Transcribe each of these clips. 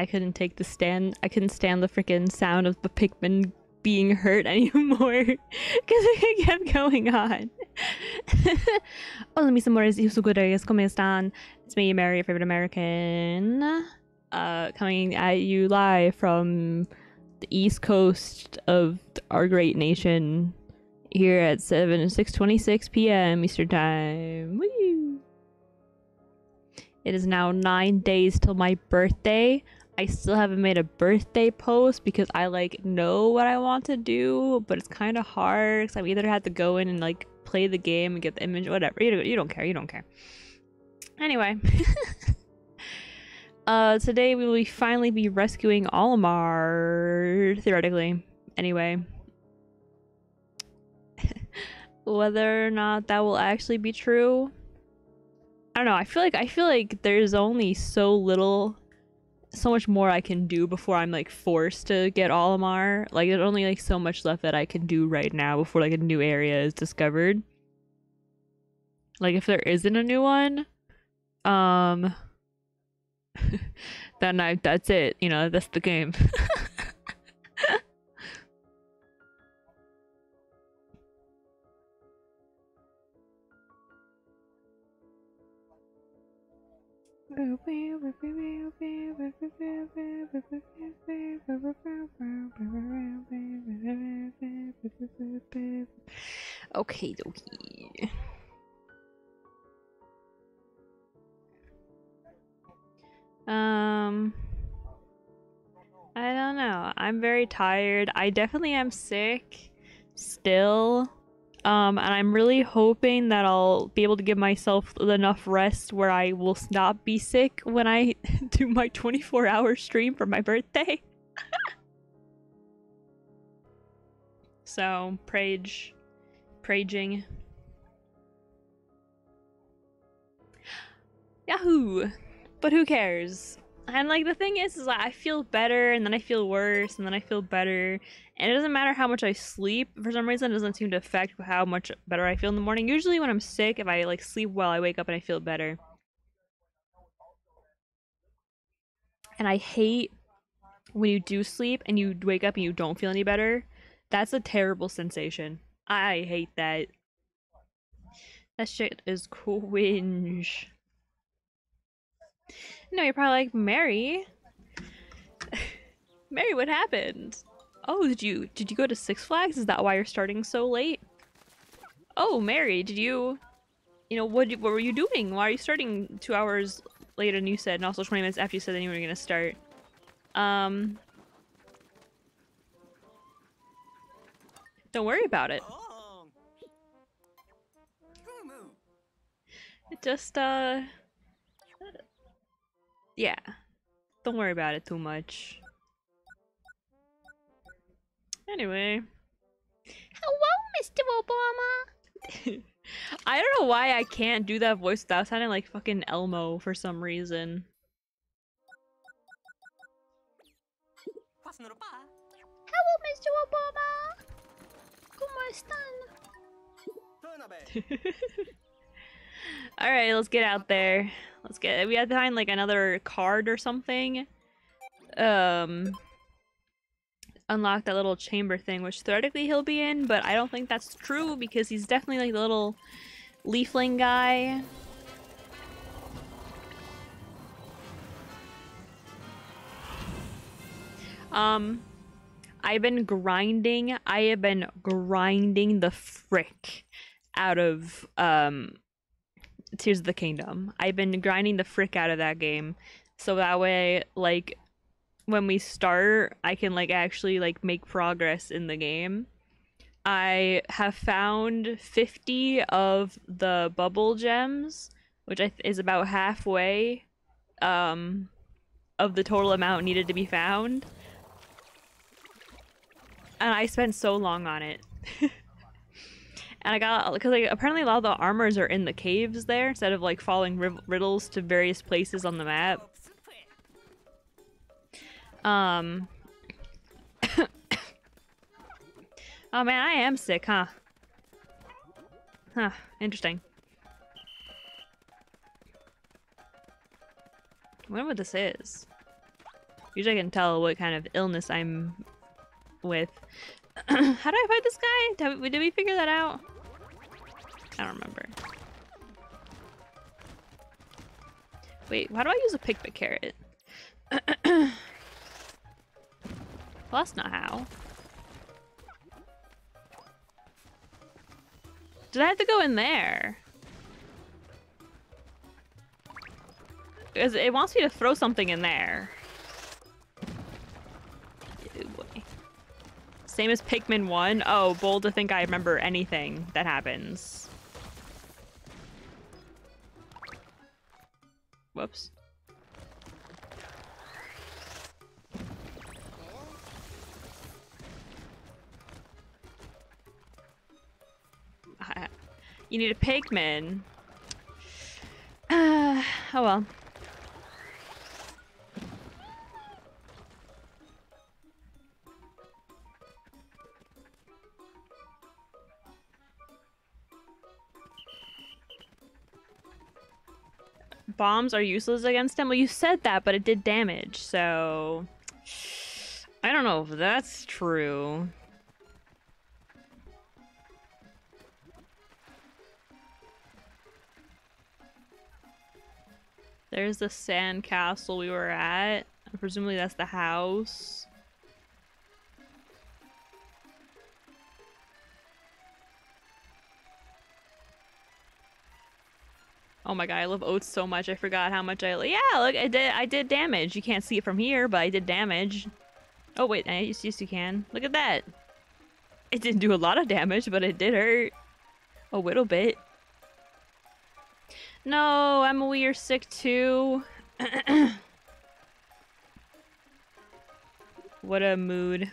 I couldn't take the stand. I couldn't stand the freaking sound of the Pikmin being hurt anymore because it kept going on. Hola mis amores y suguras, ¿cómo están? It's me, Mary, your favorite American, uh, coming at you live from the east coast of our great nation here at 7 6.26 p.m. Eastern Time. Woo! It is now nine days till my birthday. I still haven't made a birthday post because I like know what I want to do, but it's kind of hard because I've either had to go in and like play the game and get the image, whatever. You don't, you don't care. You don't care. Anyway. uh, today we will finally be rescuing Olimar, theoretically. Anyway. Whether or not that will actually be true, I don't know. I feel like I feel like there's only so little so much more I can do before I'm like forced to get Olimar. Like there's only like so much left that I can do right now before like a new area is discovered. Like if there isn't a new one, um then I that's it, you know, that's the game. Okay, dokie. Um, I don't know. I'm very tired. I definitely am sick still. Um, and I'm really hoping that I'll be able to give myself enough rest where I will not be sick when I do my 24 hour stream for my birthday. so, Prage. Praging. Yahoo! But who cares? And like the thing is, is like, I feel better and then I feel worse and then I feel better and it doesn't matter how much I sleep. For some reason, it doesn't seem to affect how much better I feel in the morning. Usually when I'm sick, if I like sleep well, I wake up and I feel better. And I hate when you do sleep and you wake up and you don't feel any better. That's a terrible sensation. I hate that. That shit is cringe. No, you're probably like, Mary. Mary, what happened? Oh, did you did you go to Six Flags? Is that why you're starting so late? Oh, Mary, did you you know what what were you doing? Why are you starting 2 hours later than you said and also 20 minutes after you said that you were going to start? Um Don't worry about it. It just uh yeah. Don't worry about it too much. Anyway. Hello, Mr. Obama! I don't know why I can't do that voice without sounding like fucking Elmo for some reason. Hello, Mr. Obama! ¿Cómo están? Alright, let's get out there. Let's get- it. we have to find like another card or something. Um unlock that little chamber thing, which theoretically he'll be in, but I don't think that's true because he's definitely like the little leafling guy. Um, I've been grinding, I have been grinding the frick out of, um, Tears of the Kingdom. I've been grinding the frick out of that game. So that way, like, when we start, I can like actually like make progress in the game. I have found 50 of the bubble gems, which is about halfway um of the total amount needed to be found. And I spent so long on it. and I got because like apparently a lot of the armors are in the caves there instead of like following riddles to various places on the map. Um. oh man, I am sick, huh? Huh, interesting. I wonder what this is. Usually I can tell what kind of illness I'm with. How do I fight this guy? Did we, did we figure that out? I don't remember. Wait, why do I use a Pikmin carrot? well, that's not how. Did I have to go in there? Because it wants me to throw something in there. Same as Pikmin 1? Oh, bold to think I remember anything that happens. Whoops. You need a Pikmin. Uh, oh well. Bombs are useless against him? Well, you said that, but it did damage, so... I don't know if that's true. There's the sand castle we were at. Presumably that's the house. Oh my god, I love oats so much. I forgot how much I yeah, look, I did I did damage. You can't see it from here, but I did damage. Oh wait, I yes, yes you can. Look at that. It didn't do a lot of damage, but it did hurt. A little bit. No, Emily, you're sick too. what a mood.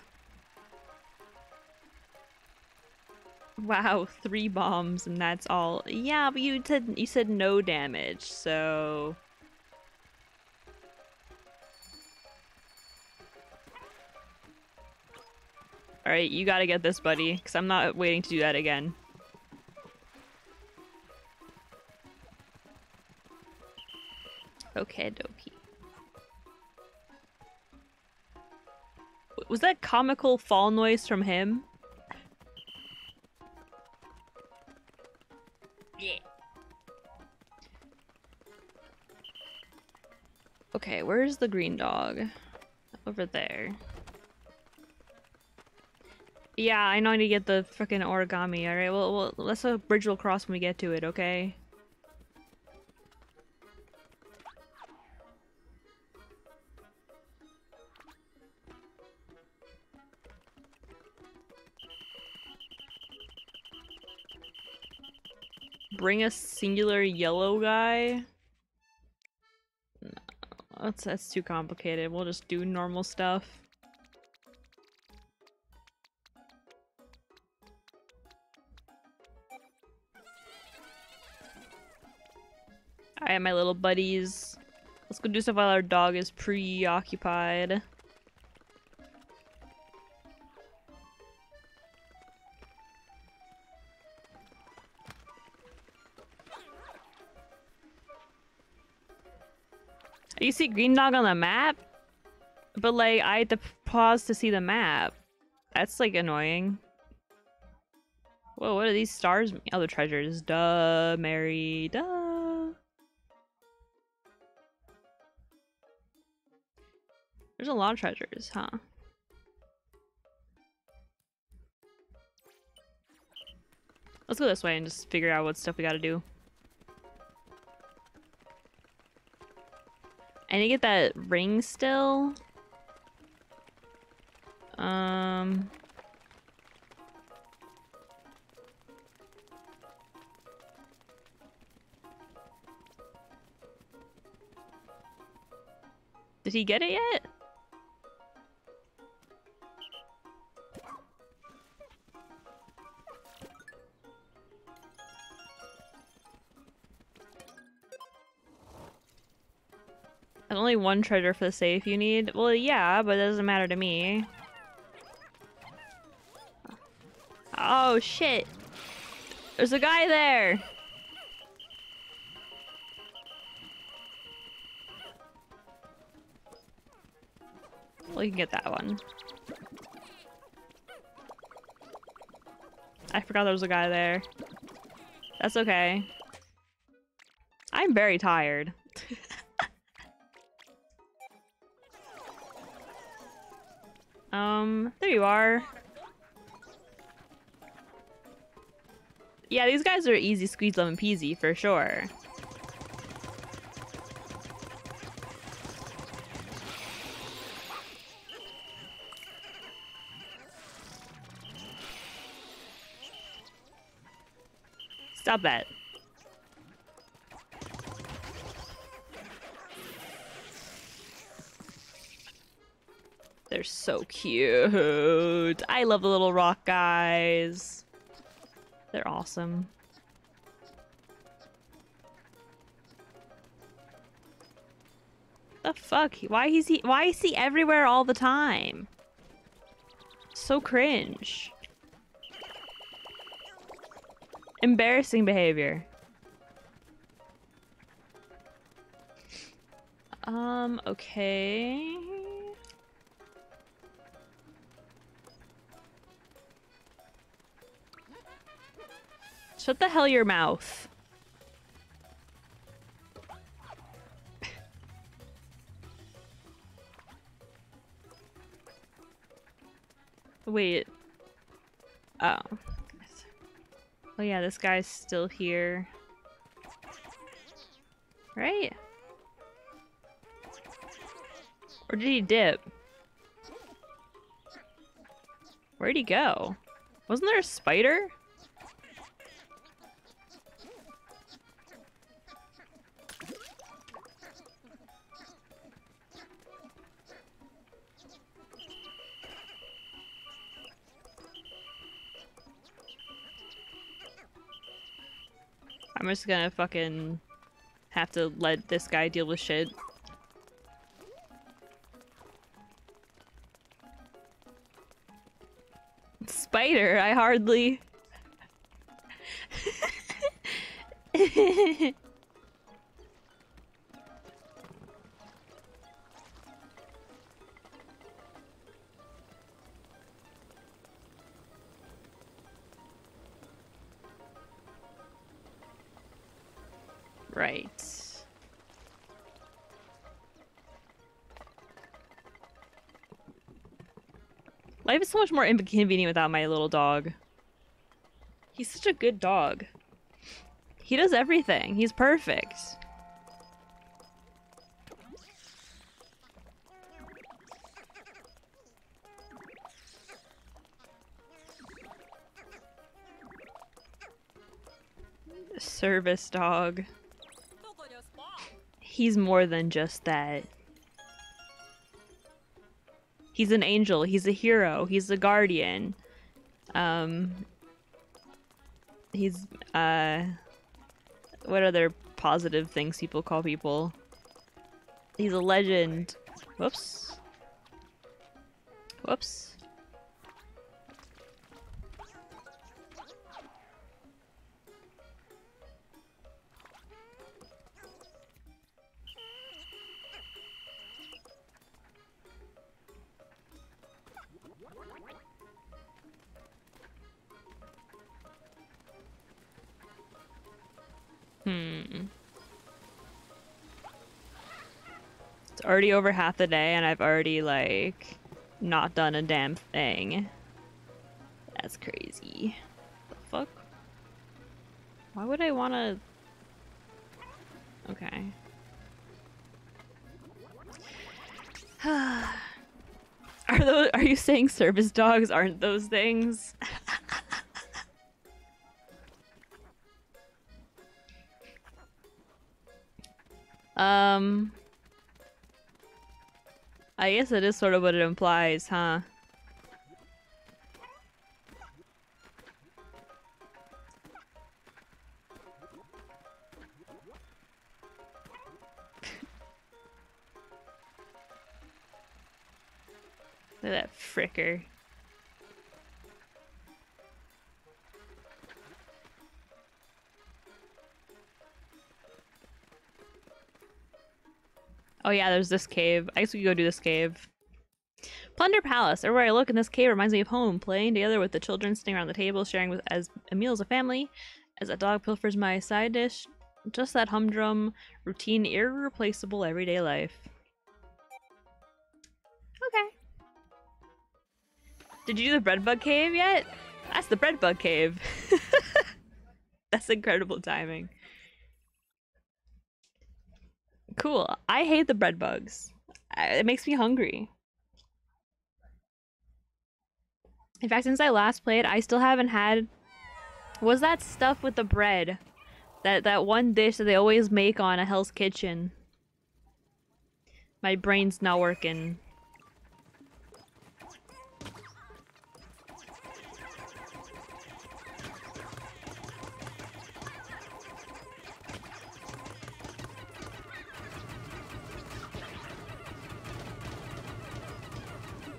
Wow, three bombs and that's all. Yeah, but you said you said no damage, so Alright, you gotta get this, buddy, because I'm not waiting to do that again. Okay, dokie. Was that comical fall noise from him? Okay, where's the green dog? Over there. Yeah, I know I need to get the freaking origami, alright? Well, well, let's a bridge will cross when we get to it, okay? Bring a singular yellow guy? That's, that's too complicated. We'll just do normal stuff. Alright, my little buddies. Let's go do stuff while our dog is preoccupied. You see green dog on the map? But like, I had to pause to see the map. That's like annoying. Whoa, what are these stars? Other oh, treasures. Duh, Mary, duh. There's a lot of treasures, huh? Let's go this way and just figure out what stuff we gotta do. I need to get that ring still. Um... Did he get it yet? Only one treasure for the safe you need. Well, yeah, but it doesn't matter to me. Oh, shit. There's a guy there. We can get that one. I forgot there was a guy there. That's okay. I'm very tired. um, there you are. Yeah, these guys are easy squeeze lemon peasy for sure. Stop that. So cute. I love the little rock guys. They're awesome. The fuck? Why is he why is he everywhere all the time? So cringe. Embarrassing behavior. Um, okay. Shut the hell your mouth. Wait. Oh. Oh yeah, this guy's still here. Right? Or did he dip? Where'd he go? Wasn't there a spider? I'm just gonna fucking have to let this guy deal with shit. Spider, I hardly... So much more inconvenient without my little dog. He's such a good dog. He does everything. He's perfect. Service dog. He's more than just that. He's an angel. He's a hero. He's a guardian. Um, he's, uh, what other positive things people call people? He's a legend. Whoops. Whoops. Already over half the day and I've already like not done a damn thing. That's crazy. The fuck? Why would I wanna Okay. are those are you saying service dogs aren't those things? Um, I guess it is sort of what it implies, huh? Look at that fricker. Oh yeah, there's this cave. I guess we could go do this cave. Plunder Palace. Everywhere I look in this cave reminds me of home, playing together with the children, sitting around the table, sharing with as a meal as a family. As a dog pilfers my side dish, just that humdrum, routine, irreplaceable everyday life. Okay. Did you do the breadbug cave yet? That's the breadbug cave. That's incredible timing. Cool. I hate the bread bugs. It makes me hungry. In fact, since I last played, I still haven't had. Was that stuff with the bread? That that one dish that they always make on a Hell's Kitchen. My brain's not working.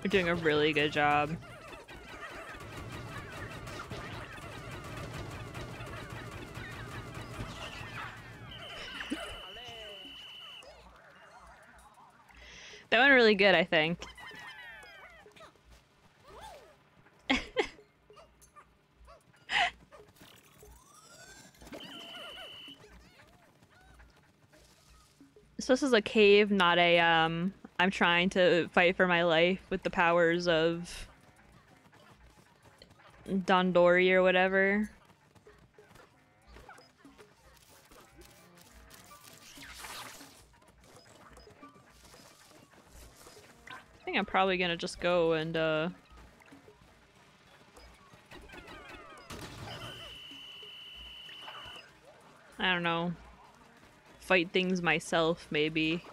We're doing a really good job. that went really good, I think. so this is a cave, not a um I'm trying to fight for my life with the powers of Dandori or whatever. I think I'm probably gonna just go and uh I don't know. Fight things myself, maybe.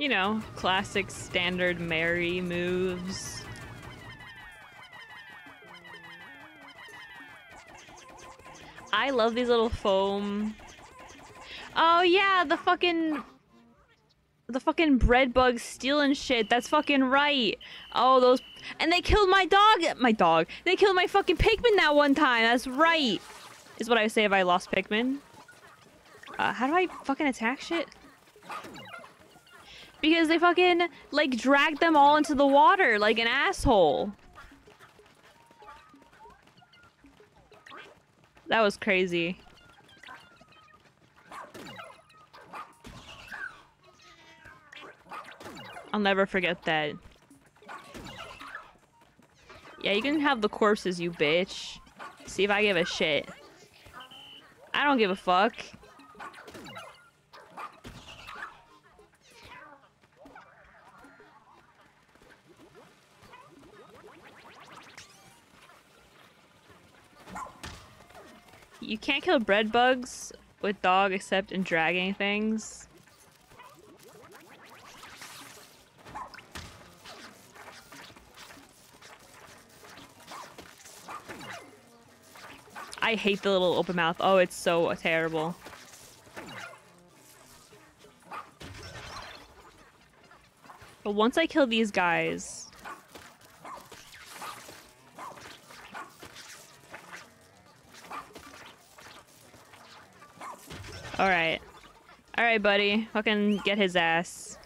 You know, classic standard Mary moves. I love these little foam. Oh yeah, the fucking the fucking bread bugs stealing shit. That's fucking right. Oh, those and they killed my dog. My dog. They killed my fucking Pikmin that one time. That's right. Is what I would say if I lost Pikmin. Uh, how do I fucking attack shit? Because they fucking, like, dragged them all into the water like an asshole. That was crazy. I'll never forget that. Yeah, you can have the corpses, you bitch. See if I give a shit. I don't give a fuck. You can't kill bread bugs with dog except in dragging things. I hate the little open mouth. Oh, it's so terrible. But once I kill these guys... Alright. Alright, buddy. Fucking get his ass.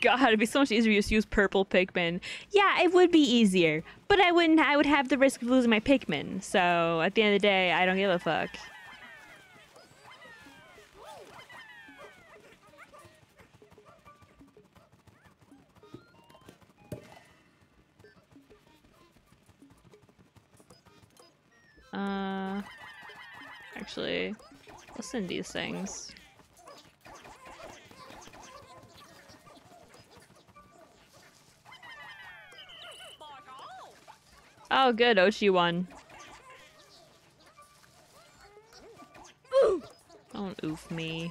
God, it'd be so much easier to just use purple Pikmin. Yeah, it would be easier, but I wouldn't. I would have the risk of losing my Pikmin. So at the end of the day, I don't give a fuck. Uh, actually, listen to these things. Oh, good. Oatchi won. Oof! Don't oof me.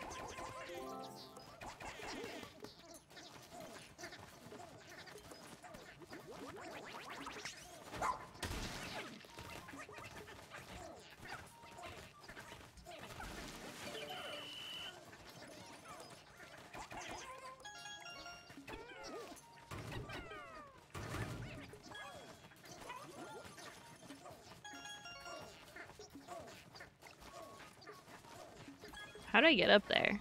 How do I get up there?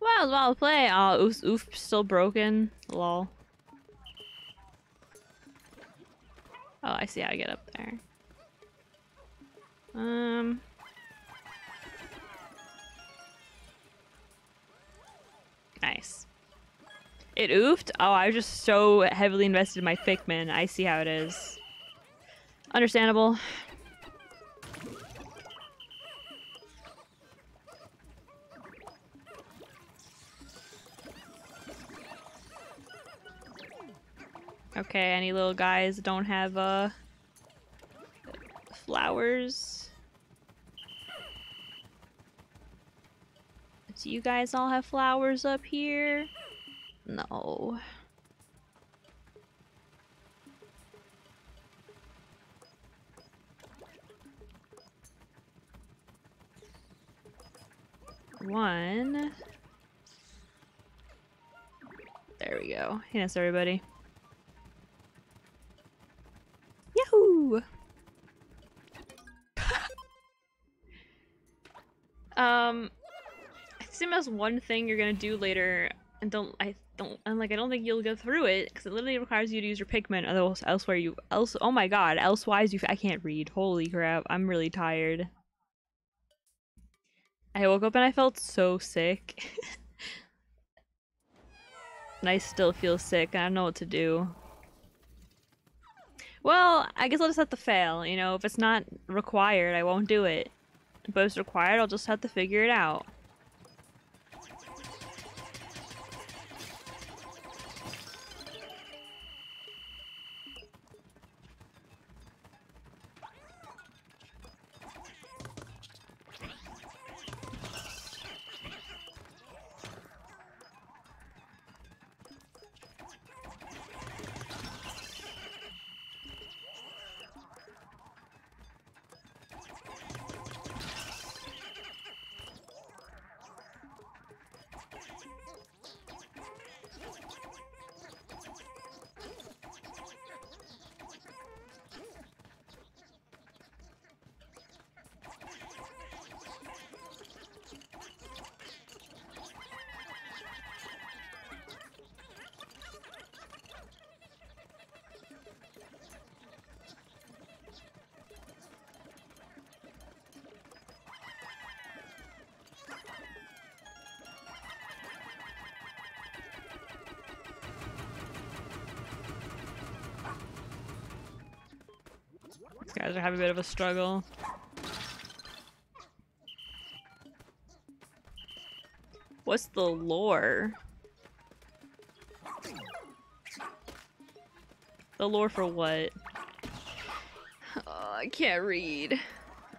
Wow, well play. Oh, oof, oof, still broken. Lol. Oh, I see how I get up there. Um. Nice. It oofed? Oh, I was just so heavily invested in my Pikmin. I see how it is. Understandable. Okay, any little guys don't have, uh, flowers? Do you guys all have flowers up here? No. One. There we go. Yes, everybody. Yahoo! um, assume that's one thing you're gonna do later, and don't I don't and like I don't think you'll go through it because it literally requires you to use your Pikmin. Else, elsewhere you else. Oh my god! Elsewise, you I can't read. Holy crap! I'm really tired. I woke up and I felt so sick. and I still feel sick. I don't know what to do. Well, I guess I'll just have to fail. You know, if it's not required, I won't do it. But if it's required, I'll just have to figure it out. These guys are having a bit of a struggle. What's the lore? The lore for what? Oh, I can't read.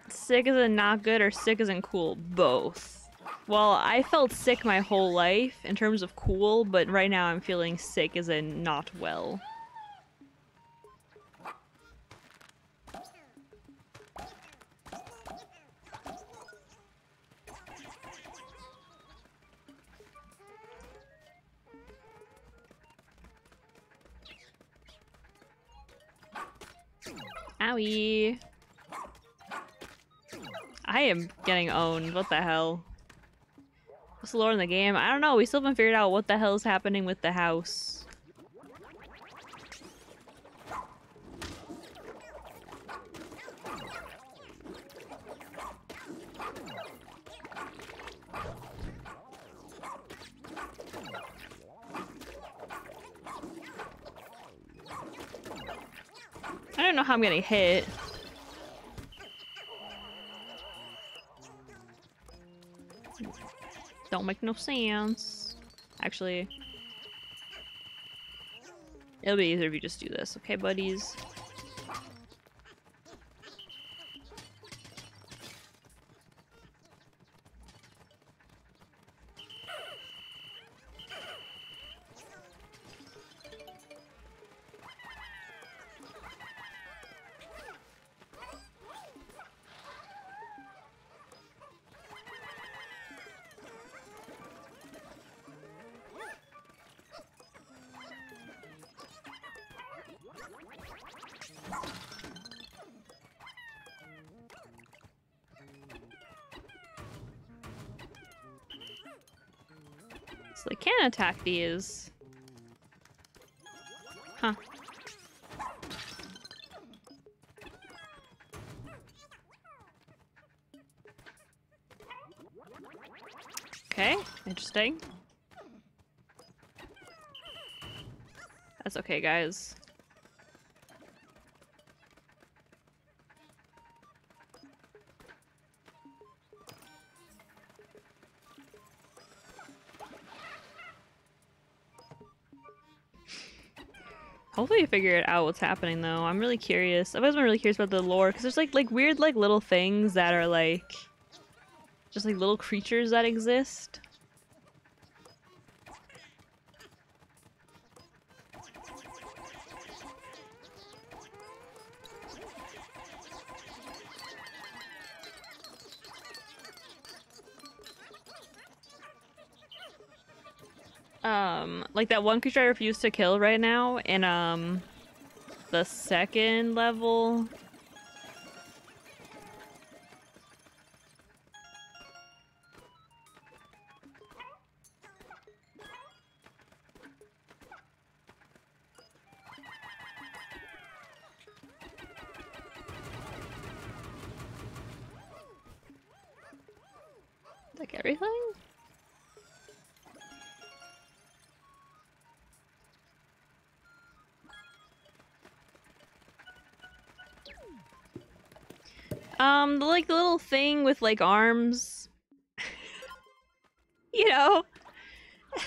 Sick isn't not good or sick isn't cool? Both. Well, I felt sick my whole life in terms of cool, but right now I'm feeling sick as in not well. Owie. I am getting owned. What the hell? What's the lore in the game? I don't know. We still haven't figured out what the hell is happening with the house. I'm getting hit. Don't make no sense. Actually, it'll be easier if you just do this, okay, buddies? Attack these. Huh. Okay, interesting. That's okay, guys. Hopefully you figure out what's happening though. I'm really curious. I've always been really curious about the lore because there's like like weird like little things that are like just like little creatures that exist. Like that one creature I refuse to kill right now in um the second level. Like the little thing with like arms. you know?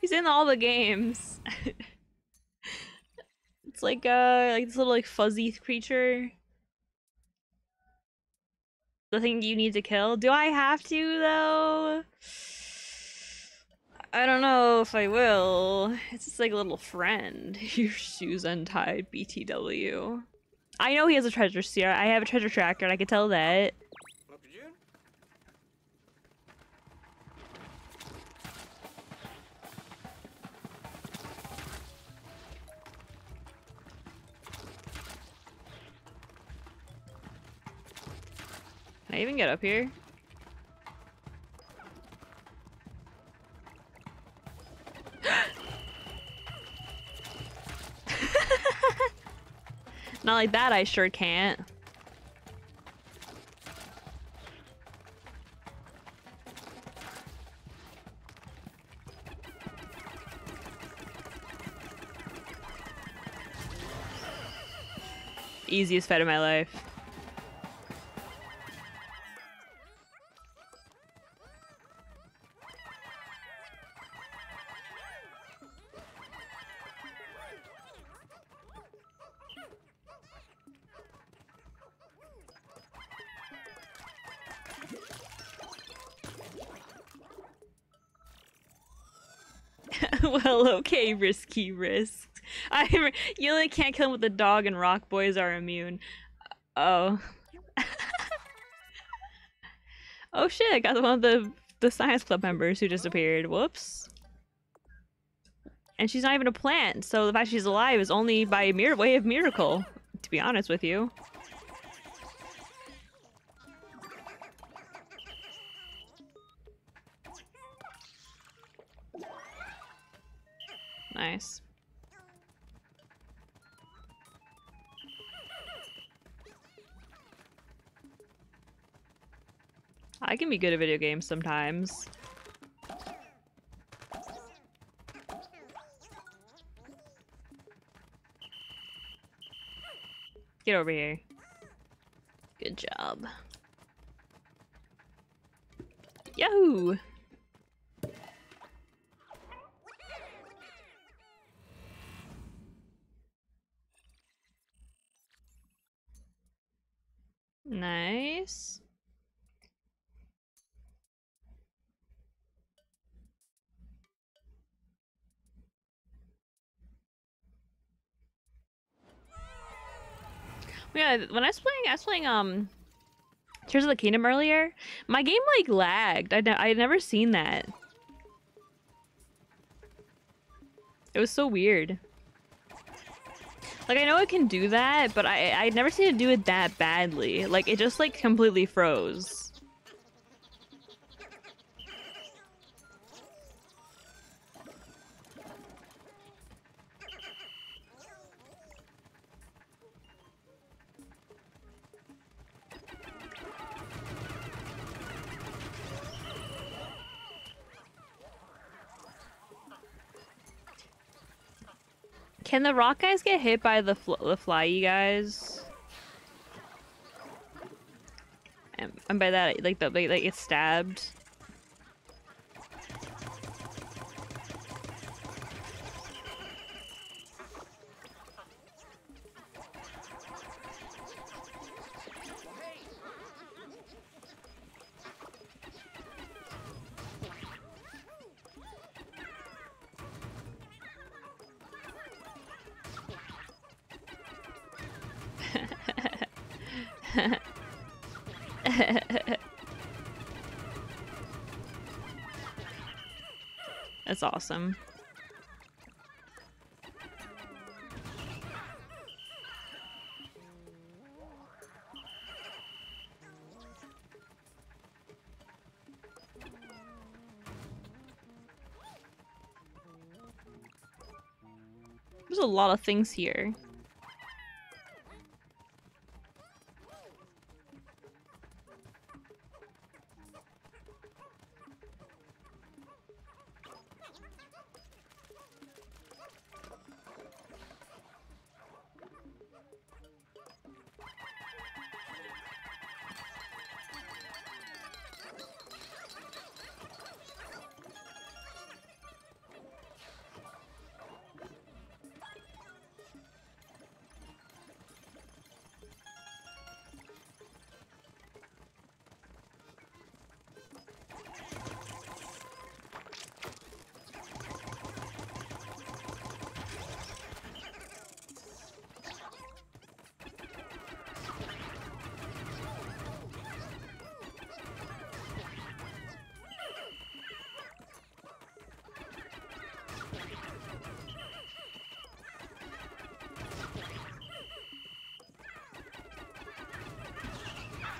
He's in all the games. it's like uh like this little like fuzzy creature. The thing you need to kill. Do I have to though? I don't know if I will. It's just like a little friend. Your shoes untied, BTW. I know he has a treasure seer. I have a treasure tracker, and I can tell that. Can I even get up here? Not like that, I sure can't. Easiest fight of my life. Risky risk. I you like can't kill him with the dog, and rock boys are immune. Oh. oh shit! I got one of the the science club members who disappeared. Whoops. And she's not even a plant, so the fact she's alive is only by a mere way of miracle. To be honest with you. Nice. I can be good at video games sometimes. Get over here. Good job. Yahoo! Nice. Yeah, when I was playing, I was playing um, Tears of the Kingdom earlier. My game like lagged. I I had never seen that. It was so weird. Like, I know it can do that, but I I'd never seen it do it that badly. Like, it just, like, completely froze. Can the rock guys get hit by the fl the flyy guys? And, and by that, like the like, like get stabbed. Awesome. There's a lot of things here.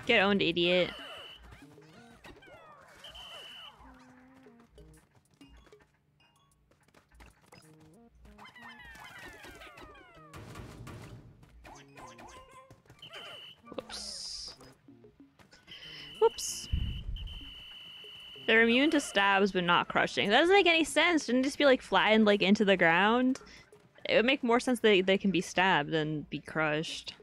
Get owned, idiot. Whoops. Whoops. They're immune to stabs but not crushing. That doesn't make any sense. It just be like flattened like into the ground? It would make more sense that they can be stabbed than be crushed.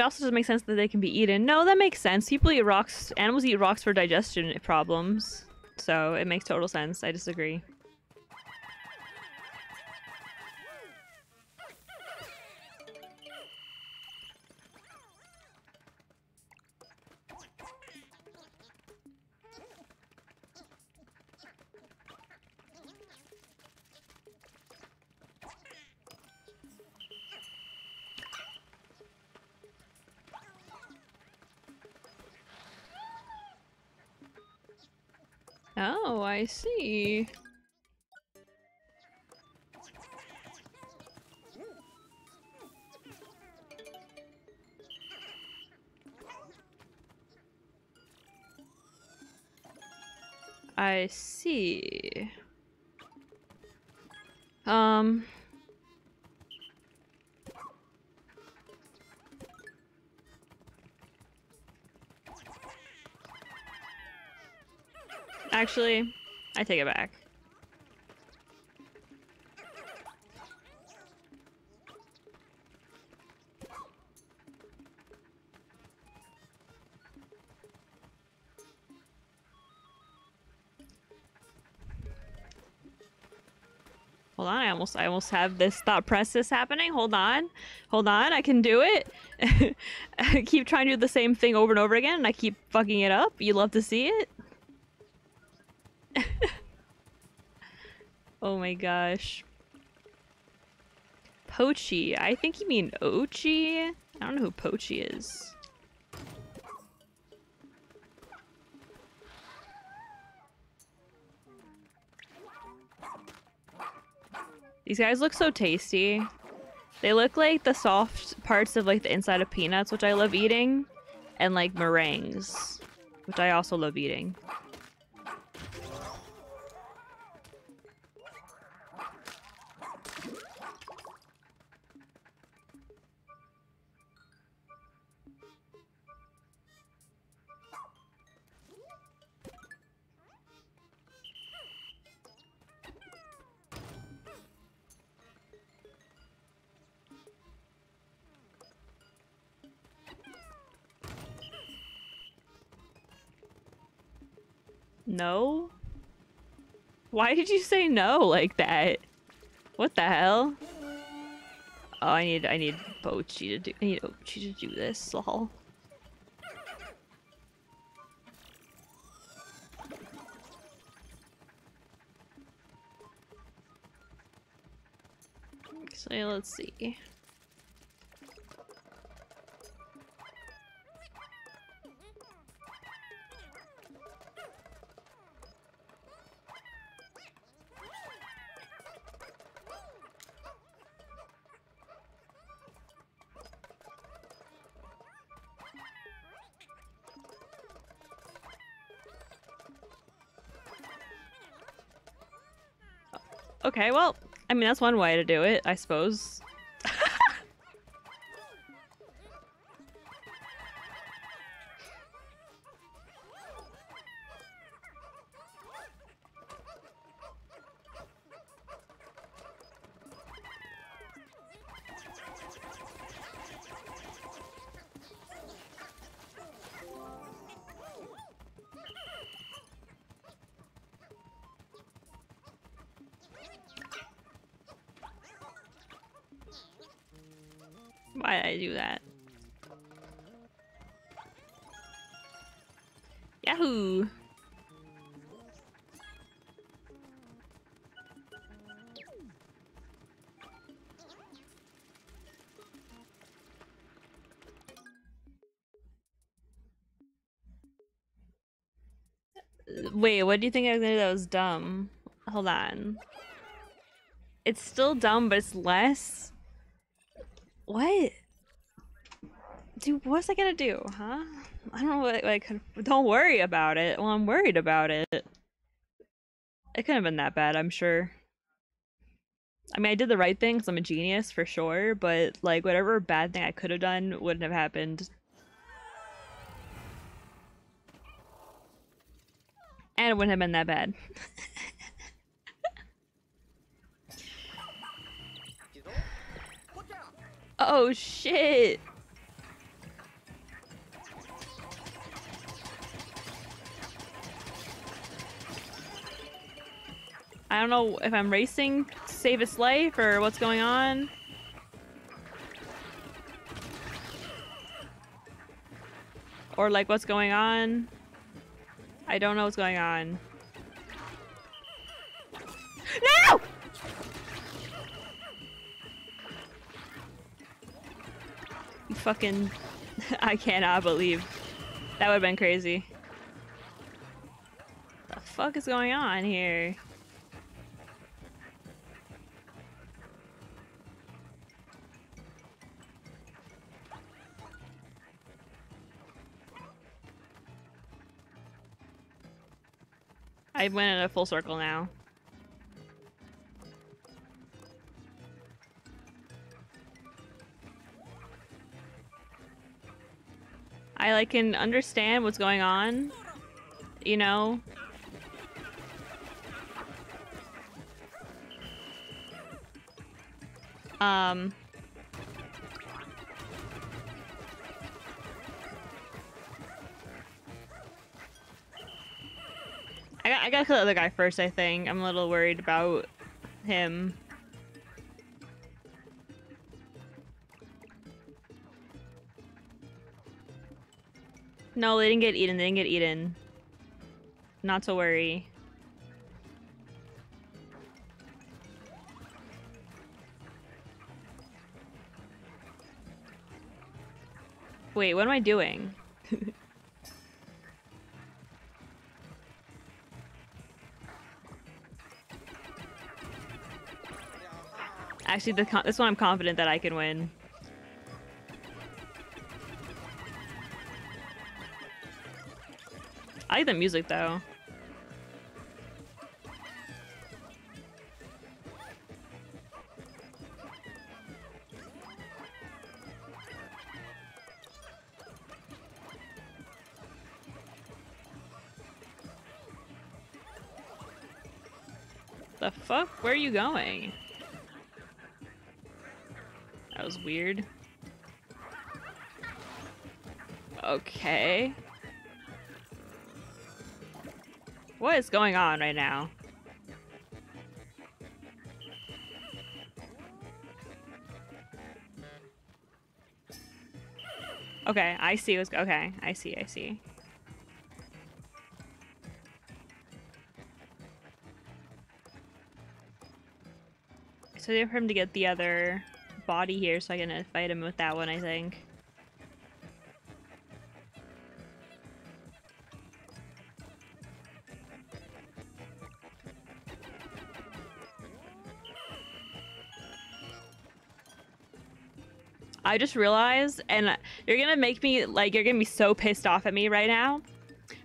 It also doesn't make sense that they can be eaten. No, that makes sense. People eat rocks. Animals eat rocks for digestion problems. So it makes total sense. I disagree. See. Um... Actually, I take it back. Almost I almost have this thought process happening. Hold on. Hold on, I can do it. I keep trying to do the same thing over and over again and I keep fucking it up. You love to see it? oh my gosh. Pochi. I think you mean Oatchi? I don't know who Pochi is. These guys look so tasty. They look like the soft parts of like the inside of peanuts, which I love eating, and like meringues, which I also love eating. No? Why did you say no like that? What the hell? Oh, I need I need Bochi to do I need Bochi to do this, lol. So let's see. Okay, well, I mean, that's one way to do it, I suppose. Wait, what do you think I was gonna do that was dumb? Hold on. It's still dumb, but it's less? What? Dude, what's I gonna do, huh? I don't know what, like, don't worry about it. Well, I'm worried about it. It couldn't have been that bad, I'm sure. I mean, I did the right thing because I'm a genius, for sure, but, like, whatever bad thing I could have done wouldn't have happened. It wouldn't have been that bad. oh, shit! I don't know if I'm racing to save his life or what's going on. Or like what's going on. I don't know what's going on. No! Fucking... I cannot believe. That would have been crazy. The fuck is going on here? I went in a full circle now. I like can understand what's going on, you know. Um. I I gotta kill the other guy first, I think. I'm a little worried about him. No, they didn't get eaten. They didn't get eaten. Not to worry. Wait, what am I doing? Actually, the this one I'm confident that I can win. I like the music though. The fuck? Where are you going? That was weird. Okay. What is going on right now? Okay, I see what's okay. I see, I see. So wait for him to get the other body here so I can fight him with that one, I think. I just realized, and you're gonna make me, like, you're gonna be so pissed off at me right now.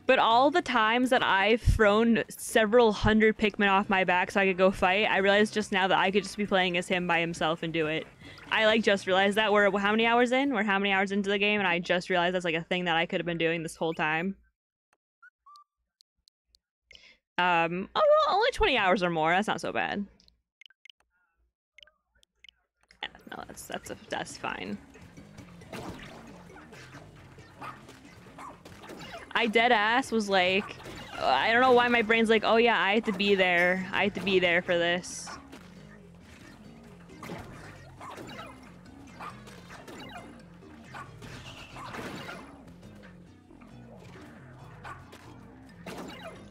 But all the times that I've thrown several hundred Pikmin off my back so I could go fight, I realized just now that I could just be playing as him by himself and do it. I, like, just realized that. We're how many hours in? We're how many hours into the game? And I just realized that's, like, a thing that I could have been doing this whole time. Um, oh, well, only 20 hours or more. That's not so bad. Yeah, no, that's, that's, a, that's fine. I dead ass was like, I don't know why my brain's like, oh yeah, I have to be there. I have to be there for this.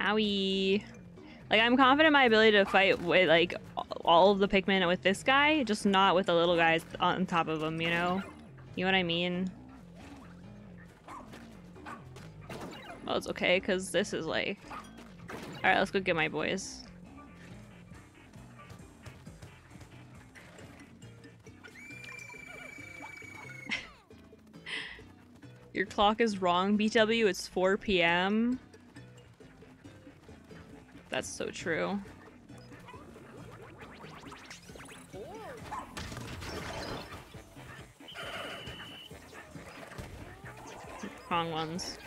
Owie. Like, I'm confident my ability to fight with, like, all of the Pikmin with this guy, just not with the little guys on top of him, you know? You know what I mean? Well, it's okay, because this is like... Alright, let's go get my boys. Your clock is wrong, BW. It's 4 p.m. That's so true. Wrong ones.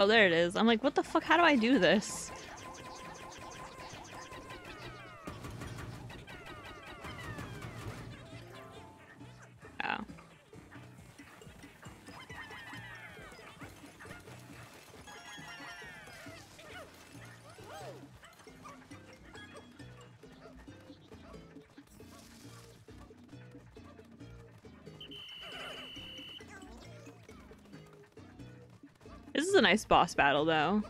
Oh, there it is. I'm like, what the fuck? How do I do this? Nice boss battle, though.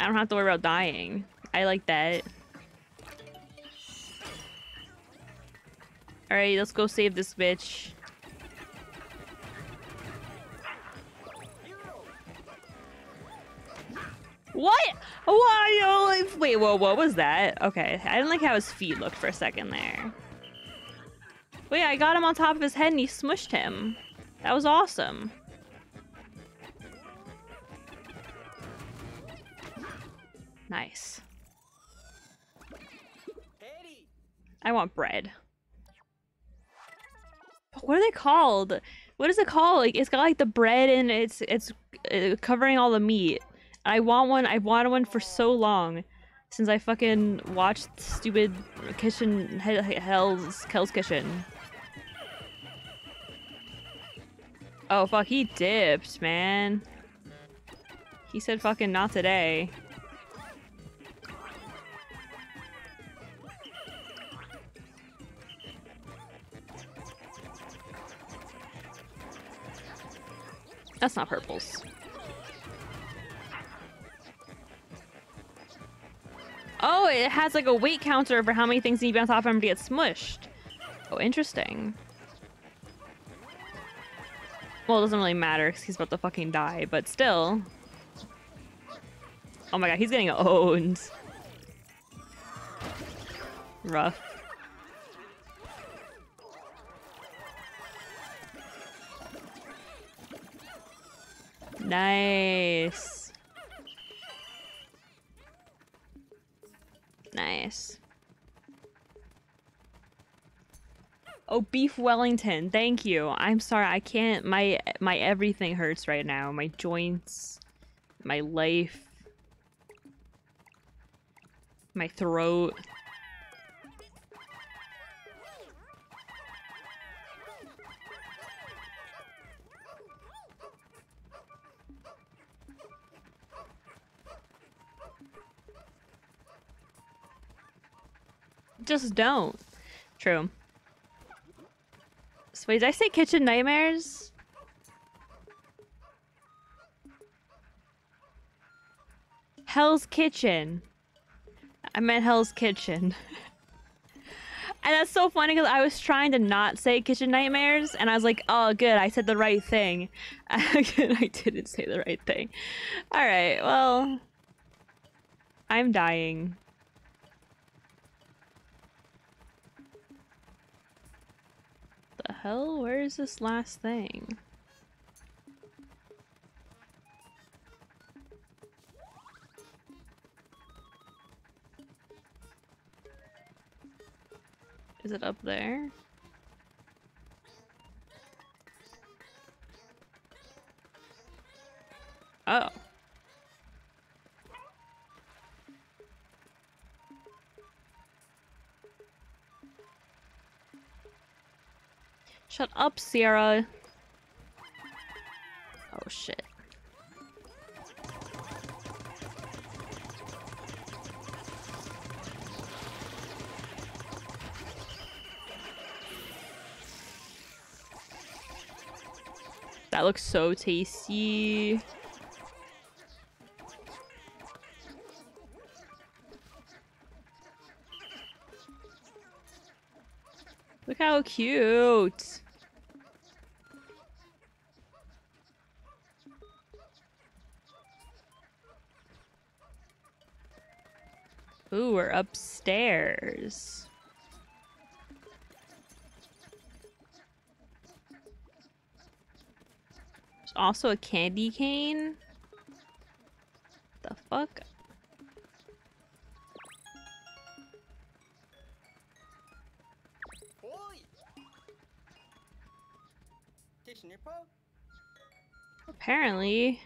I don't have to worry about dying. I like that. Alright, let's go save this bitch. What? Why? Wait, whoa, what was that? Okay, I didn't like how his feet looked for a second there. Wait, I got him on top of his head and he smushed him. That was awesome. Nice. I want bread. What are they called? What is it called? Like it's got like the bread and it's it's uh, covering all the meat. I want one. I've wanted one for so long since I fucking watched stupid kitchen hell's Hell's Kitchen. Oh fuck, he dipped, man. He said fucking not today. That's not purples. Oh, it has like a weight counter for how many things need to be on top of him to get smushed. Oh, interesting. Well, it doesn't really matter because he's about to fucking die, but still. Oh my god, he's getting owned. Rough. Nice. Nice. Oh, beef Wellington. Thank you. I'm sorry. I can't. My my everything hurts right now. My joints, my life, my throat. Just don't. True. So wait, did I say kitchen nightmares? Hell's Kitchen. I meant Hell's Kitchen. and that's so funny because I was trying to not say kitchen nightmares and I was like, oh good, I said the right thing. I didn't say the right thing. Alright, well... I'm dying. Hell? Where is this last thing? Is it up there? Oh. Shut up, Sierra. Oh shit. That looks so tasty. Look how cute. Ooh, we're upstairs. There's also a candy cane. The fuck? Apparently.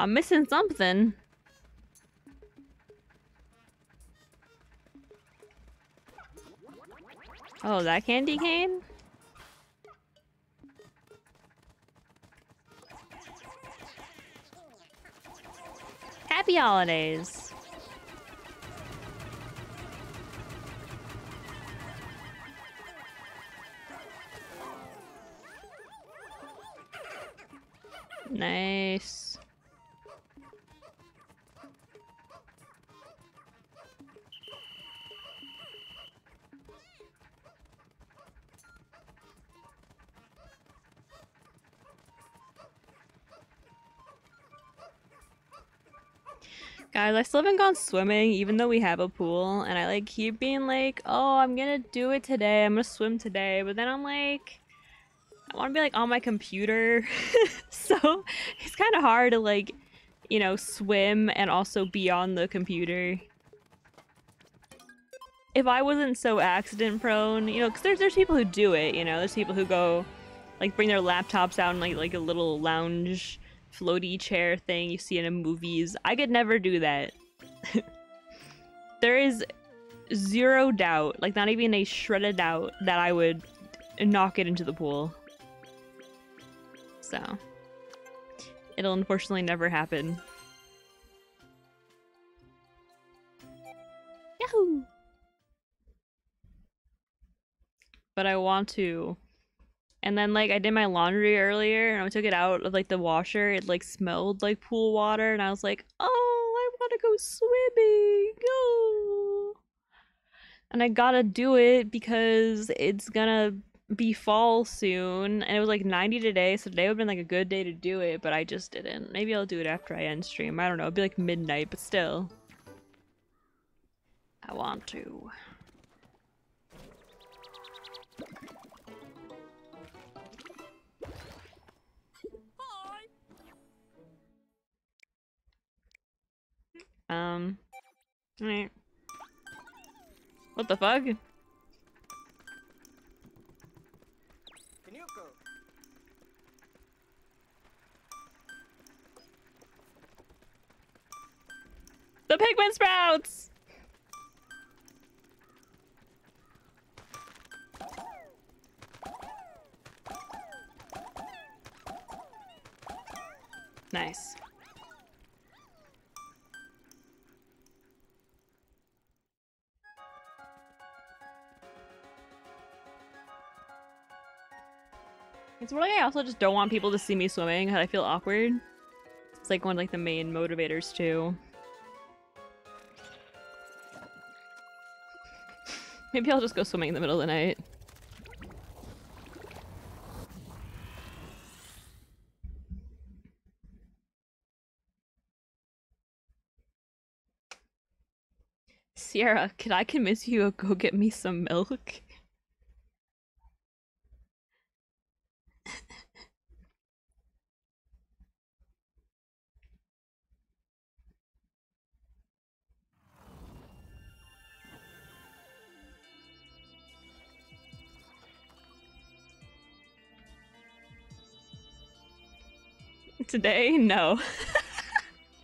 I'm missing something. Oh, that candy cane? Happy holidays! Nice. Guys, I still haven't gone swimming, even though we have a pool, and I like keep being like, oh, I'm gonna do it today, I'm gonna swim today, but then I'm like, I want to be like on my computer, so it's kind of hard to like, you know, swim and also be on the computer. If I wasn't so accident prone, you know, because there's there's people who do it, you know, there's people who go, like, bring their laptops out in like like a little lounge floaty chair thing you see in movies. I could never do that. there is zero doubt, like not even a shred of doubt, that I would knock it into the pool. So, it'll unfortunately never happen. Yahoo! But I want to and then like I did my laundry earlier and I took it out of like the washer. It like smelled like pool water and I was like, "Oh, I want to go swimming." Oh. And I got to do it because it's going to be fall soon and it was like 90 today, so today would have been like a good day to do it, but I just didn't. Maybe I'll do it after I end stream. I don't know. It'd be like midnight, but still. I want to. Um. Alright. What the fuck? The Pikmin sprouts! Nice. It's more like I also just don't want people to see me swimming. I feel awkward. It's like one of like the main motivators too. Maybe I'll just go swimming in the middle of the night. Sierra, can I convince you to go get me some milk? Today? No.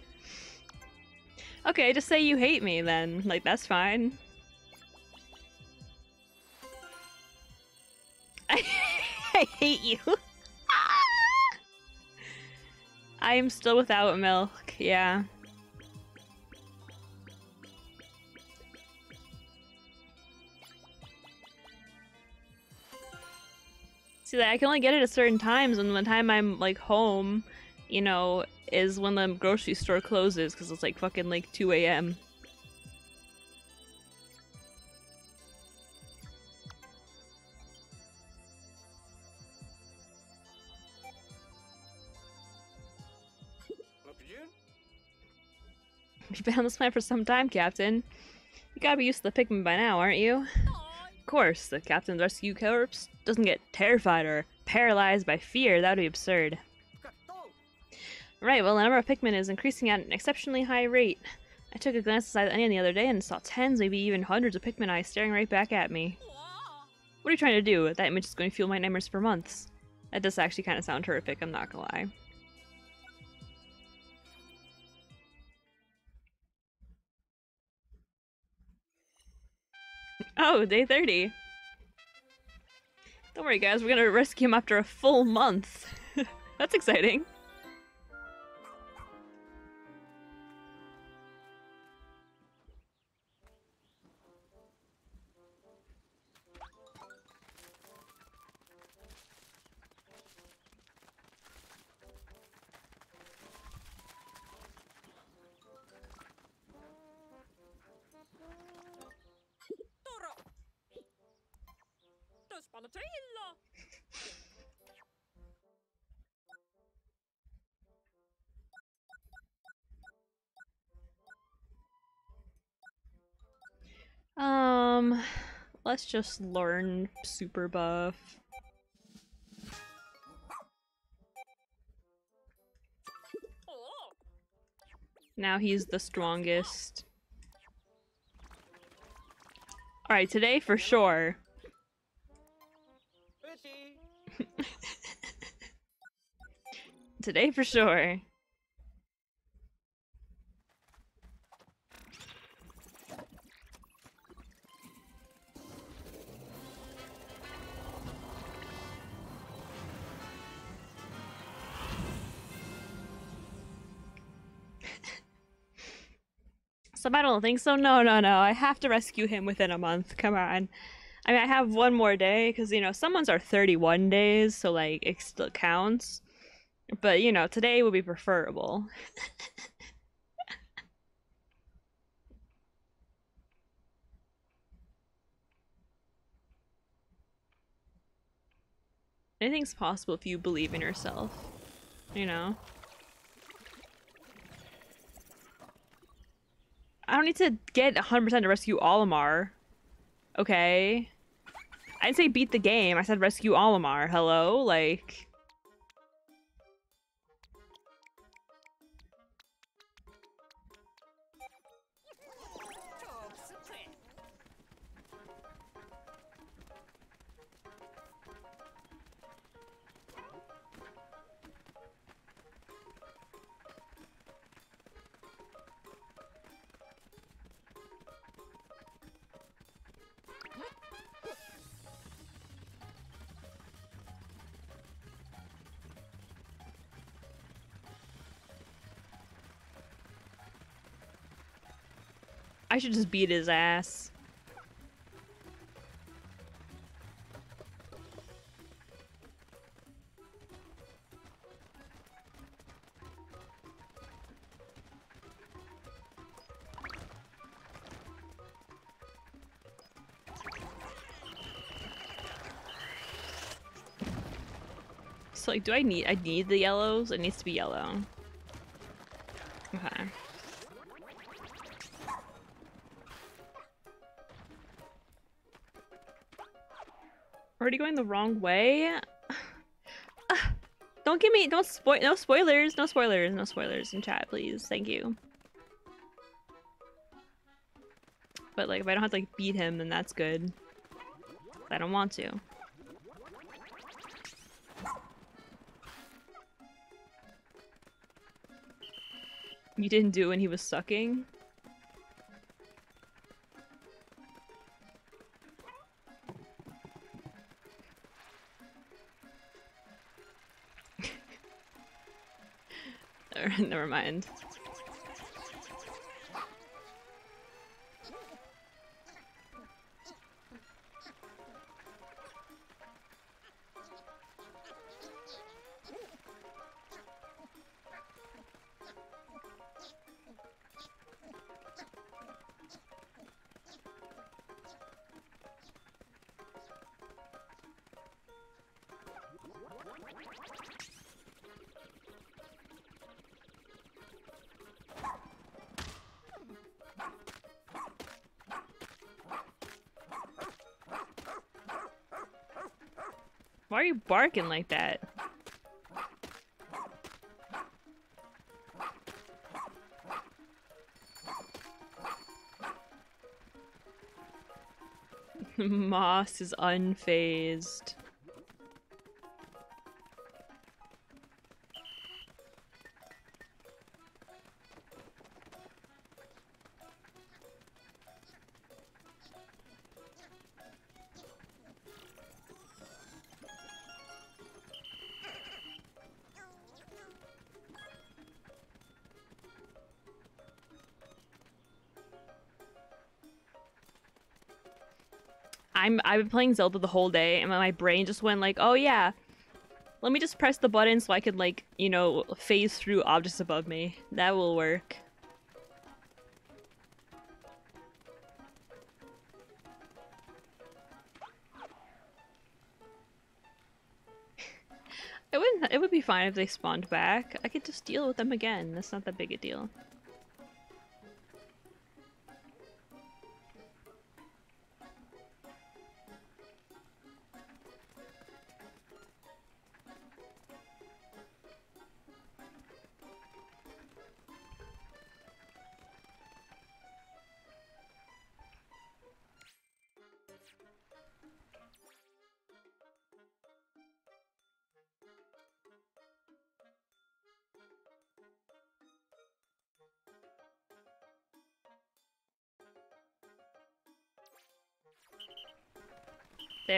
okay, just say you hate me then. Like, that's fine. I, I hate you. I am still without milk, yeah. See, that I can only get it at certain times, and the time I'm, like, home, you know, is when the grocery store closes, because it's, like, fucking, like, 2 a.m. You've been on this planet for some time, Captain. You gotta be used to the Pikmin by now, aren't you? Of course, the Captain's Rescue Corps doesn't get terrified or paralyzed by fear. That would be absurd. Right, well, the number of Pikmin is increasing at an exceptionally high rate. I took a glance inside the onion the other day and saw tens, maybe even hundreds of Pikmin eyes staring right back at me. What are you trying to do? That image is going to fuel my nightmares for months. That does actually kind of sound horrific, I'm not gonna lie. Oh, day 30. Don't worry, guys. We're gonna rescue him after a full month. That's exciting. Let's just learn super buff. Now he's the strongest. Alright, today for sure. today for sure. I don't think so. No, no, no. I have to rescue him within a month. Come on. I mean, I have one more day because you know some ones are 31 days, so like it still counts. But you know, today would be preferable. Anything's possible if you believe in yourself. You know? I don't need to get 100% to rescue Olimar. Okay. I didn't say beat the game. I said rescue Olimar. Hello? Like... I should just beat his ass. So like, do I need, I need the yellows? It needs to be yellow. Already going the wrong way? Don't give me, don't spoil, no spoilers, no spoilers, no spoilers in chat, please. Thank you. But like, if I don't have to like beat him, then that's good. I don't want to. You didn't do when he was sucking? Never mind. Why are you barking like that? Moss is unfazed. I'm I've been playing Zelda the whole day and my brain just went like, "Oh yeah. Let me just press the button so I can like, you know, phase through objects above me. That will work." It wouldn't it would be fine if they spawned back. I could just deal with them again. That's not that big a deal.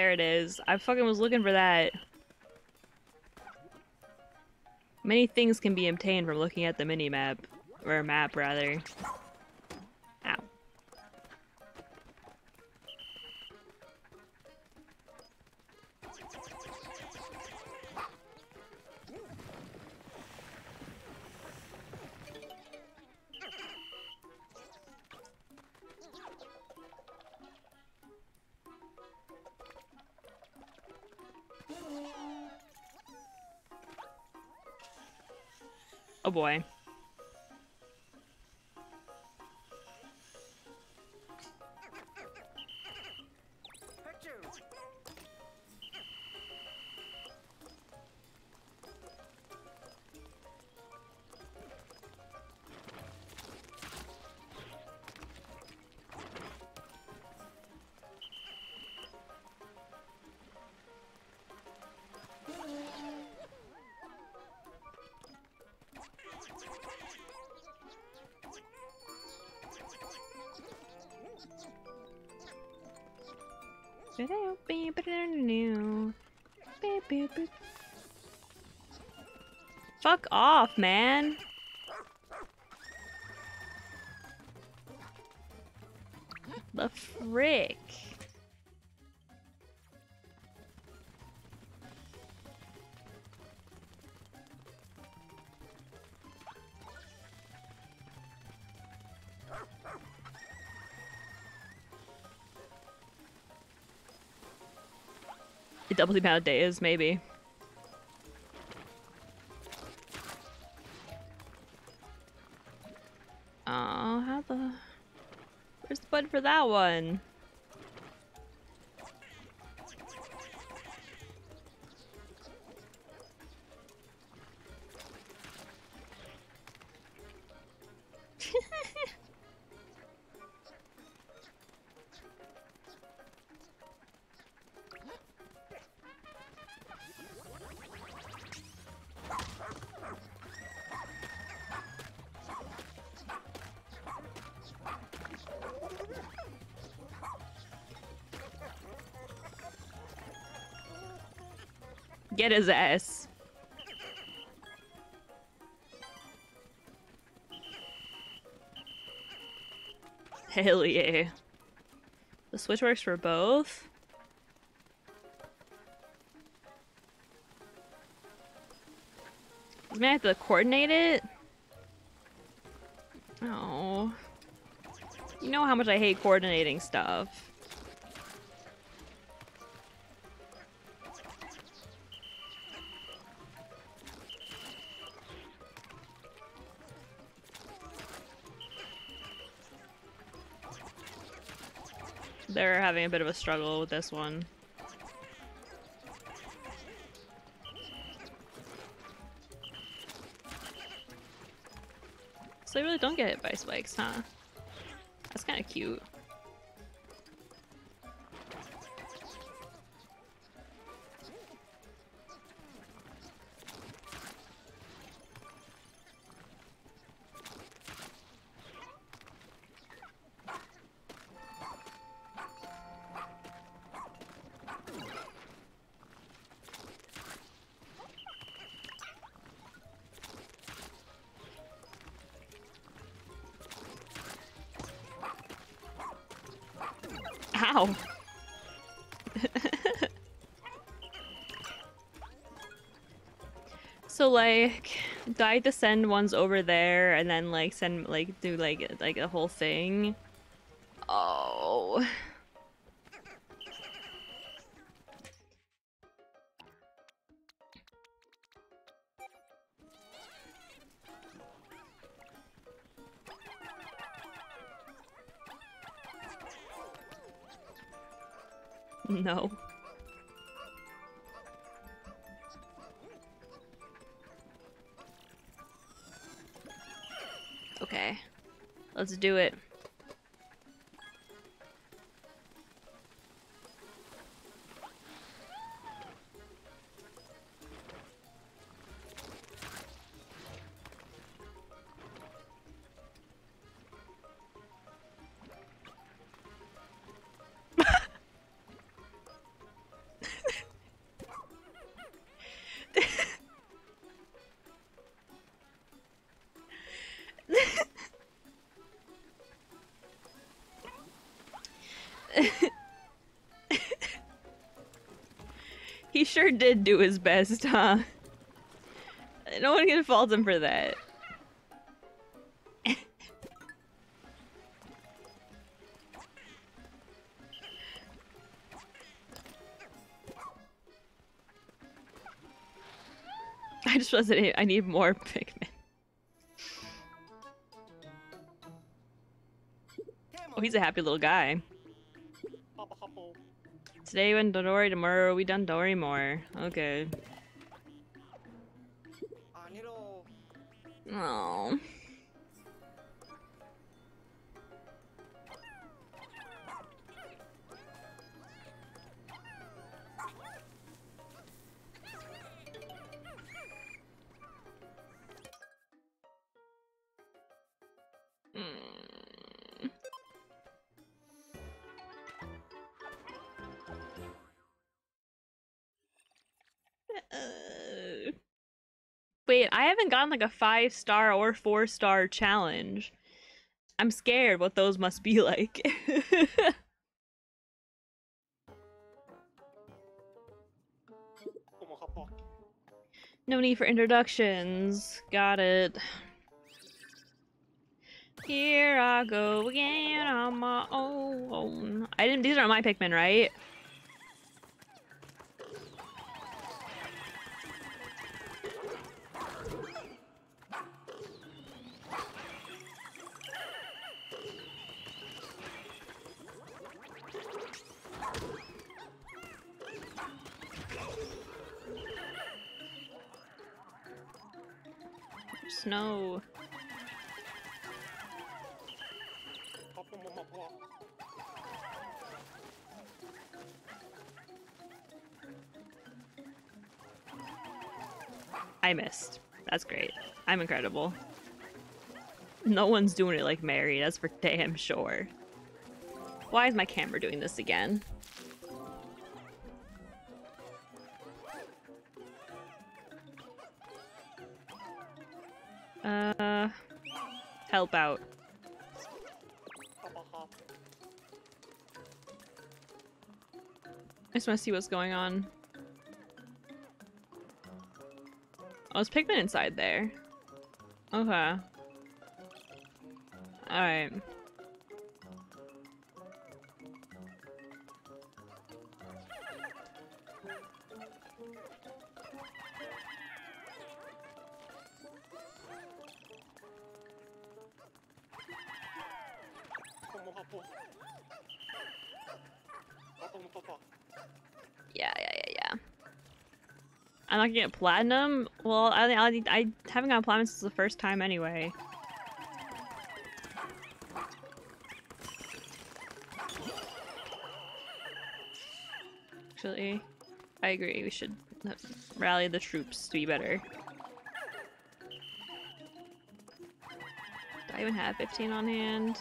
There it is. I fucking was looking for that. Many things can be obtained from looking at the mini-map. Or map, rather. Boy. Fuck off, man. The frick? Doubles the amount of days, maybe. That one? Get his ass. Hell yeah. The switch works for both? Does I have to coordinate it? Oh. You know how much I hate coordinating stuff. Having a bit of a struggle with this one. So they really don't get hit by spikes, huh? That's kind of cute. Like die the send ones over there and then like send like do like like a whole thing. Let's do it. He sure did do his best, huh? No one can fault him for that. I just that I need more Pikmin. Oh, he's a happy little guy. Today we went Dory, tomorrow we Dandori more. Okay. Haven't gotten like a five star or four star challenge. I'm scared what those must be like. no need for introductions. Got it. Here I go again on my own. I didn't. These aren't my Pikmin, right? Snow. I missed. That's great. I'm incredible. No one's doing it like Mary, that's for damn sure. Why is my camera doing this again? Help out. I just want to see what's going on. Oh, it's Pikmin inside there. Okay. Alright. Not get platinum. Well, I, I, I haven't got platinum since the first time anyway. Actually, I agree. We should rally the troops to be better. Do I even have 15 on hand?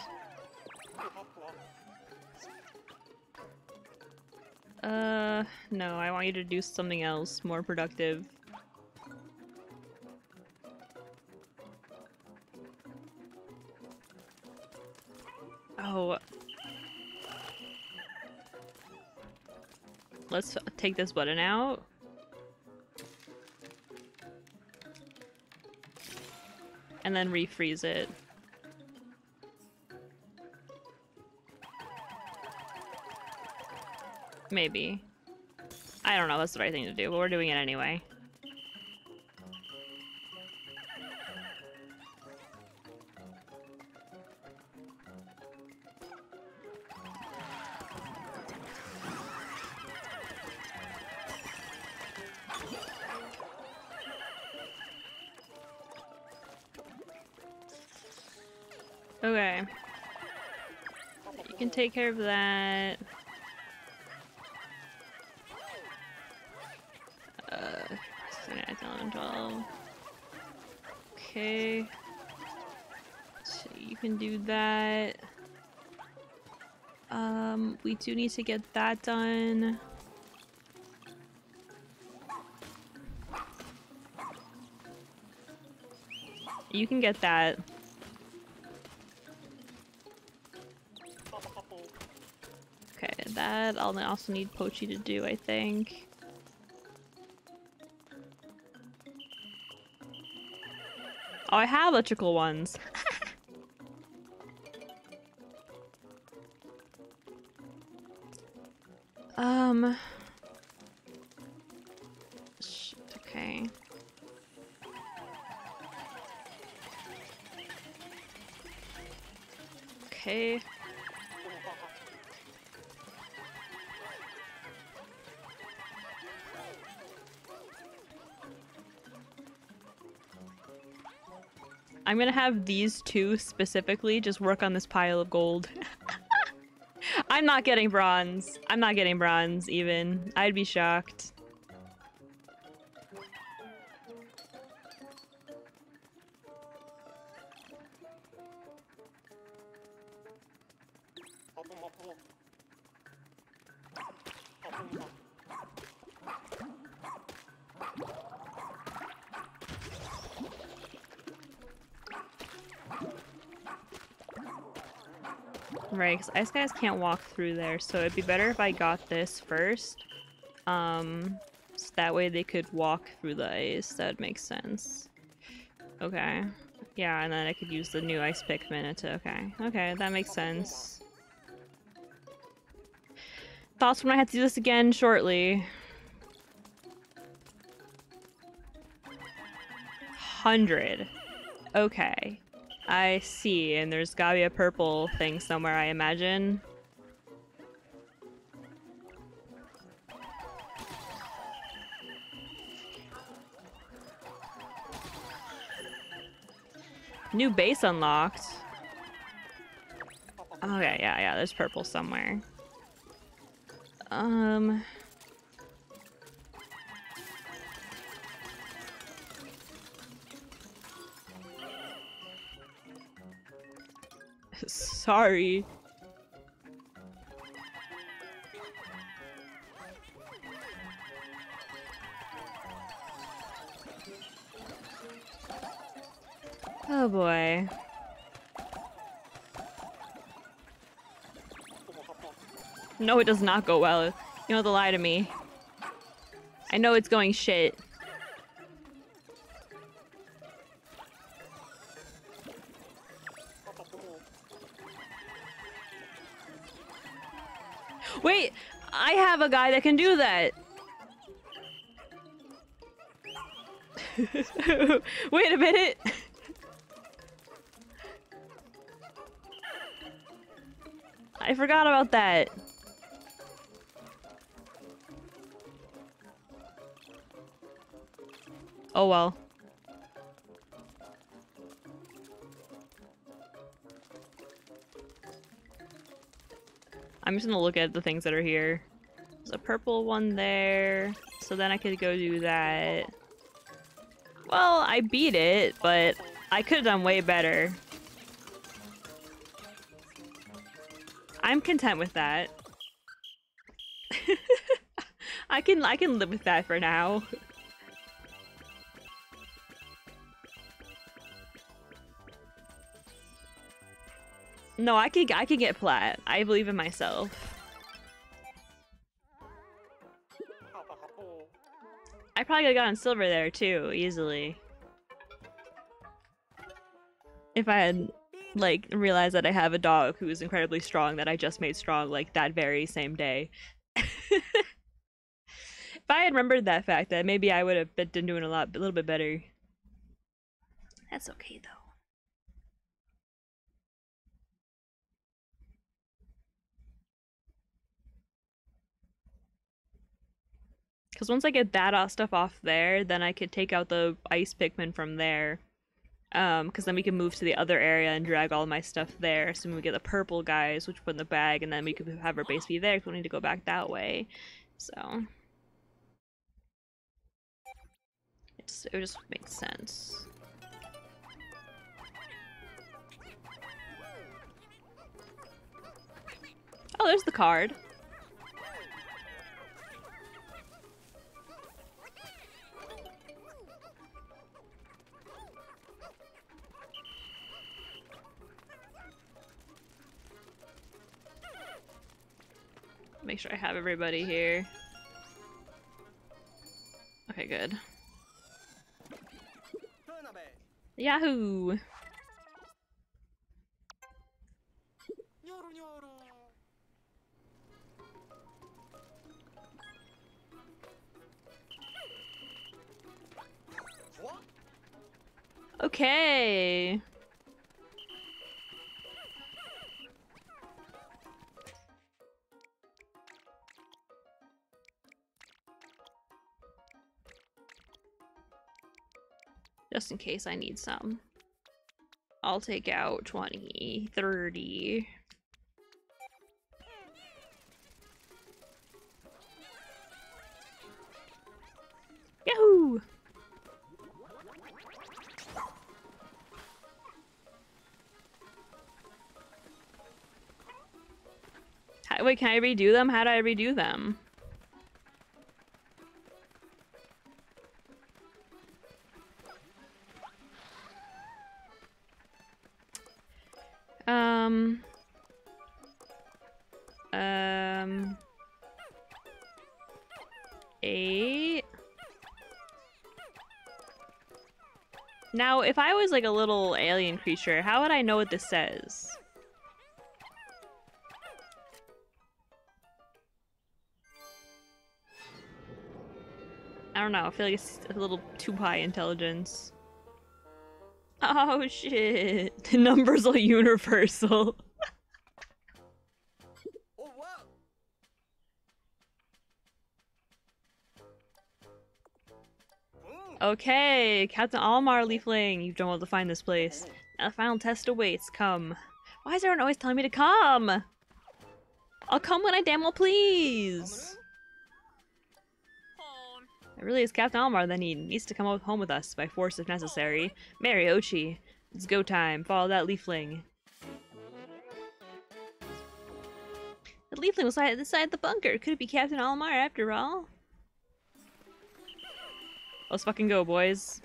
No, I want you to do something else more productive. Oh. Let's take this button out. And then refreeze it. Maybe. I don't know, that's the right thing to do, but we're doing it anyway. Okay. You can take care of that. Uh, 11, 12. Okay. So you can do that. Um, we do need to get that done. You can get that. Okay, that I'll also need Pochi to do, I think. Oh, I have electrical ones. I'm gonna have these two specifically just work on this pile of gold. I'm not getting bronze. I'm not getting bronze, even. I'd be shocked. Because ice guys can't walk through there, so it'd be better if I got this first. Um, so that way they could walk through the ice. That makes sense. Okay. Yeah, and then I could use the new ice Pikmin to... Okay, okay, that makes sense. Thoughts when I have to do this again shortly. Hundred. Okay. I see, and there's gotta be a purple thing somewhere, I imagine. New base unlocked. Okay, yeah, yeah, there's purple somewhere. Um... Sorry. Oh boy. No, it does not go well. You have to lie to me. I know it's going shit. A guy that can do that. Wait a minute. I forgot about that. Oh well. I'm just gonna look at the things that are here. Purple one there, so then I could go do that. Well, I beat it, but I could have done way better. I'm content with that. I can I can live with that for now. No, I could I could get plat. I believe in myself. Probably could have gotten silver there too, easily. If I had like realized that I have a dog who is incredibly strong that I just made strong like that very same day. if I had remembered that fact, that maybe I would have been doing a lot, a little bit better. That's okay though. Because once I get that stuff off there, then I could take out the ice Pikmin from there. Um, because then we can move to the other area and drag all my stuff there. So we get the purple guys, which put in the bag, and then we could have our base be there. Cause we need to go back that way. So it's it just makes sense. Oh, there's the card. Make sure I have everybody here. Okay, good. Yahoo! Okay. Just in case I need some. I'll take out 20, 30. Yahoo! Wait, can I redo them? How do I redo them? If I was like a little alien creature, how would I know what this says? I don't know. I feel like it's a little too high intelligence. Oh shit. The numbers are universal. Okay, Captain Olimar Leafling, you've done well to find this place. Now the final test awaits. Come. Why is everyone always telling me to come? I'll come when I damn well please. It really is Captain Olimar that he needs to come home with us by force if necessary. Mary Oatchi, it's go time. Follow that Leafling. The Leafling was right inside the bunker. Could it be Captain Olimar after all? Let's fucking go, boys.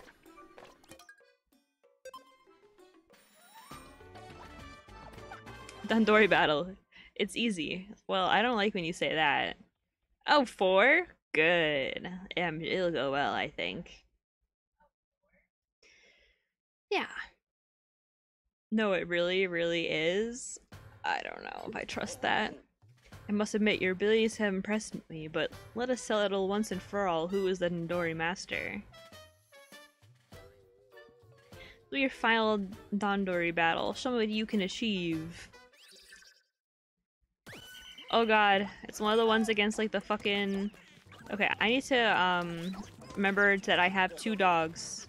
Dandori battle. It's easy. Well, I don't like when you say that. Oh, four? Good. Um, it'll go well, I think. Yeah. No, it really, really is. I don't know if I trust that. I must admit, your abilities have impressed me, but let us settle once and for all who is the Dandori master. Do your final Dandori battle. Show me what you can achieve. Oh god, it's one of the ones against like the fucking... Okay, I need to um remember that I have two dogs.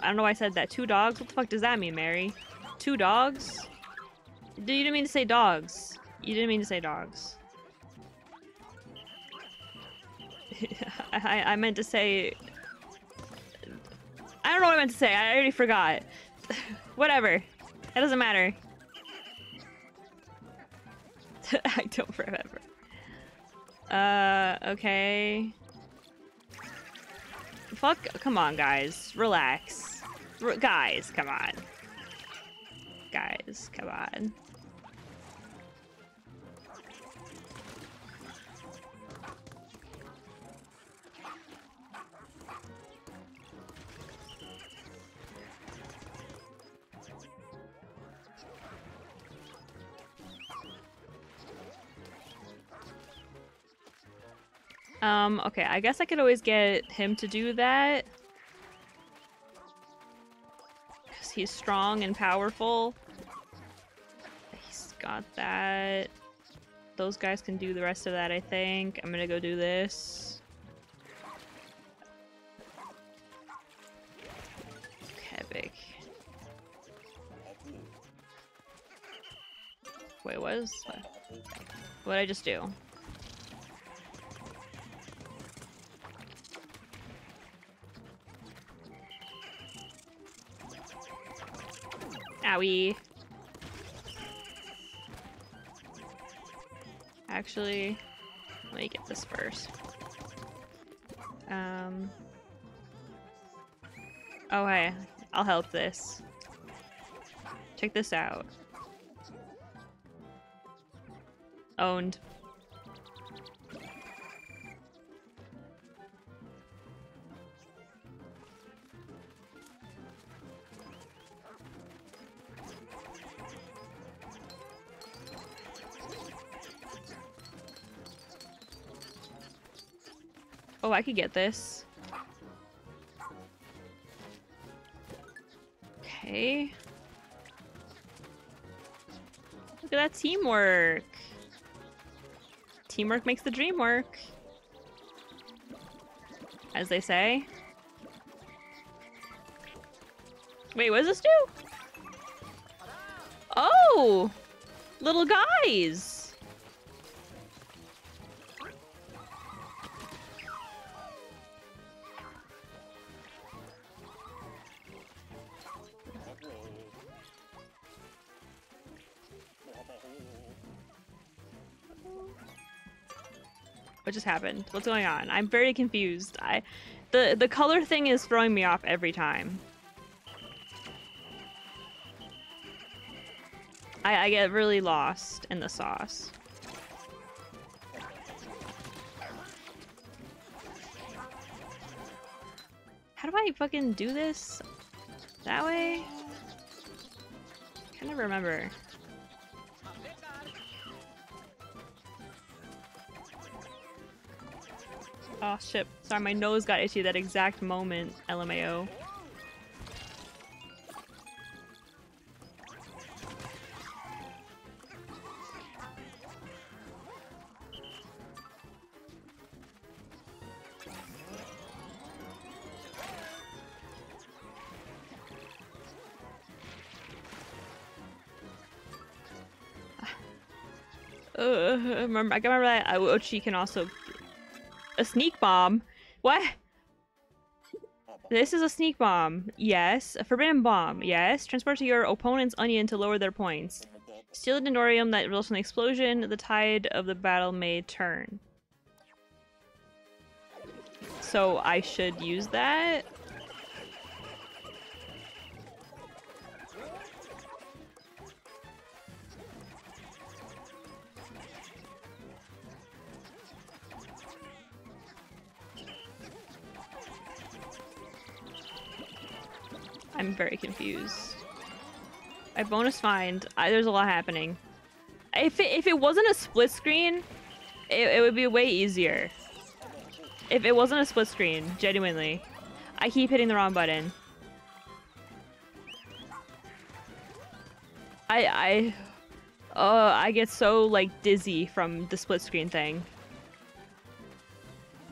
I don't know why I said that. Two dogs? What the fuck does that mean, Mary? Two dogs? Do you didn't mean to say dogs. You didn't mean to say dogs. I, I meant to say... I don't know what I meant to say. I already forgot. Whatever. It doesn't matter. I don't remember. Uh, okay. Fuck, come on, guys. Relax. R guys, come on. Guys, come on. Um, okay, I guess I could always get him to do that. Because he's strong and powerful. He's got that. Those guys can do the rest of that, I think. I'm gonna go do this. Epic. Wait, what is... What did I just do? Owie. Actually, let me get this first. Um. Oh, hey. I'll help this. Check this out. Owned. Oh, I could get this. Okay. Look at that teamwork. Teamwork makes the dream work. As they say. Wait, what does this do? Oh! Little guys! Just happened? What's going on? I'm very confused. I the the color thing is throwing me off every time. I, I get really lost in the sauce. How do I fucking do this? That way? I Can never remember. Oh shit. Sorry, my nose got itchy that exact moment, LMAO. Uh, remember, I can remember that Oatchi can also sneak bomb. What? This is a sneak bomb. Yes. A forbidden bomb. Yes. Transport to your opponent's onion to lower their points. Steal a dendorium that results in an explosion. The tide of the battle may turn. So I should use that? I'm very confused. I bonus find. I, there's a lot happening. If it, if it wasn't a split screen, it, it would be way easier. If it wasn't a split screen, genuinely. I keep hitting the wrong button. I, I, uh, I get so, like, dizzy from the split screen thing.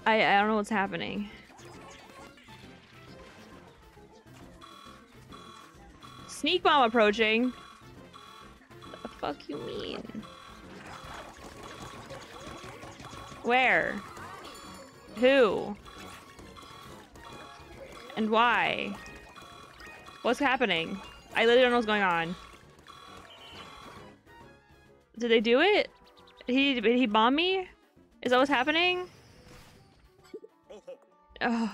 I, I don't know what's happening. Sneak bomb approaching. What the fuck you mean? Where? Who? And why? What's happening? I literally don't know what's going on. Did they do it? Did he did he bomb me? Is that what's happening? Ugh.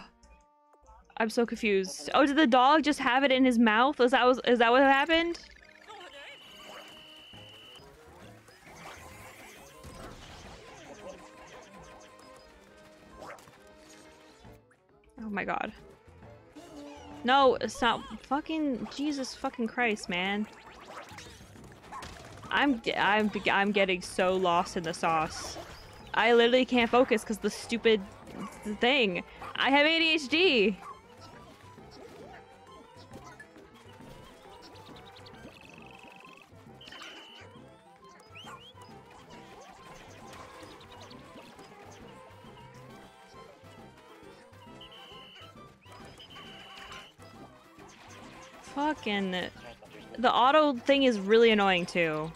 I'm so confused. Oh, did the dog just have it in his mouth? Is that was is that what happened? Oh my god. No, stop. Fucking Jesus fucking Christ, man. I'm I'm I'm getting so lost in the sauce. I literally can't focus because the stupid thing. I have ADHD. Fucking... The auto thing is really annoying too.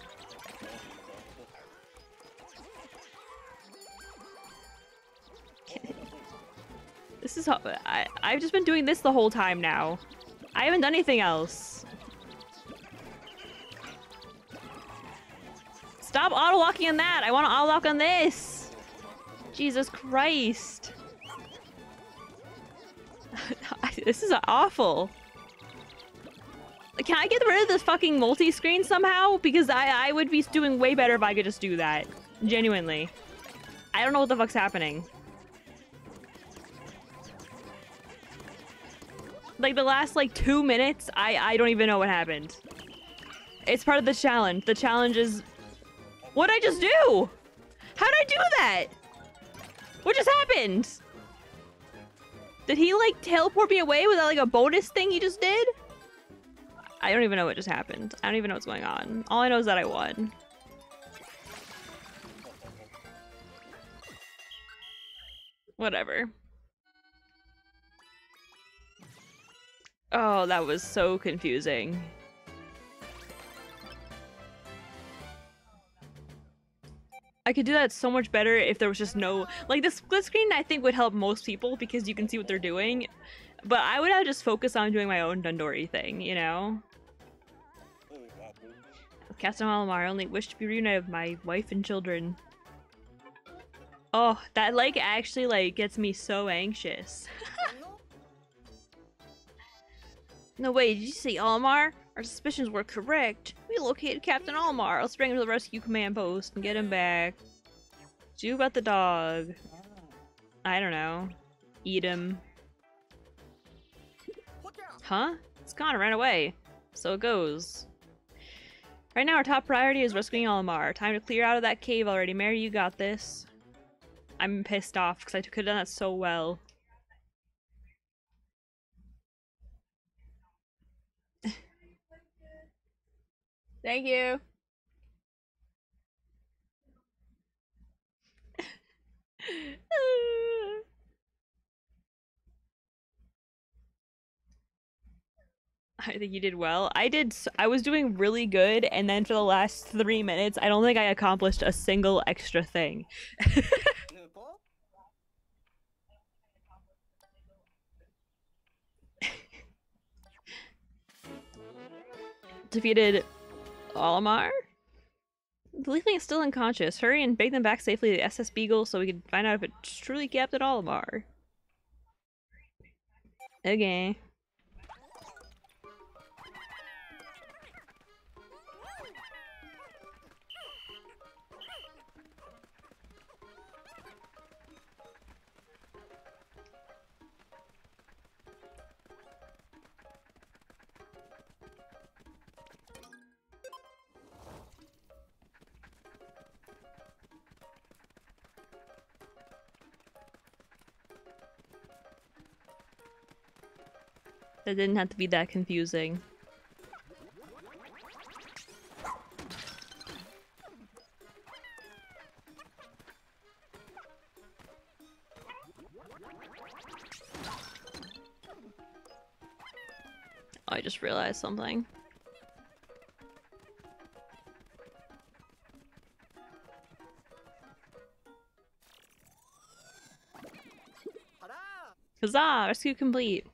This is I, I've just been doing this the whole time now. I haven't done anything else. Stop auto-locking on that! I want to auto-lock on this! Jesus Christ. this is awful. Can I get rid of this fucking multi-screen somehow? Because I, I would be doing way better if I could just do that. Genuinely. I don't know what the fuck's happening. Like, the last, like, two minutes, I, I don't even know what happened. It's part of the challenge. The challenge is... What'd I just do? How'd I do that? What just happened? Did he, like, teleport me away without, like, a bonus thing he just did? I don't even know what just happened. I don't even know what's going on. All I know is that I won. Whatever. Oh, that was so confusing. I could do that so much better if there was just no... Like, the split screen I think would help most people because you can see what they're doing. But I would have just focused on doing my own Dandori thing, you know? Captain Olimar, I only wish to be reunited with my wife and children. Oh, that like actually like gets me so anxious. no way, did you say Olimar? Our suspicions were correct. We located Captain Olimar. Let's bring him to the rescue command post and get him back. Do about the dog. I don't know. Eat him. Huh? It's gone, ran away. So it goes. Right now, our top priority is rescuing Olimar. Time to clear out of that cave already. Mary, you got this. I'm pissed off because I could have done that so well. Thank you. I think you did well. I did. I was doing really good, and then for the last three minutes, I don't think I accomplished a single extra thing. Defeated Olimar. The Leafling is still unconscious. Hurry and bake them back safely to the SS Beagle so we can find out if it's truly Captain Olimar. Okay. That didn't have to be that confusing. Oh, I just realized something. Huzzah! Rescue complete.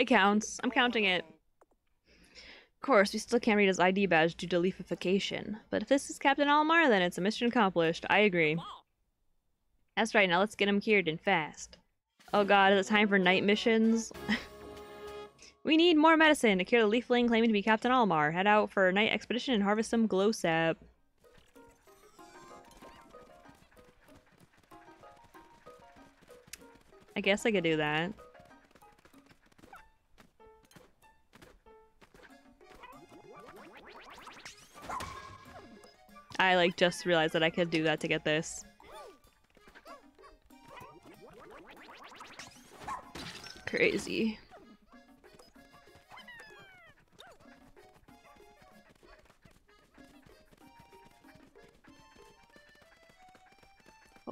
It counts. I'm counting it. Of course, we still can't read his ID badge due to leafification. But if this is Captain Olimar, then it's a mission accomplished. I agree. That's right, now let's get him cured and fast. Oh god, is it time for night missions? we need more medicine to cure the leafling claiming to be Captain Olimar. Head out for a night expedition and harvest some glow sap. I guess I could do that. I like just realized that I could do that to get this. Crazy.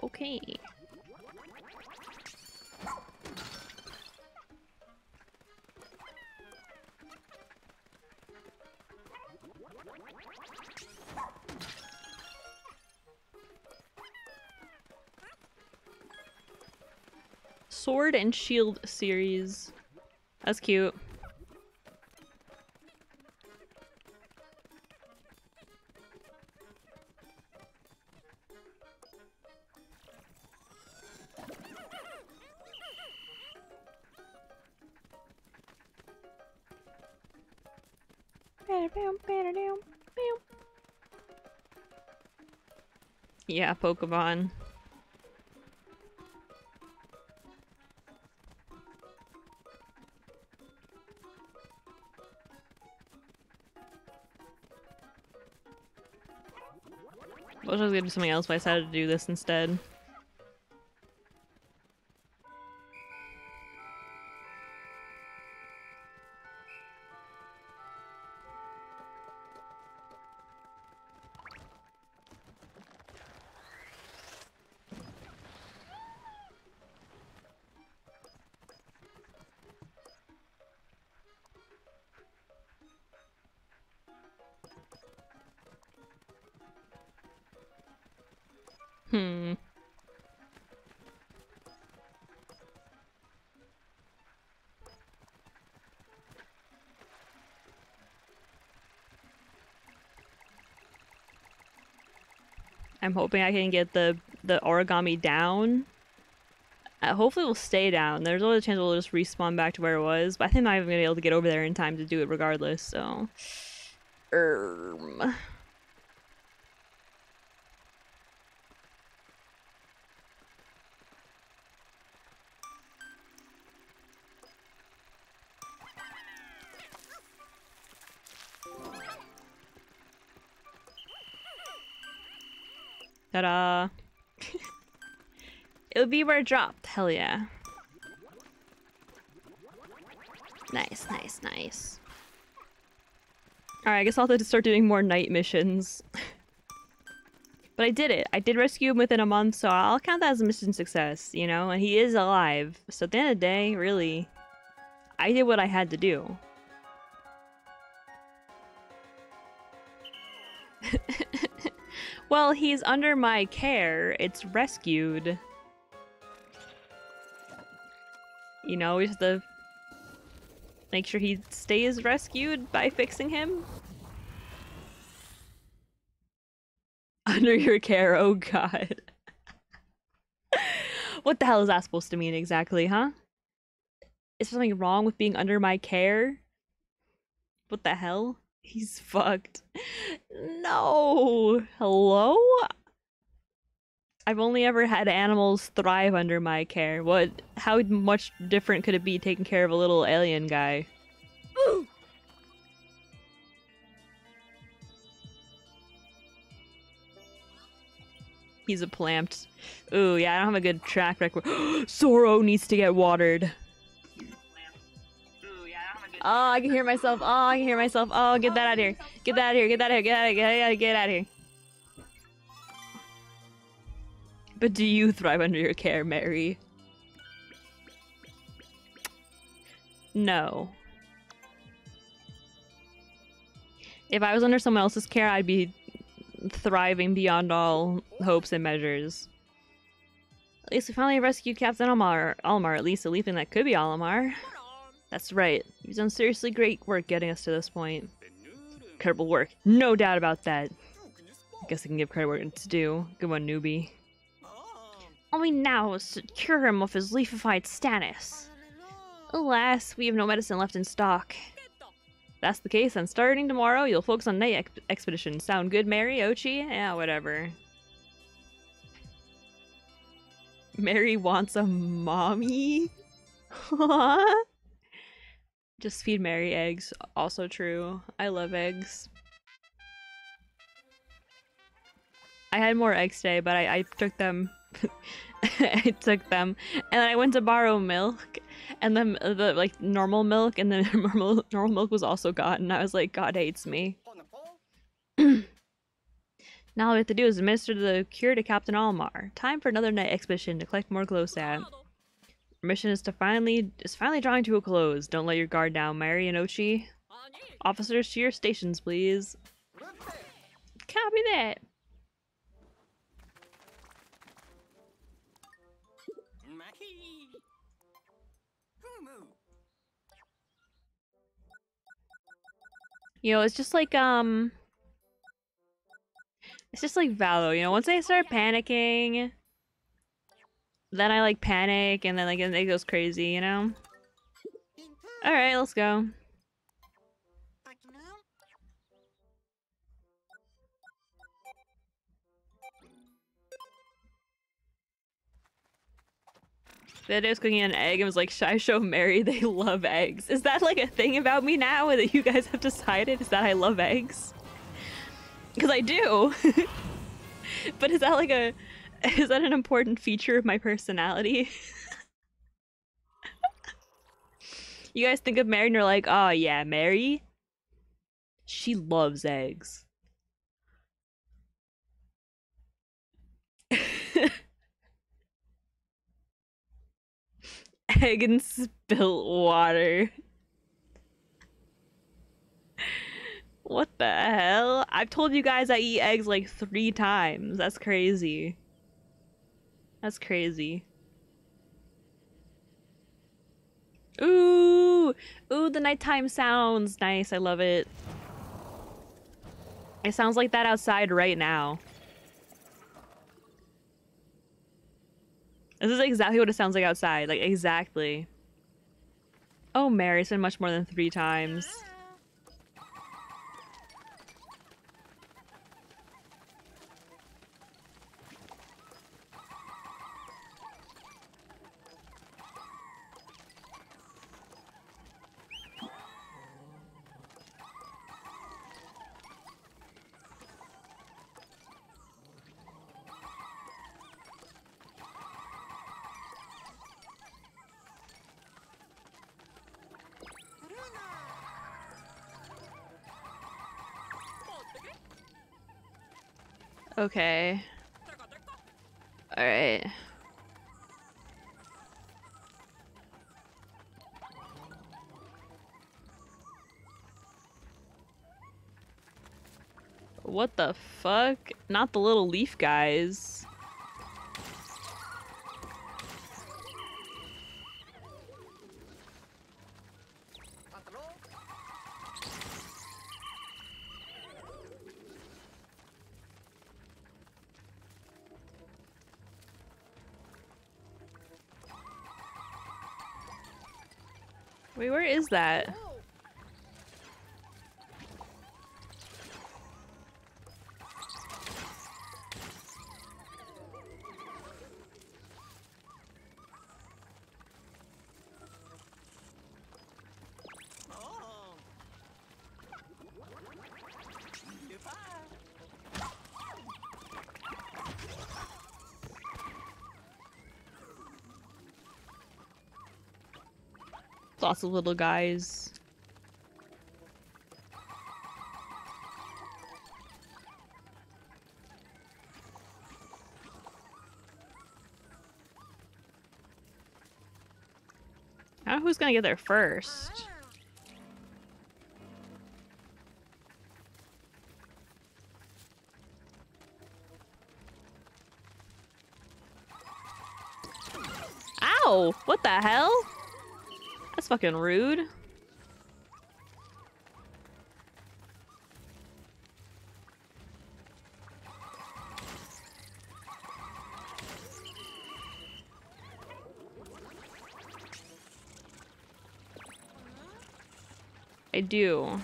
Okay. Sword and Shield series. That's cute. Yeah, Pokemon. I was gonna do something else, but I decided to do this instead. I'm hoping I can get the the origami down. Uh, hopefully, we'll stay down. There's always a chance we'll just respawn back to where it was, but I think I'm not even gonna be able to get over there in time to do it regardless. So, um. Ta-da! it would be where it dropped. Hell yeah. Nice, nice, nice. Alright, I guess I'll have to start doing more night missions. but I did it. I did rescue him within a month, so I'll count that as a mission success, you know? And he is alive. So at the end of the day, really, I did what I had to do. Well, he's under my care. It's rescued. You know, have to make sure he stays rescued by fixing him. Under your care, oh god. what the hell is that supposed to mean exactly, huh? Is something wrong with being under my care? What the hell? He's fucked. No! Hello? I've only ever had animals thrive under my care. What? How much different could it be taking care of a little alien guy? He's a plant. Ooh, yeah, I don't have a good track record. Zoro needs to get watered. Oh, I can hear myself. Oh, I can hear myself. Oh, get that out of here. Get that out of here. Get that out of here. Get out of here. Get out of here. But do you thrive under your care, Mary? No. If I was under someone else's care, I'd be thriving beyond all hopes and measures. At least we finally rescued Captain Olimar. Olimar, at least a leafling that could be Olimar. That's right. You've done seriously great work getting us to this point. Incredible work. No doubt about that. I guess I can give credit where it's due. Good one, newbie. All we now is to cure him of his leafified status. Alas, we have no medicine left in stock. That's the case, and starting tomorrow, you'll focus on night ex expedition. Sound good, Mary? Oatchi? Yeah, whatever. Mary wants a mommy? Just feed Mary eggs. Also true. I love eggs. I had more eggs today, but I, I took them. I took them, and I went to borrow milk, and then the like normal milk, and then normal normal milk was also gone. I was like, God hates me. now all we have to do is administer the cure to Captain Olimar. Time for another night expedition to collect more glow sap. Mission is to finally is finally drawing to a close. Don't let your guard down, Mary and Oatchi. Officers to your stations, please. Copy that. You know, it's just like um it's just like Valo, you know, once I start panicking then I like panic and then like it goes crazy, you know? Alright, let's go. The day I was cooking an egg and was like, should I show Mary they love eggs? Is that like a thing about me now that you guys have decided? Is that I love eggs? Because I do. but is that like a is that an important feature of my personality? you guys think of Mary and you're like, oh yeah, Mary? She loves eggs. Egg and spilt water. What the hell? I've told you guys I eat eggs like three times. That's crazy. That's crazy. Ooh! Ooh, the nighttime sounds. Nice, I love it. It sounds like that outside right now. This is exactly what it sounds like outside. Like, exactly. Oh, Mary, it's been much more than three times. Okay. Alright. What the fuck? Not the little leaf guys. Wait, where is that? Lots of little guys. I don't know who's gonna get there first. Ow! What the hell? Fucking rude. I do.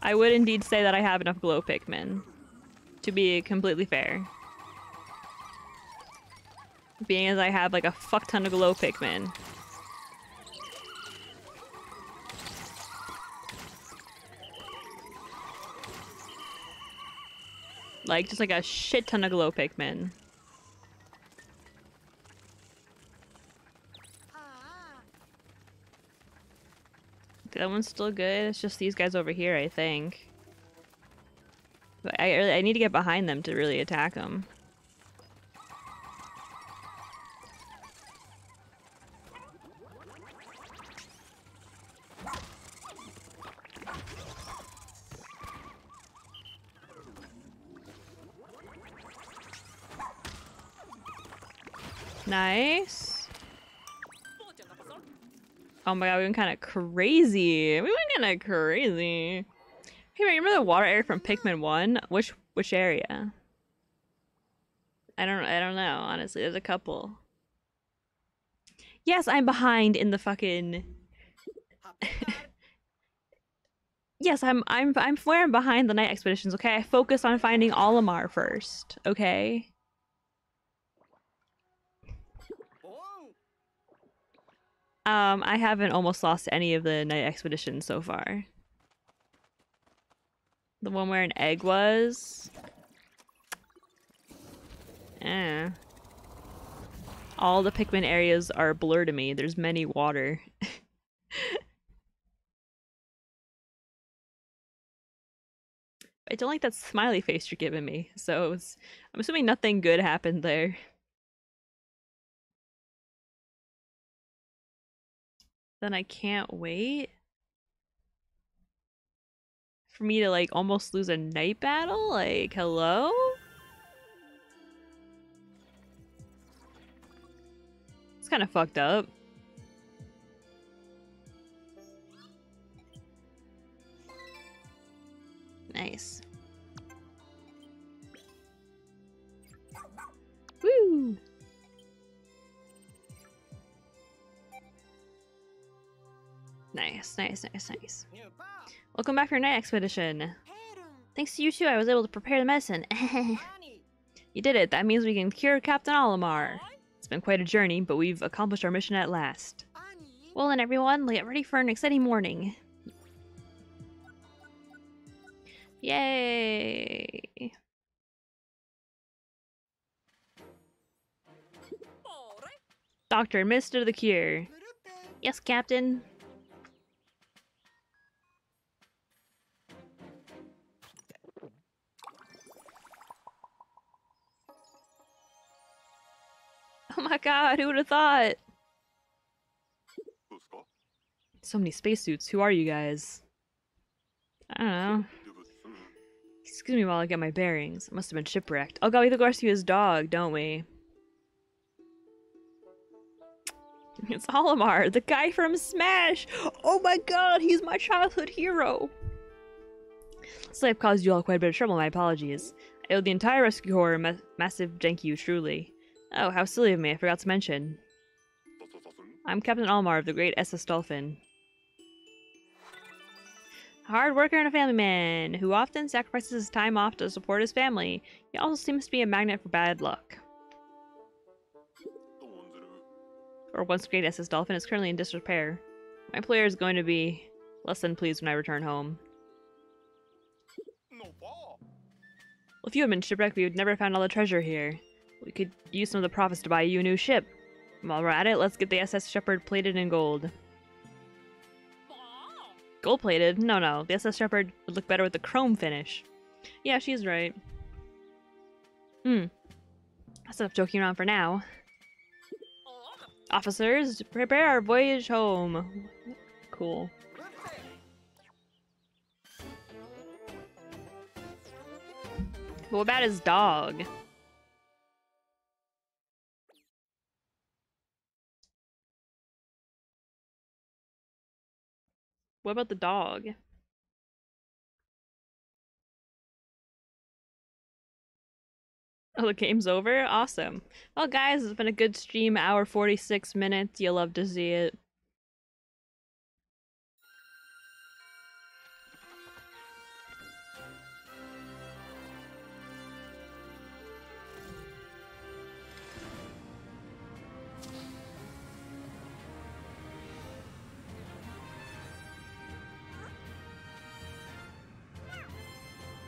I would indeed say that I have enough glow Pikmin. To be completely fair. Being as I have like a fuck ton of glow Pikmin. Like, just like a shit ton of glow Pikmin. That one's still good. It's just these guys over here, I think. But I, I need to get behind them to really attack them. Oh my god, we went kind of crazy. We went kind of crazy. Hey, remember the water area from Pikmin One? Which which area? I don't I don't know. Honestly, there's a couple. Yes, I'm behind in the fucking. Yes, I'm I'm I'm I'm behind the night expeditions. Okay, I focus on finding Olimar first. Okay. Oh. Um, I haven't almost lost any of the night expeditions so far. The one where an egg was. Eh. All the Pikmin areas are blur to me. There's many water. I don't like that smiley face you're giving me, so I'm assuming nothing good happened there. Then I can't wait for me to like almost lose a night battle? Like, hello? It's kind of fucked up. Nice. Woo! Nice, nice, nice, nice. Welcome back for your night expedition. Thanks to you two, I was able to prepare the medicine. You did it. That means we can cure Captain Olimar. It's been quite a journey, but we've accomplished our mission at last. Well then, everyone, get ready for an exciting morning. Yay! Doctor, Mister the cure. Yes, Captain. my god, who would have thought? So many spacesuits. Who are you guys? I don't know. Excuse me while I get my bearings. I must have been shipwrecked. Oh god, we have to rescue his dog, don't we? It's Olimar, the guy from Smash! Oh my god, he's my childhood hero! Slave caused you all quite a bit of trouble, my apologies. I owe the entire rescue corps a massive thank you, truly. Oh, how silly of me. I forgot to mention. I'm Captain Olimar of the Great SS Dolphin. Hard worker and a family man, who often sacrifices his time off to support his family. He also seems to be a magnet for bad luck. Or once Great SS Dolphin is currently in disrepair. My player is going to be less than pleased when I return home. Well, if you had been shipwrecked, we would never have found all the treasure here. We could use some of the profits to buy you a new ship. While we're at it, let's get the SS Shepherd plated in gold. Gold plated? No, no. The SS Shepherd would look better with the chrome finish. Yeah, she's right. Hmm. That's enough joking around for now. Officers, prepare our voyage home. Cool. What about his dog? What about the dog? Oh, the game's over? Awesome. Well, guys, it's been a good stream, hour 46 minutes. You'll love to see it.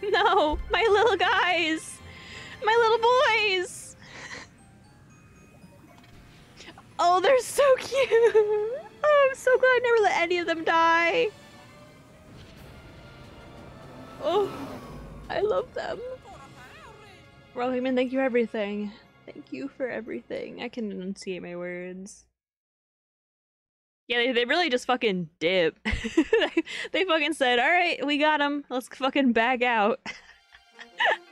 No, my little guys, my little boys. Oh, they're so cute. Oh, I'm so glad I never let any of them die. Oh, I love them. Rohingman, thank you for everything. Thank you for everything. I can enunciate my words. Yeah, they, they really just fucking dip. they, fucking said, alright, we got him. Let's fucking back out.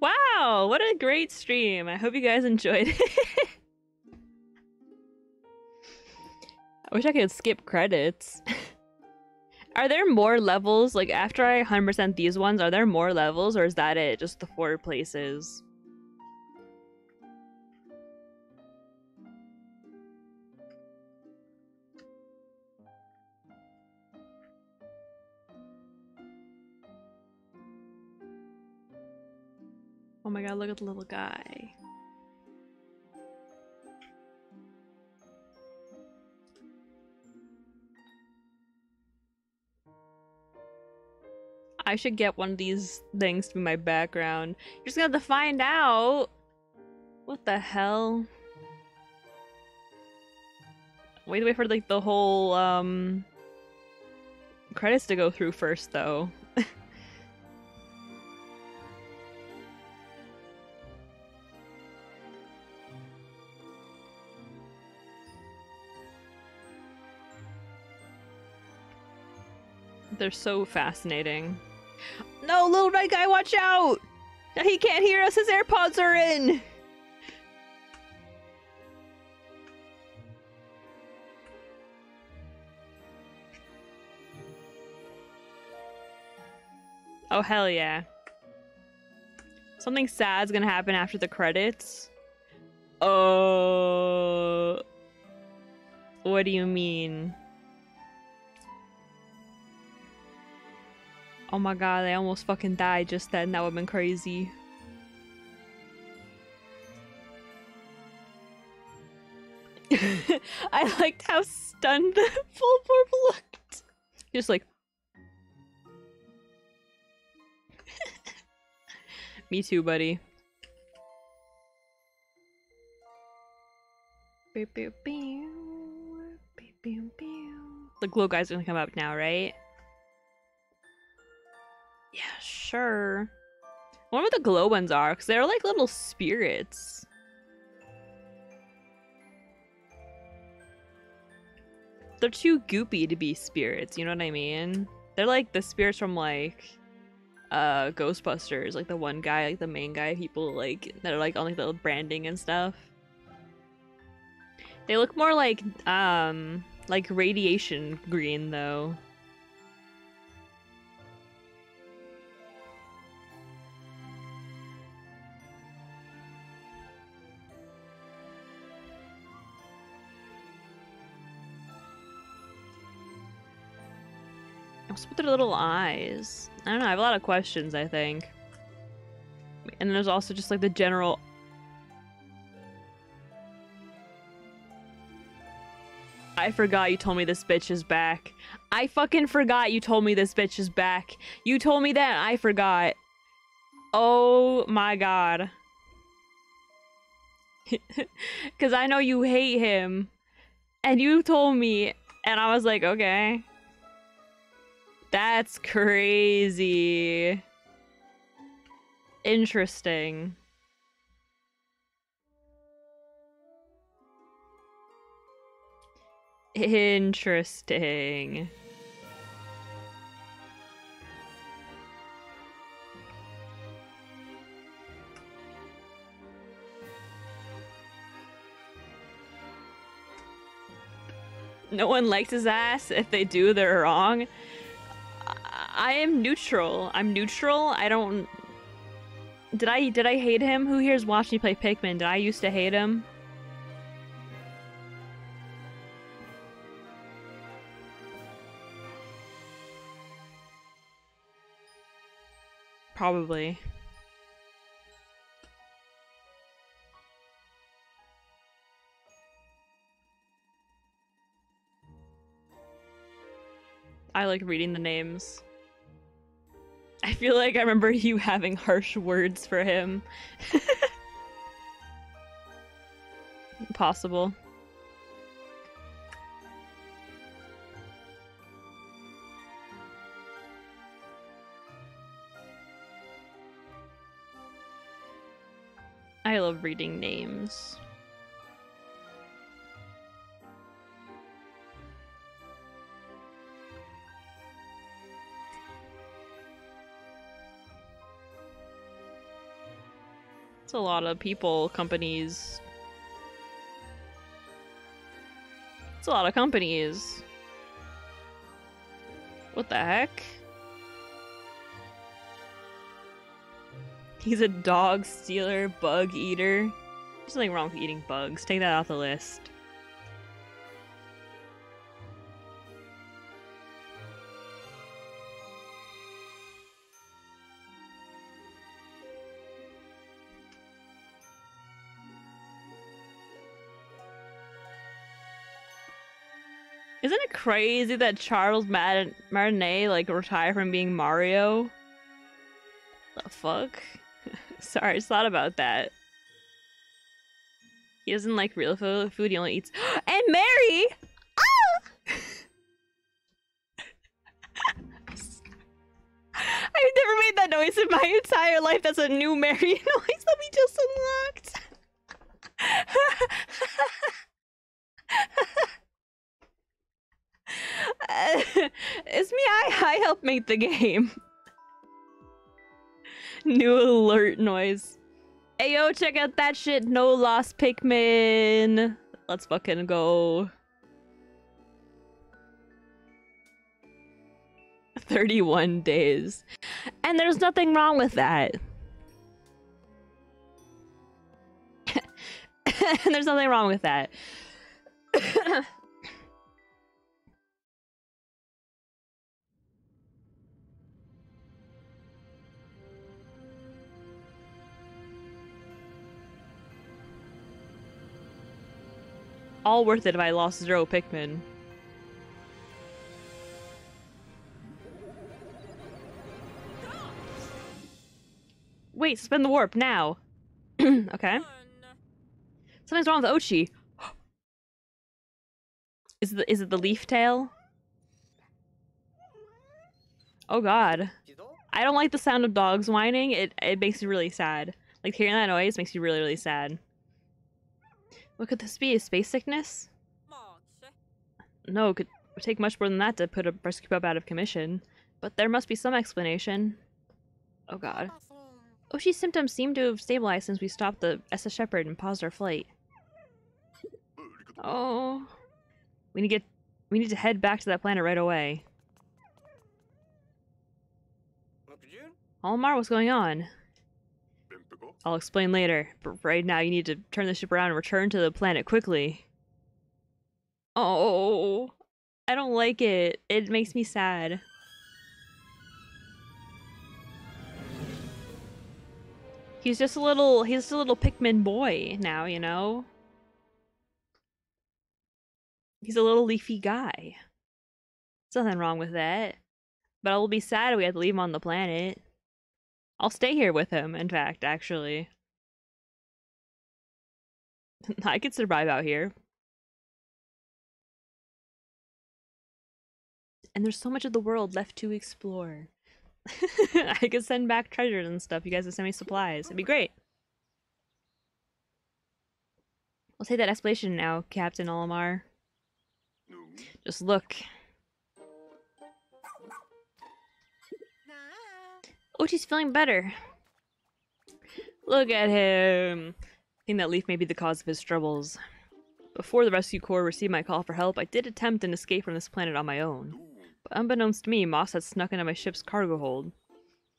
Wow, what a great stream. I hope you guys enjoyed it. I wish I could skip credits. are there more levels? Like, after I 100% these ones, are there more levels, or is that it? Just the four places? Oh my god, look at the little guy. I should get one of these things to be my background. You're just gonna have to find out. What the hell? Wait, wait for like the whole um credits to go through first, though. They're so fascinating. No, little red guy, watch out! He can't hear us, his AirPods are in! Oh, hell yeah. Something sad's gonna happen after the credits. Oh. What do you mean? Oh my god, I almost fucking died just then. That would've been crazy. I liked how stunned Full Purple looked. Just like. Me too, buddy. The glow guy's are gonna come up now, right? Yeah, sure. I wonder what the glow ones are, because they're like little spirits. They're too goopy to be spirits, you know what I mean? They're like the spirits from like uh Ghostbusters, like the one guy, like the main guy people like that are like on like the branding and stuff. They look more like um like radiation green though. What's with their little eyes? I don't know. I have a lot of questions. I think, and there's also just like the general. I forgot you told me this bitch is back. I fucking forgot you told me this bitch is back. You told me that. I forgot. Oh my god. Because I know you hate him. And you told me. And I was like, okay. That's crazy. Interesting. Interesting. No one likes his ass. If they do, they're wrong. I am neutral. I'm neutral. I don't. Did I did I hate him? Who here's watched me play Pikmin? Did I used to hate him? Probably. I like reading the names. I feel like I remember you having harsh words for him. Possible. I love reading names. It's a lot of people, companies. It's a lot of companies. What the heck? He's a dog stealer, bug eater. There's nothing wrong with eating bugs. Take that off the list. Crazy that Charles Mad- Martinet like retired from being Mario? The fuck? Sorry, I just thought about that. He doesn't like real food. He only eats and Mary. Ah! I've never made that noise in my entire life. That's a new Mary noise that we just unlocked. Uh, it's me. I I helped make the game. New alert noise. Hey yo, check out that shit. No lost Pikmin. Let's fucking go. 31 days. And there's nothing wrong with that. there's nothing wrong with that. All worth it if I lost zero Pikmin. Wait, spin the warp now. okay. Something's wrong with Oatchi. Is the is it the leaf tail? Oh god. I don't like the sound of dogs whining. It it makes me really sad. Like hearing that noise makes me really really sad. What could this be? A space sickness? No, it could take much more than that to put a rescue pup out of commission. But there must be some explanation. Oh god. Oh, Oatchi's symptoms seem to have stabilized since we stopped the SS Shepherd and paused our flight. Oh. We need to get we need to head back to that planet right away. Olimar, what's going on? I'll explain later, but right now you need to turn the ship around and return to the planet quickly. Oh, I don't like it. It makes me sad. He's just a little, he's just a little Pikmin boy now, you know? He's a little leafy guy. There's nothing wrong with that. But I will be sad if we have to leave him on the planet. I'll stay here with him, in fact, actually. I could survive out here. And there's so much of the world left to explore. I could send back treasures and stuff. You guys would send me supplies. It'd be great. I'll take that explanation now, Captain Olimar. Just look. Oatchi's feeling better. Look at him. I think that leaf may be the cause of his troubles. Before the rescue corps received my call for help, I did attempt an escape from this planet on my own. But unbeknownst to me, Moss had snuck into my ship's cargo hold.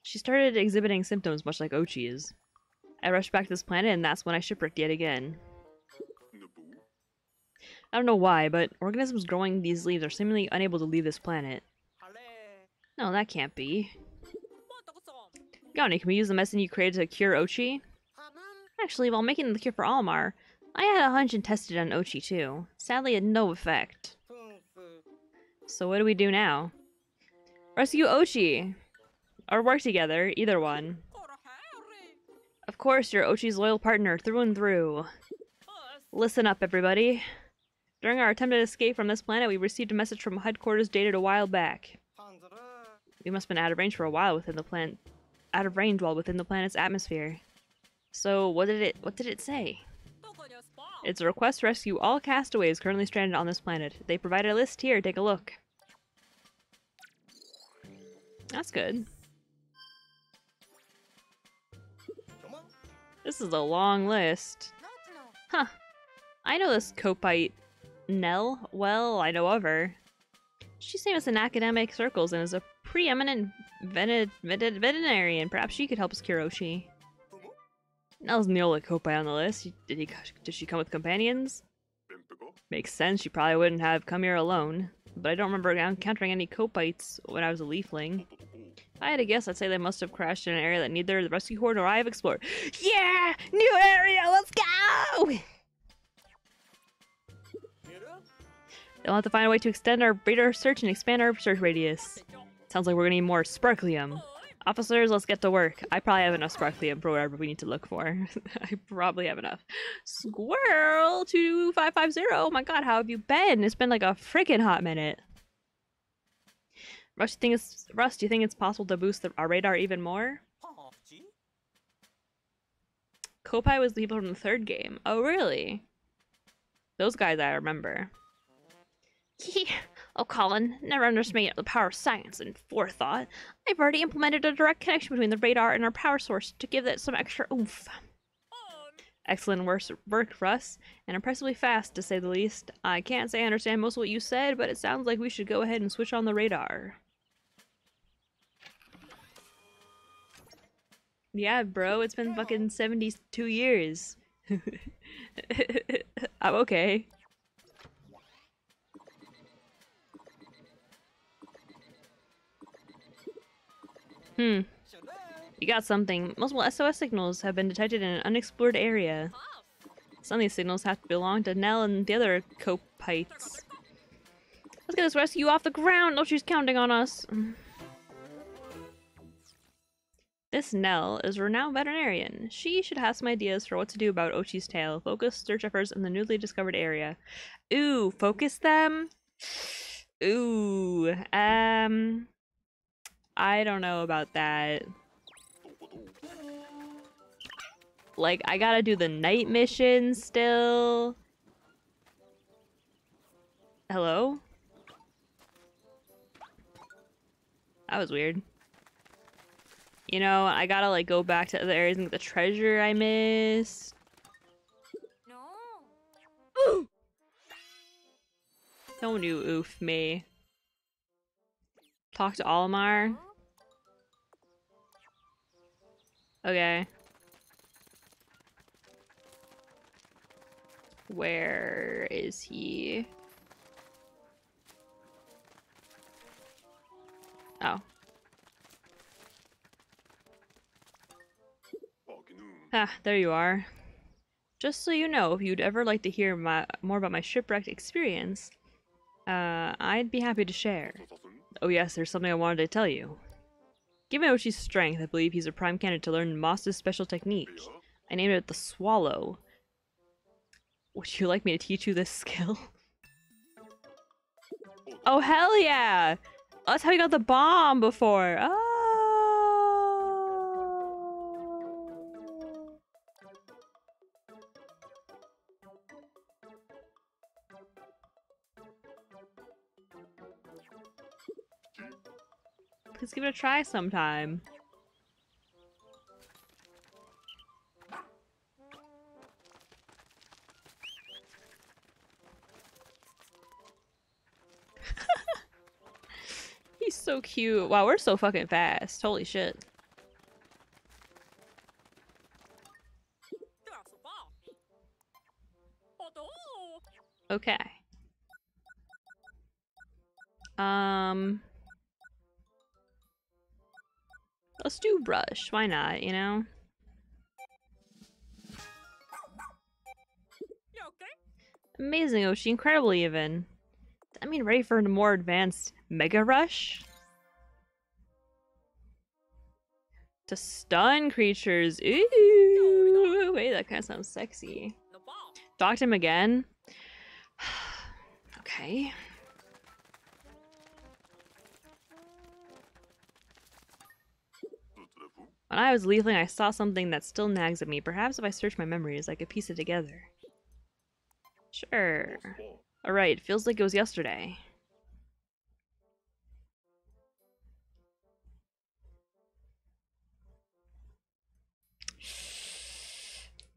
She started exhibiting symptoms much like Oatchi's. I rushed back to this planet and that's when I shipwrecked yet again. I don't know why, but organisms growing these leaves are seemingly unable to leave this planet. No, that can't be. Yonny, can we use the medicine you created to cure Oatchi? Actually, while making the cure for Olimar, I had a hunch and tested on Oatchi too. Sadly, it had no effect. So what do we do now? Rescue Oatchi! Or work together, either one. Of course, you're Oatchi's loyal partner through and through. Listen up, everybody. During our attempted escape from this planet, we received a message from headquarters dated a while back. We must have been out of range for a while within the planet out of range while within the planet's atmosphere. So what did it? What did it say? It's a request to rescue all castaways currently stranded on this planet. They provided a list here. Take a look. That's good. This is a long list. Huh. I know this Koppaite Nell well. I know of her. She's famous in academic circles and is a preeminent veterinarian. Perhaps she could help us cure Oatchi. the only Kopai on the list. Did he? Did she come with companions? Makes sense. She probably wouldn't have come here alone. But I don't remember encountering any Koppaites when I was a leafling. If I had a guess, I'd say they must have crashed in an area that neither the rescue horde nor I have explored. Yeah! New area! Let's go! They'll have to find a way to extend our radar search and expand our search radius. Sounds like we're gonna need more Sparklium. Officers, let's get to work. I probably have enough Sparklium for whatever we need to look for. I probably have enough. Squirrel 2550. Oh my god, how have you been? It's been like a freaking hot minute. Russ, you think it's Russ? Do you think it's possible to boost the, our radar even more? Kopai was the people from the third game. Oh, really? Those guys I remember. oh, Collin, never underestimate the power of science and forethought. I've already implemented a direct connection between the radar and our power source to give it some extra oomph. Excellent work, work, Russ, and impressively fast, to say the least. I can't say I understand most of what you said, but it sounds like we should go ahead and switch on the radar. Yeah, bro, it's been fucking 72 years. I'm oh, okay. Hmm, you got something. Multiple SOS signals have been detected in an unexplored area. Some of these signals have to belong to Nell and the other Koppaites. Let's get this rescue off the ground. No, she's counting on us. This Nell is a renowned veterinarian. She should have some ideas for what to do about Oatchi's tail. Focus search efforts in the newly discovered area. Ooh, focus them? Ooh, um... I don't know about that. Like, I gotta do the night mission still. Hello? That was weird. You know, I gotta like go back to other areas and get the treasure I missed. No. Don't you oof me. Talk to Olimar. Okay. Where is he? Oh. Ah, there you are. Just so you know, if you'd ever like to hear my, more about my shipwrecked experience, uh, I'd be happy to share. Oh yes, there's something I wanted to tell you. Given Oatchi's strength, I believe he's a prime candidate to learn Moss's special technique. I named it the Swallow. Would you like me to teach you this skill? Oh hell yeah! That's how you got the bomb before. Oh. Please give it a try sometime. He's so cute. Wow, we're so fucking fast. Holy shit. Okay. Do brush. Why not, you know? Amazing, oh, Oatchi. Incredible, even. I mean, ready for a more advanced Mega Rush? To stun creatures. Ooh! Wait, that kind of sounds sexy. Docked him again? okay. When I was leaving, I saw something that still nags at me. Perhaps if I search my memories, I could piece it together. Sure. Alright, feels like it was yesterday.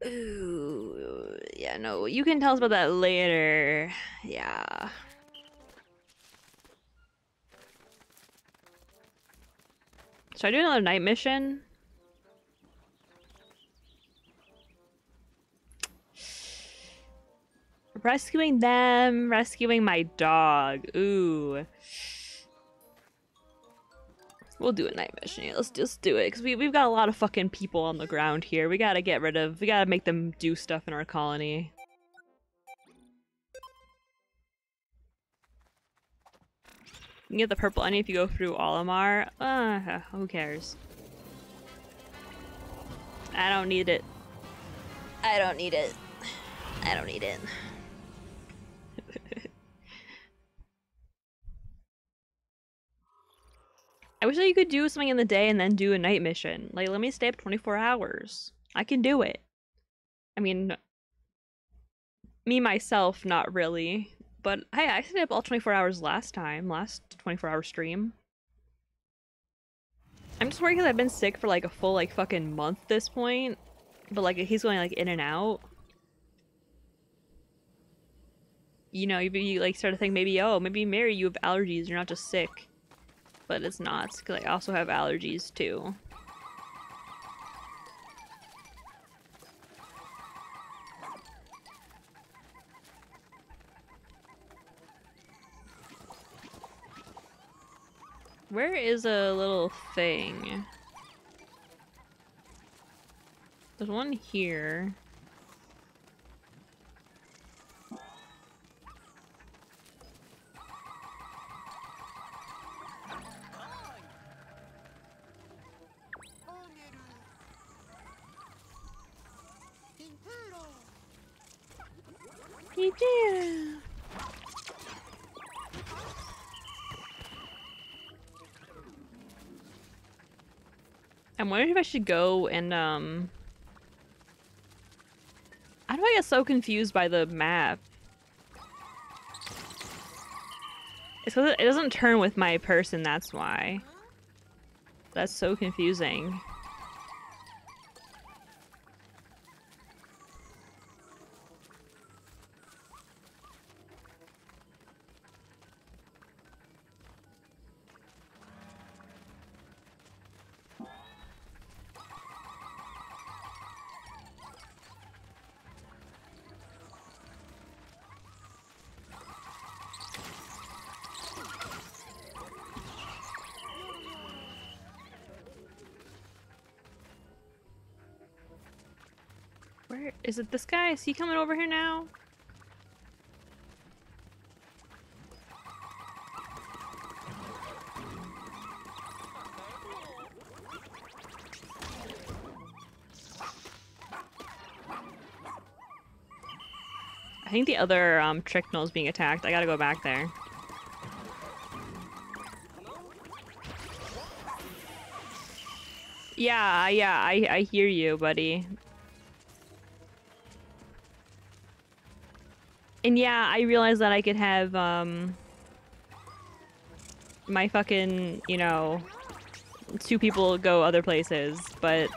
Ooh, yeah, no, you can tell us about that later. Yeah. Should I do another night mission? Rescuing them, rescuing my dog. Ooh. We'll do a night mission. Let's just do it. Because we, we've got a lot of fucking people on the ground here. We gotta get rid of... We gotta make them do stuff in our colony. You can get the purple any if you go through Olimar. Uh, who cares? I don't need it. I don't need it. I don't need it. I wish that you could do something in the day and then do a night mission. Like, let me stay up 24 hours. I can do it. I mean, me myself, not really. But hey, I stayed up all 24 hours last time, last 24 hour stream. I'm just worried because I've been sick for like a full like fucking month this point. But like he's going like in and out. You know, you, you like start to think maybe, oh, maybe Mary, you have allergies, you're not just sick. But it's not, because I also have allergies too. Where is a little thing? There's one here. Yeah. I'm wondering if I should go and um How do I get so confused by the map? It's it doesn't turn with my person, that's why. That's so confusing. Is it this guy? Is he coming over here now? I think the other um, is being attacked. I gotta go back there. Yeah, yeah, I, I hear you, buddy. And yeah, I realized that I could have, um... My fucking, you know... Two people go other places, but...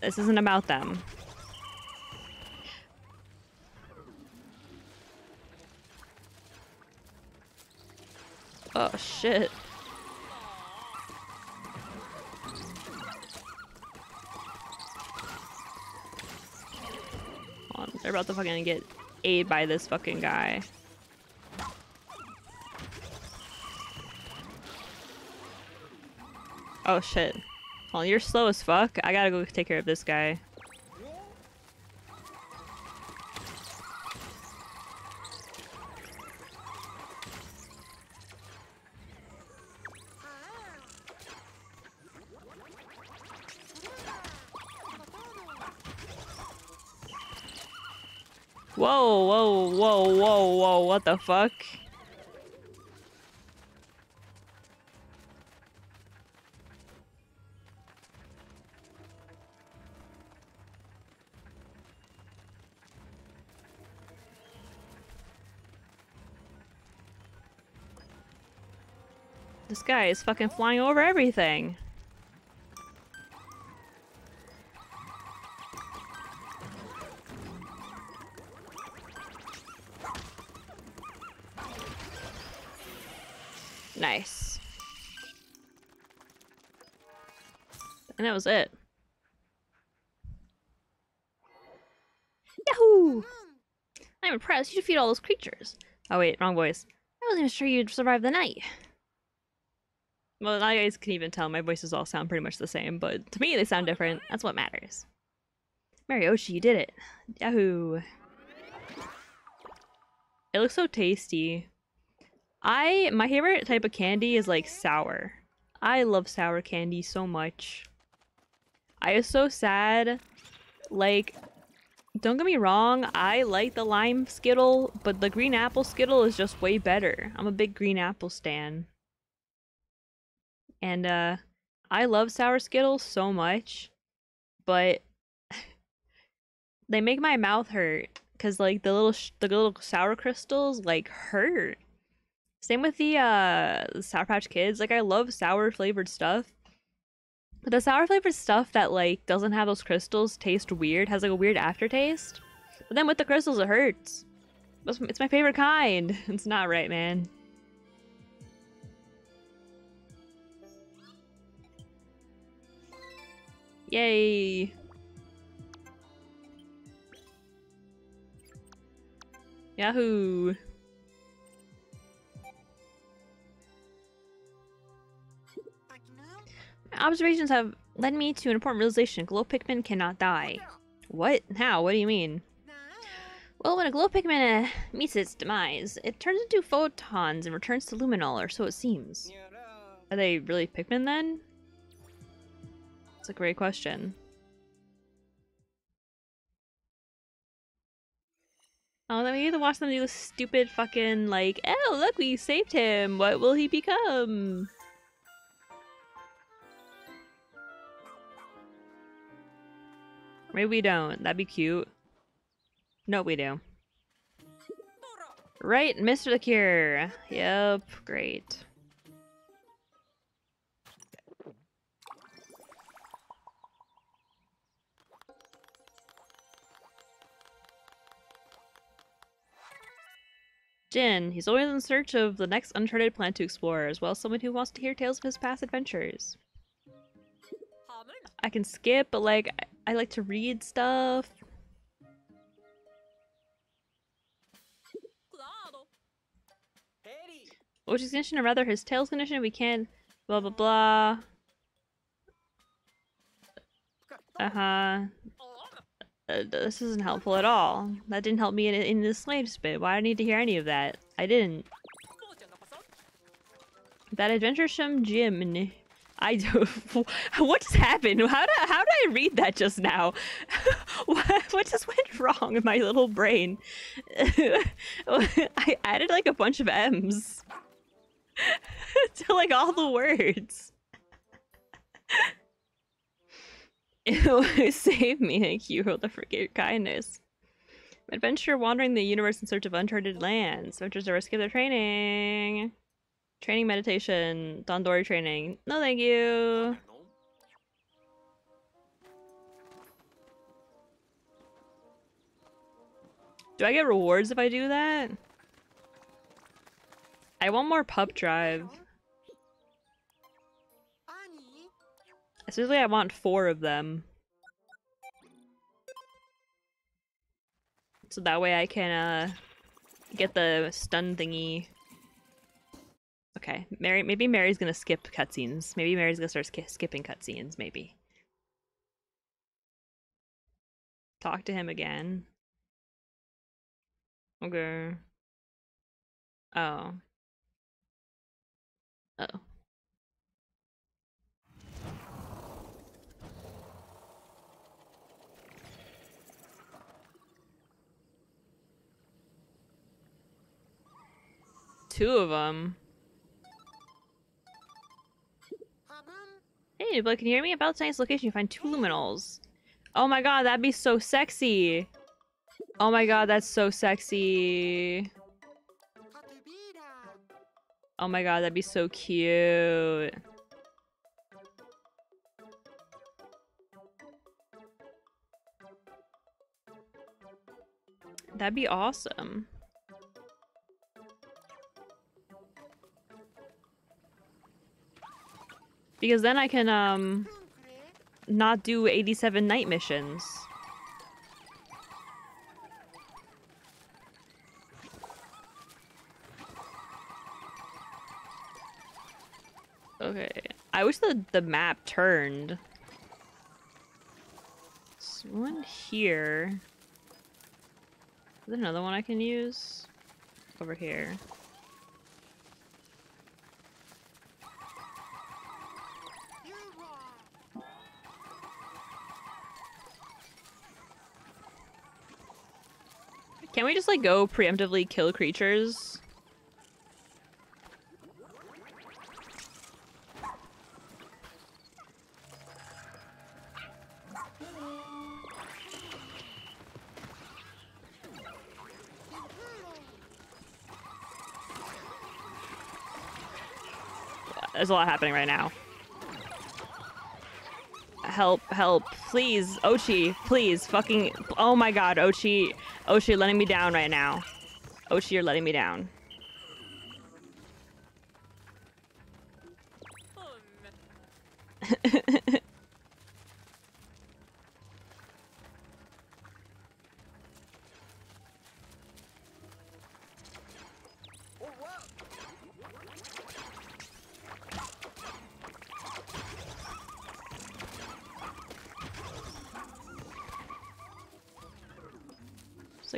This isn't about them. Oh, shit. They're about to fucking get aid by this fucking guy. Oh shit. Well, you're slow as fuck. I gotta go take care of this guy. What the fuck? This guy is fucking flying over everything. That was it. Yahoo! I'm impressed. You defeat all those creatures. Oh wait, wrong voice. I wasn't even sure you'd survive the night. Well, now you guys can even tell my voices all sound pretty much the same, but to me they sound different. That's what matters. Marioshi, you did it. Yahoo! It looks so tasty. I my favorite type of candy is like sour. I love sour candy so much. I is so sad. Like, don't get me wrong, I like the lime Skittle, but the green apple Skittle is just way better. I'm a big green apple stan. And uh I love sour Skittles so much, but they make my mouth hurt cuz like the little the little sour crystals like hurt. Same with the uh Sour Patch Kids. Like I love sour flavored stuff. The sour flavored stuff that like doesn't have those crystals taste weird, has like a weird aftertaste. But then with the crystals it hurts. It's my favorite kind. It's not right, man. Yay. Yahoo. Observations have led me to an important realization. Glow Pikmin cannot die. What? How? What do you mean? Well, when a glow Pikmin uh, meets its demise, it turns into photons and returns to Lumiknoll, or so it seems. Are they really Pikmin then? That's a great question. Oh, then we get to watch them do stupid fucking like, oh look, we saved him. What will he become? Maybe we don't. That'd be cute. No, we do. Right, Mr. the Cure. Yep, great. Jin, he's always in search of the next uncharted planet to explore, as well as someone who wants to hear tales of his past adventures. I can skip, but like, I, like to read stuff. Which is condition, or rather his tail's condition, we can't blah blah blah. Uh-huh. Uh, this isn't helpful at all. That didn't help me in, in the slaves bit. Why do I need to hear any of that? I didn't. That adventuresome Jim. I do. What just happened? How did how did I read that just now? what, what just went wrong in my little brain? I added like a bunch of M's to like all the words. Save me, thank you for the forget kindness. Adventure wandering the universe in search of uncharted lands. Adventures are risky their training. Training meditation. Dandori training. No thank you. Do I get rewards if I do that? I want more pup drive. Essentially, I want four of them. So that way I can, uh, get the stun thingy. Okay, Mary. Maybe Mary's gonna skip cutscenes. Maybe Mary's gonna start sk skipping cutscenes. Maybe. Talk to him again. Okay. Oh. Oh. Two of them. Hey, but can you hear me? About tonight's location, you find two Lumiknolls. Oh my god, that'd be so sexy. Oh my god, that's so sexy. Oh my god, that'd be so cute. That'd be awesome. Because then I can, um, not do 87 night missions. Okay. I wish the, the map turned. There's one here. Is there another one I can use? Over here. Can we just like go preemptively kill creatures? There's a lot happening right now. Help, help, please, Oatchi, please, fucking, oh my god, Oatchi, Oatchi, you're letting me down right now. Oatchi, you're letting me down.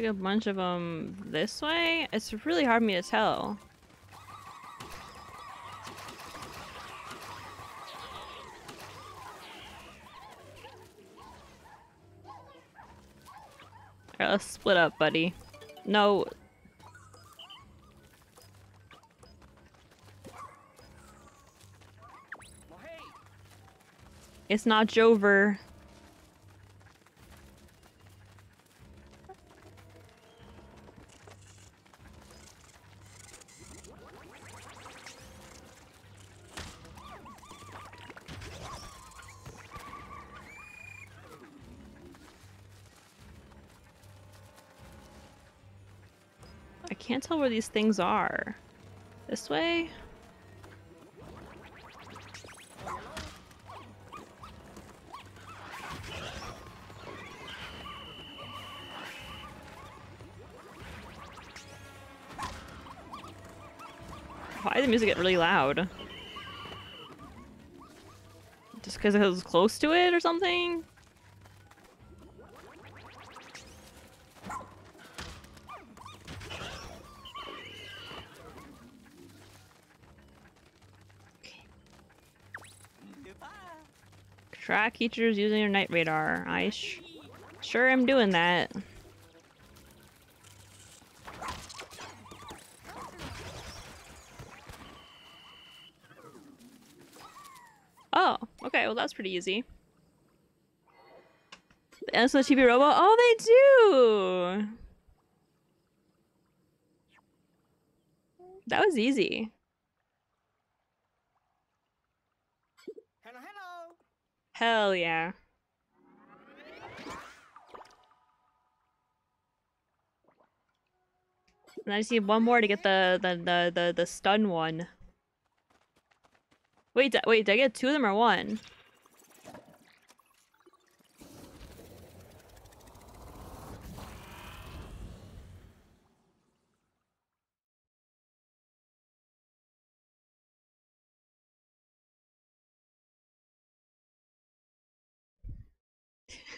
Like a bunch of them this way. It's really hard for me to tell. Alright, let's split up, buddy. No. It's not Jover. Tell where these things are. This way? Why did the music get really loud? Just because it was close to it or something? Track creatures using your night radar. I sure am doing that. Oh, okay, well that's pretty easy. The TV robot? Oh, they do! That was easy. Hello, hello. Hell yeah. And I just need one more to get the the the the, the stun one. Wait, wait, did I get two of them or one?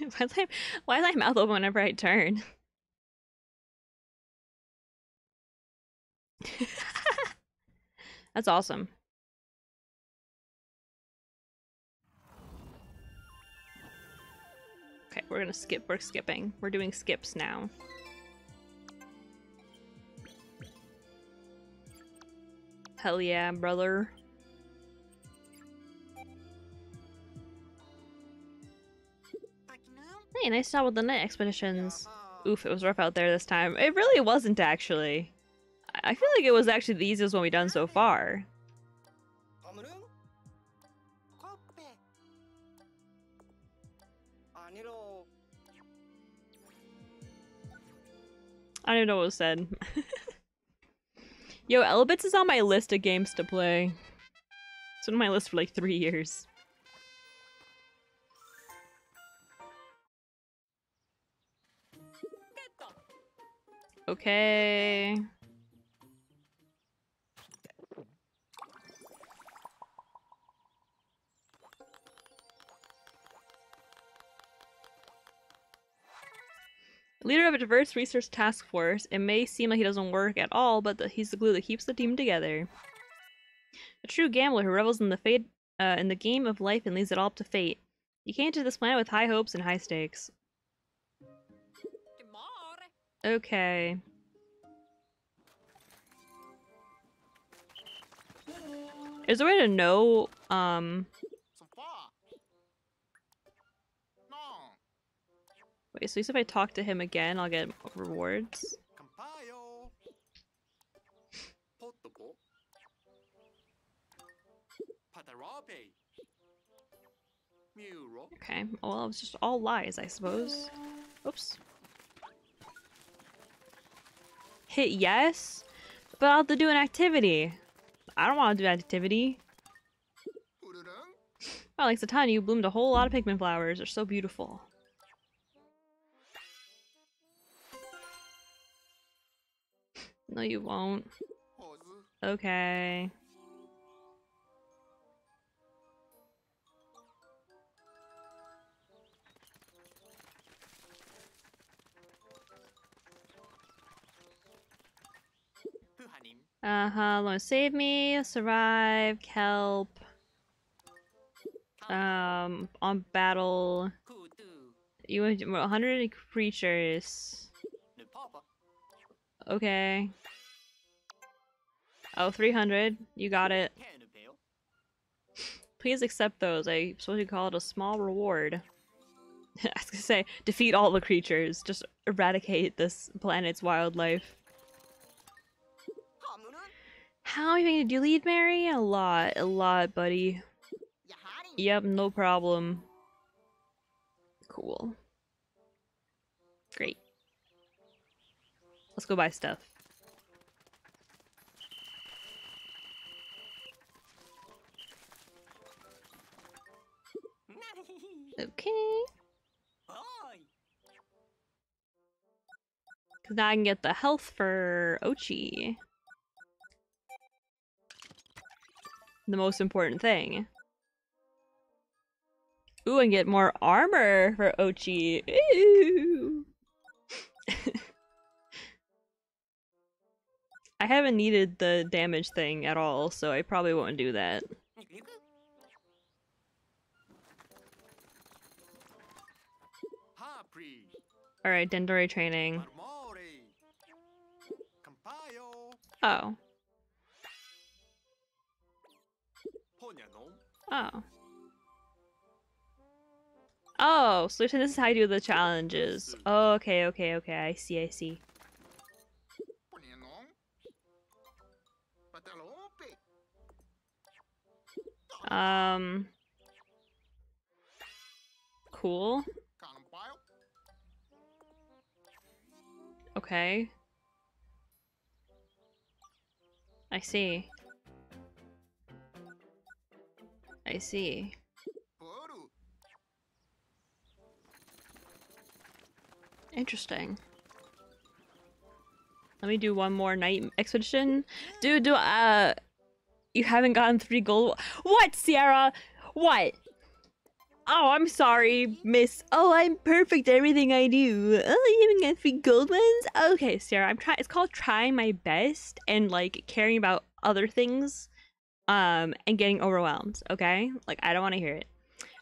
why, is my, why is my mouth open whenever I turn? That's awesome. Okay, we're gonna skip. We're skipping. We're doing skips now. Hell yeah, brother. Hey, nice job with the night expeditions. Oof, it was rough out there this time. It really wasn't actually. I feel like it was actually the easiest one we've done so far. Omelum? Cockpit. Anilo. I don't even know what was said. Yo, Elbits is on my list of games to play. It's been on my list for like three years. Okay. Leader of a diverse research task force, it may seem like he doesn't work at all, but the, he's the glue that keeps the team together. A true gambler who revels in the fate, uh, in the game of life and leaves it all up to fate. You came to this planet with high hopes and high stakes. Okay. Is there a way to know, um, wait, so at least if I talk to him again, I'll get rewards? Okay, well, it was just all lies, I suppose. Oops. Hit yes? But I'll have to do an activity. I don't want to do activity. Well, like Satani, you bloomed a whole lot of Pikmin flowers. They're so beautiful. No, you won't. Okay. Want to save me, survive, kelp, um, on battle. You want 100 creatures. Okay. Oh, 300. You got it. Please accept those. I suppose you call it a small reward. I was gonna say, defeat all the creatures. Just eradicate this planet's wildlife. How you gonna do, lead, Mary? A lot, a lot, buddy. Yep, no problem. Cool. Great. Let's go buy stuff. Okay. Cause now I can get the health for Oatchi. the most important thing. Ooh, and get more armor for Oatchi. Ooh. I haven't needed the damage thing at all, so I probably won't do that. Alright, Dandori training. Oh. Oh. Oh, so this is how you do the challenges. Oh, okay, okay, okay. I see, I see. Um. Cool. Okay. I see. I see. Interesting. Let me do one more night expedition. Dude, do uh you haven't gotten three gold What, Sierra? What? Oh, I'm sorry, miss. Oh, I'm perfect at everything I do. Oh, you haven't got three gold ones? Okay, Sierra, I'm trying it's called trying my best and like caring about other things um and getting overwhelmed, okay? Like I don't want to hear it.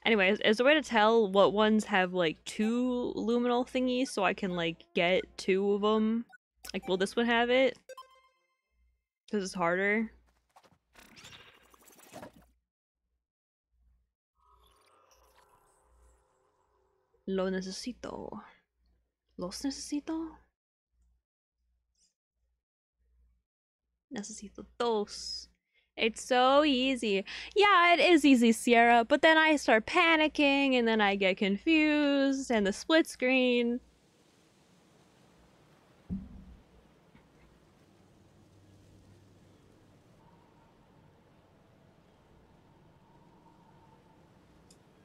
Anyways, is there a way to tell what ones have like two Lumiknoll thingies so I can like get two of them? Like, will this one have it? Because it's harder. Lo necesito. Los necesito. Necesito dos. It's so easy. Yeah, it is easy, Sierra, but then I start panicking and then I get confused and the split screen.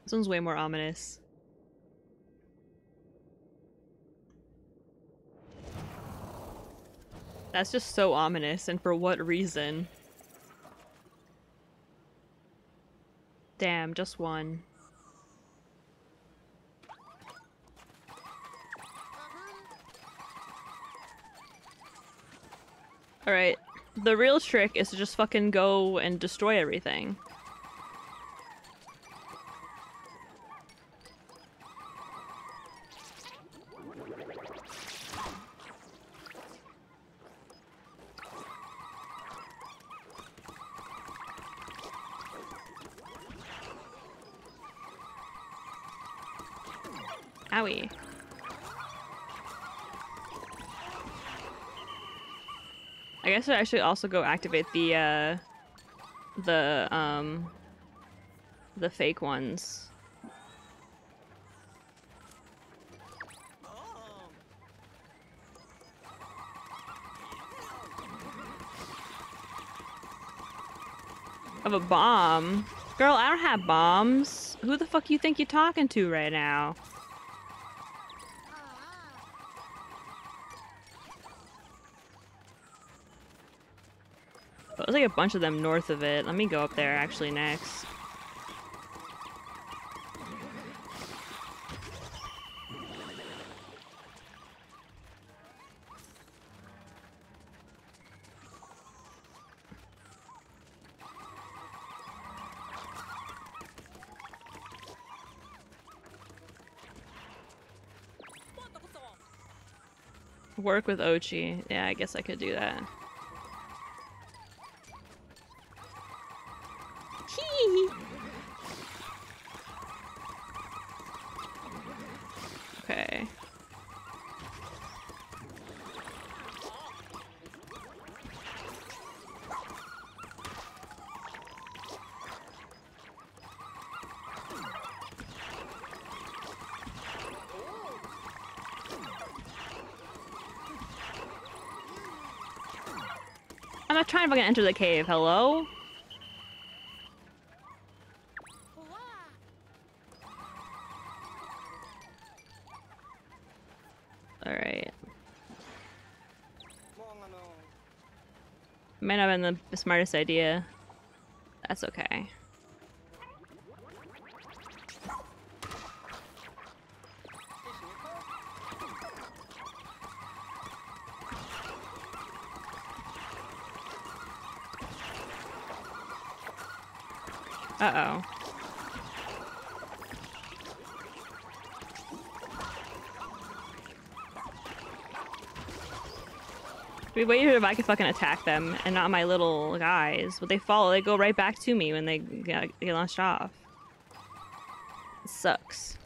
This one's way more ominous. That's just so ominous, and for what reason? Damn, just one. Alright, the real trick is to just fucking go and destroy everything. Owie. I guess I should also go activate the, uh, the, um, the fake ones. Of a bomb? Girl, I don't have bombs. Who the fuck you think you're talking to right now? There's like a bunch of them north of it. Let me go up there actually next. Work with Oatchi. Yeah, I guess I could do that. Trying to fucking enter the cave. Hello? Alright. Might not have been the, the smartest idea. That's okay. We waited if I could fucking attack them and not my little guys. But they follow, they go right back to me when they get, get launched off. It sucks.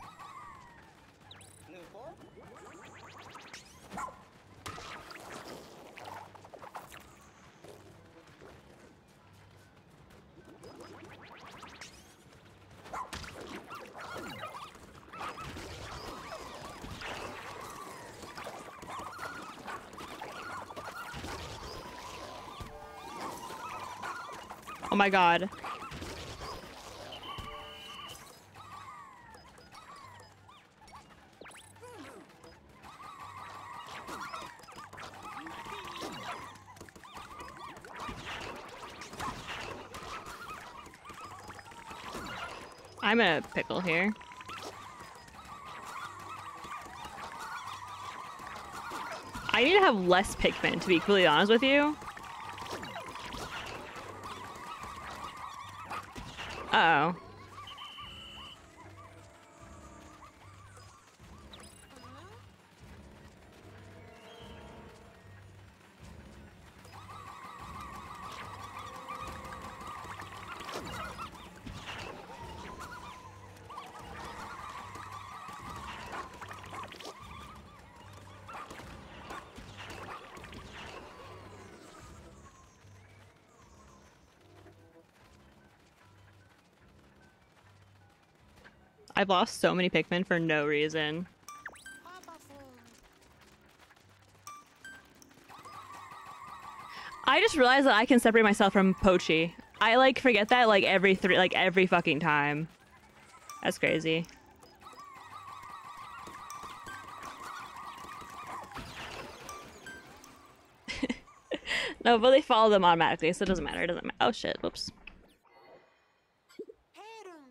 My god. I'm in a pickle here. I need to have less Pikmin, to be completely honest with you. Uh oh. I've lost so many Pikmin for no reason. I just realized that I can separate myself from Pochi. I like forget that like every three like every fucking time. That's crazy. no, but they follow them automatically, so it doesn't matter. It doesn't matter. Oh shit! Whoops.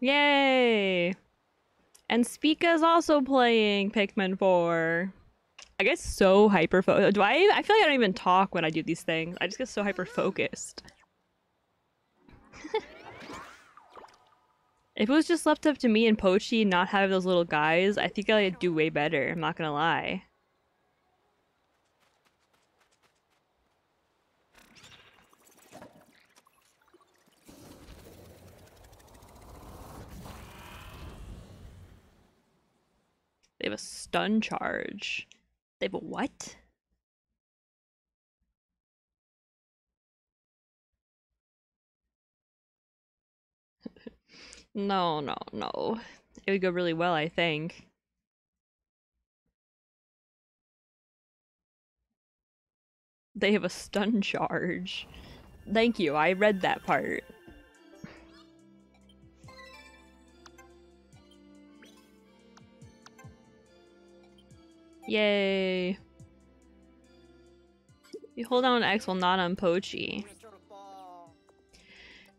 Yay! And Spica's also playing Pikmin 4. I get so hyper focused. Do I? I feel like I don't even talk when I do these things. I just get so hyper focused. if it was just left up to me and Pochi not having those little guys, I think I'd do way better. I'm not gonna lie. They have a stun charge. They have a what? no, no, no. It would go really well, I think. They have a stun charge. Thank you, I read that part. Yay. You hold down X while not on Pochi.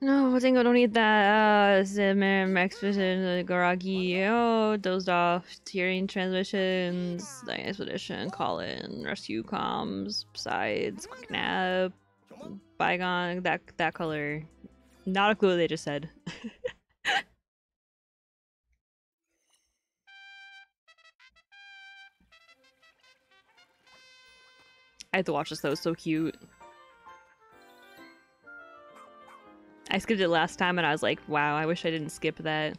No, Dingo, don't need that. Uh, Zimmer, Expedition, Garagi. Oh, dozed off. Tearing transmissions. The expedition, call in. Rescue comms. Besides, quick nap. Bygone. That that color. Not a clue what they just said. I have to watch this though, it's so cute. I skipped it last time and I was like, wow, I wish I didn't skip that.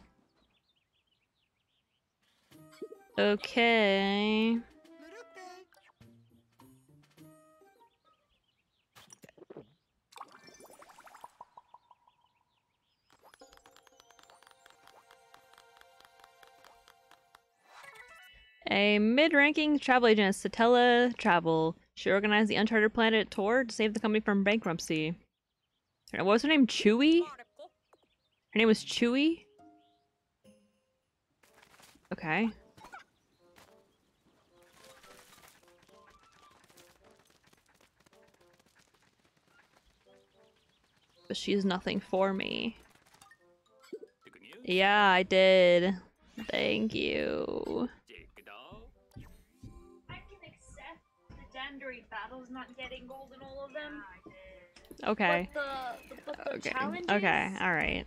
Okay. A mid-ranking travel agent, Satella Travel. She organized the Uncharted Planet tour to save the company from bankruptcy. What was her name? Chewy? Her name was Chewy? Okay. But she's nothing for me. Yeah, I did. Thank you. The battles not getting gold in all of them. Okay. But the, but the Okay. challenges. Okay. All right.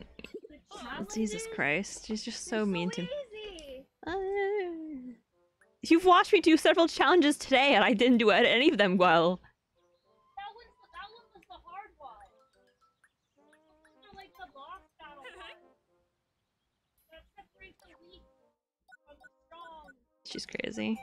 Jesus Christ. She's just they're so mean to me. Uh, You've watched me do several challenges today and I didn't do any of them well. That one's that one was the hard one. Those are like the boss battle one. That separates the weak from the strong. She's crazy.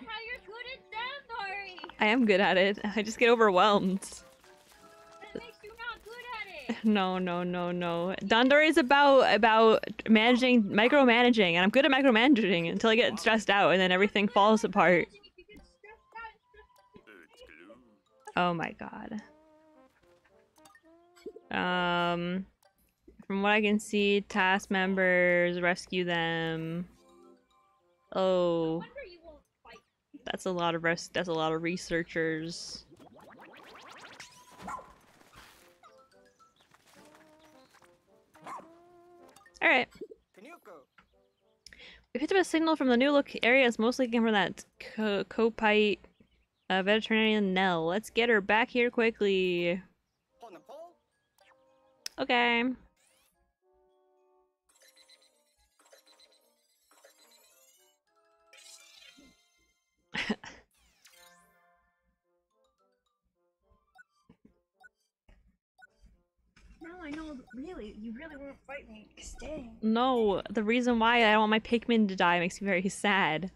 How you're good at. I am good at it. I just get overwhelmed. That makes you not good at it. No, no, no, no. Dandori is about about managing, micromanaging, and I'm good at micromanaging until I get stressed out, and then everything falls apart. If you get stressed out, it's just Utskru. Oh my god. Um, from what I can see, task members rescue them. Oh, wonder you won't fight. That's a lot of res- That's a lot of researchers. All right. We picked up a signal from the new look area. It's mostly came from that co- Koppaite uh, veterinarian Nell. Let's get her back here quickly. Okay. Really, you really won't fight me. Stay. No, the reason why I don't want my Pikmin to die makes me very sad.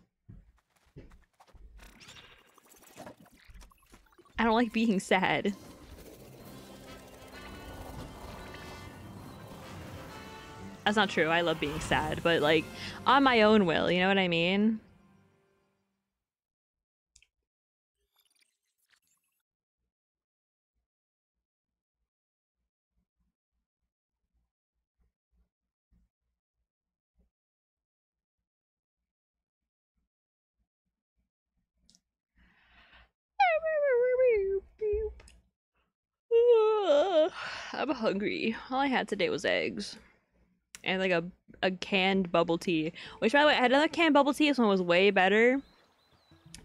I don't like being sad. That's not true. I love being sad, but like on my own will, you know what I mean? I'm hungry. All I had today was eggs. And like a a canned bubble tea. Which by the way, I had another canned bubble tea, this one was way better.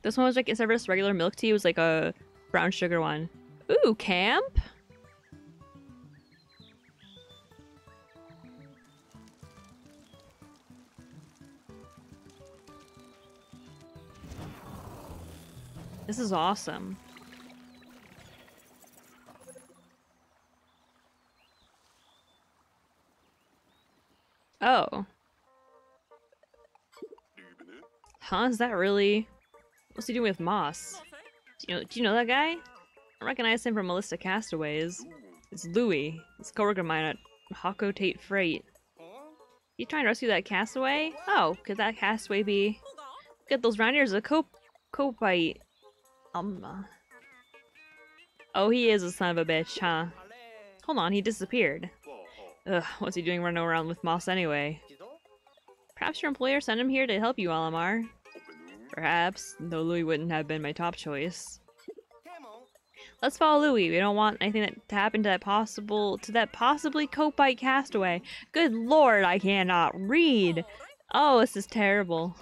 This one was like instead of just regular milk tea, it was like a brown sugar one. Ooh, camp? This is awesome. Oh. Huh? Is that really? What's he doing with Moss? Do you know, do you know that guy? I recognize him from a list of castaways. It's Louis. It's a coworker of mine at Hocotate Freight. You trying to rescue that castaway? Oh, could that castaway be? Get those round ears a cop Koppaite. Um. uh. Oh, he is a son of a bitch, huh? Hold on, he disappeared. Ugh, what's he doing running around with Moss anyway? Perhaps your employer sent him here to help you, Olimar. Perhaps, though Louis wouldn't have been my top choice. Let's follow Louis. We don't want anything that to happen to that possible to that possibly Koppaite castaway. Good lord, I cannot read. Oh, this is terrible.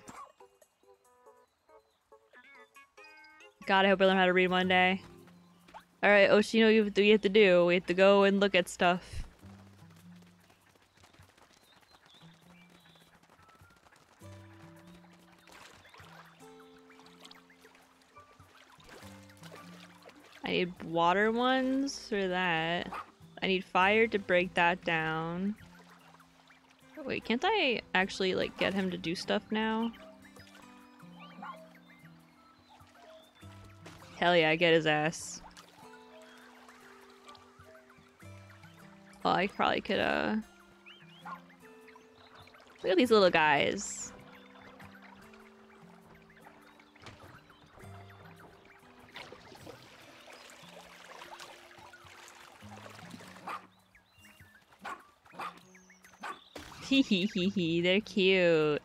God, I hope I learn how to read one day. All right, Oshino, you we have to do. We have to go and look at stuff. I need water ones for that. I need fire to break that down. Wait, can't I actually like get him to do stuff now? Hell yeah, I get his ass. Well, I probably could, uh... Look at these little guys. They're cute.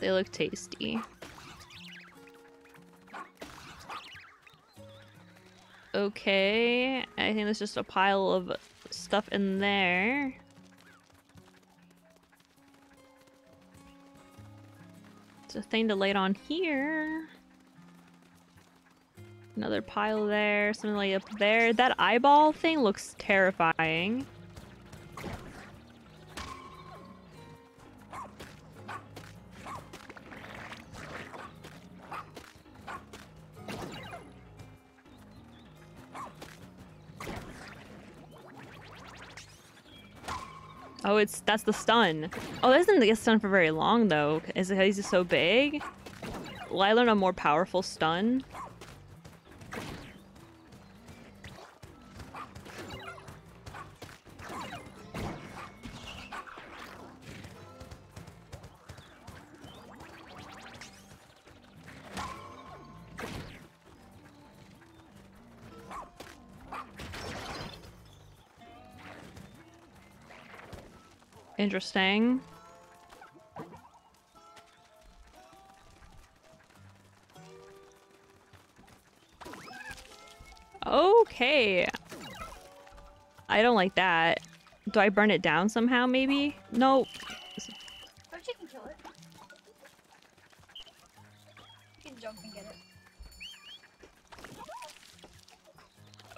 They look tasty. Okay, I think there's just a pile of stuff in there. It's a thing to light on here. Another pile there, something like up there. That eyeball thing looks terrifying. Oh, it's that's the stun. Oh, that doesn't get stun for very long though. Is it he's just so big? Will I learn a more powerful stun? Interesting. Okay. I don't like that. Do I burn it down somehow, maybe? Nope. You can kill it. You can jump and get it.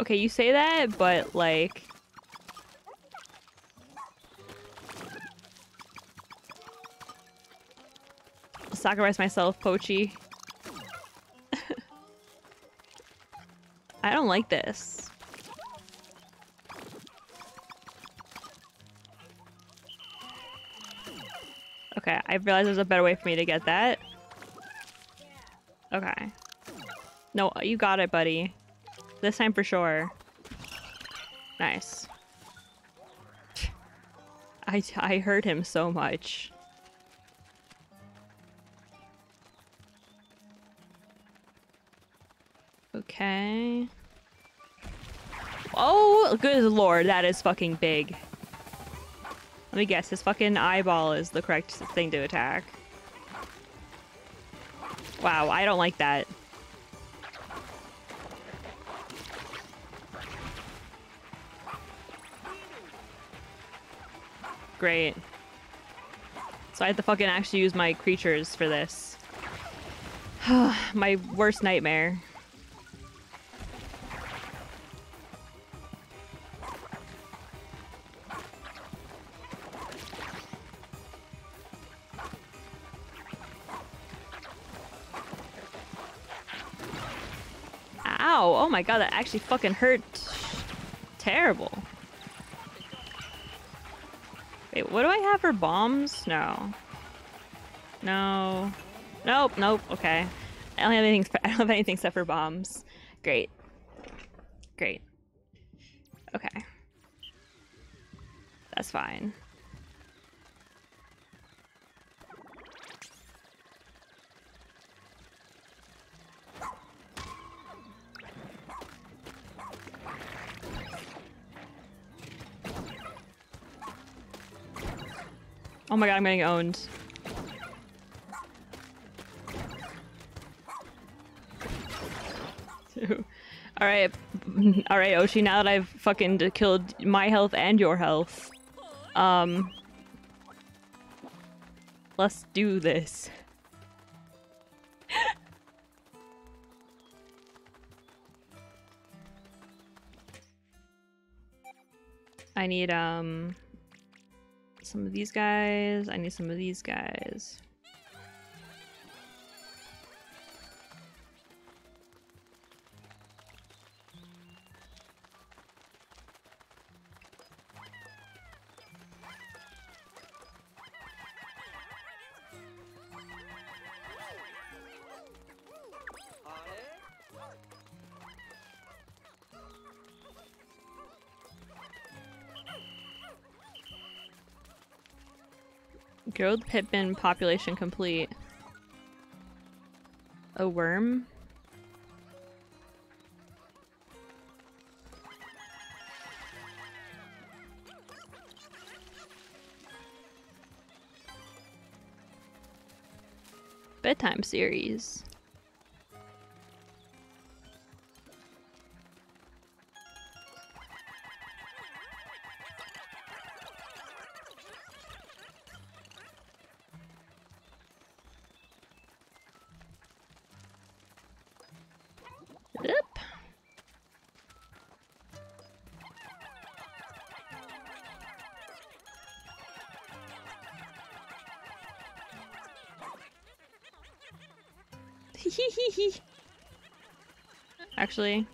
Okay, you say that, but like... sacrifice myself, Pochi. I don't like this. Okay, I realize there's a better way for me to get that. Okay. No, you got it, buddy. This time for sure. Nice. I, I hurt him so much. Good lord, that is fucking big. Let me guess, his fucking eyeball is the correct thing to attack. Wow, I don't like that. Great. So I have to fucking actually use my creatures for this. my worst nightmare. My god, that actually fucking hurt. Terrible. Wait, what do I have for bombs? No. No. Nope, nope, okay. I don't have anything I don't have anything except for bombs. Great. Great. Okay. That's fine. My god, I'm getting owned. Alright, alright, Oshi, now that I've fucking killed my health and your health, um, let's do this. I need, um, some of these guys. I need some of these guys. Glow Pikmin population complete. A worm? Bedtime series. Actually,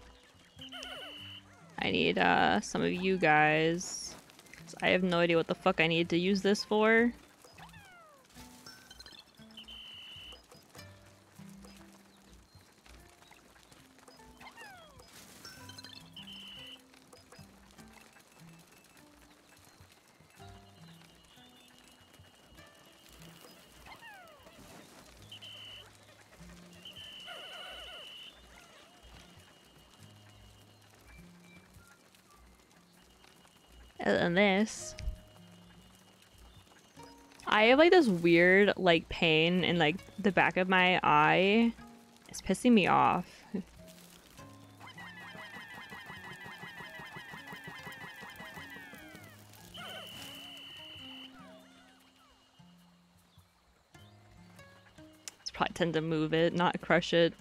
I need uh some of you guys. I have no idea what the fuck I need to use this for. This, I have like this weird like pain in like the back of my eye. It's pissing me off. Probably tend to move it, not crush it.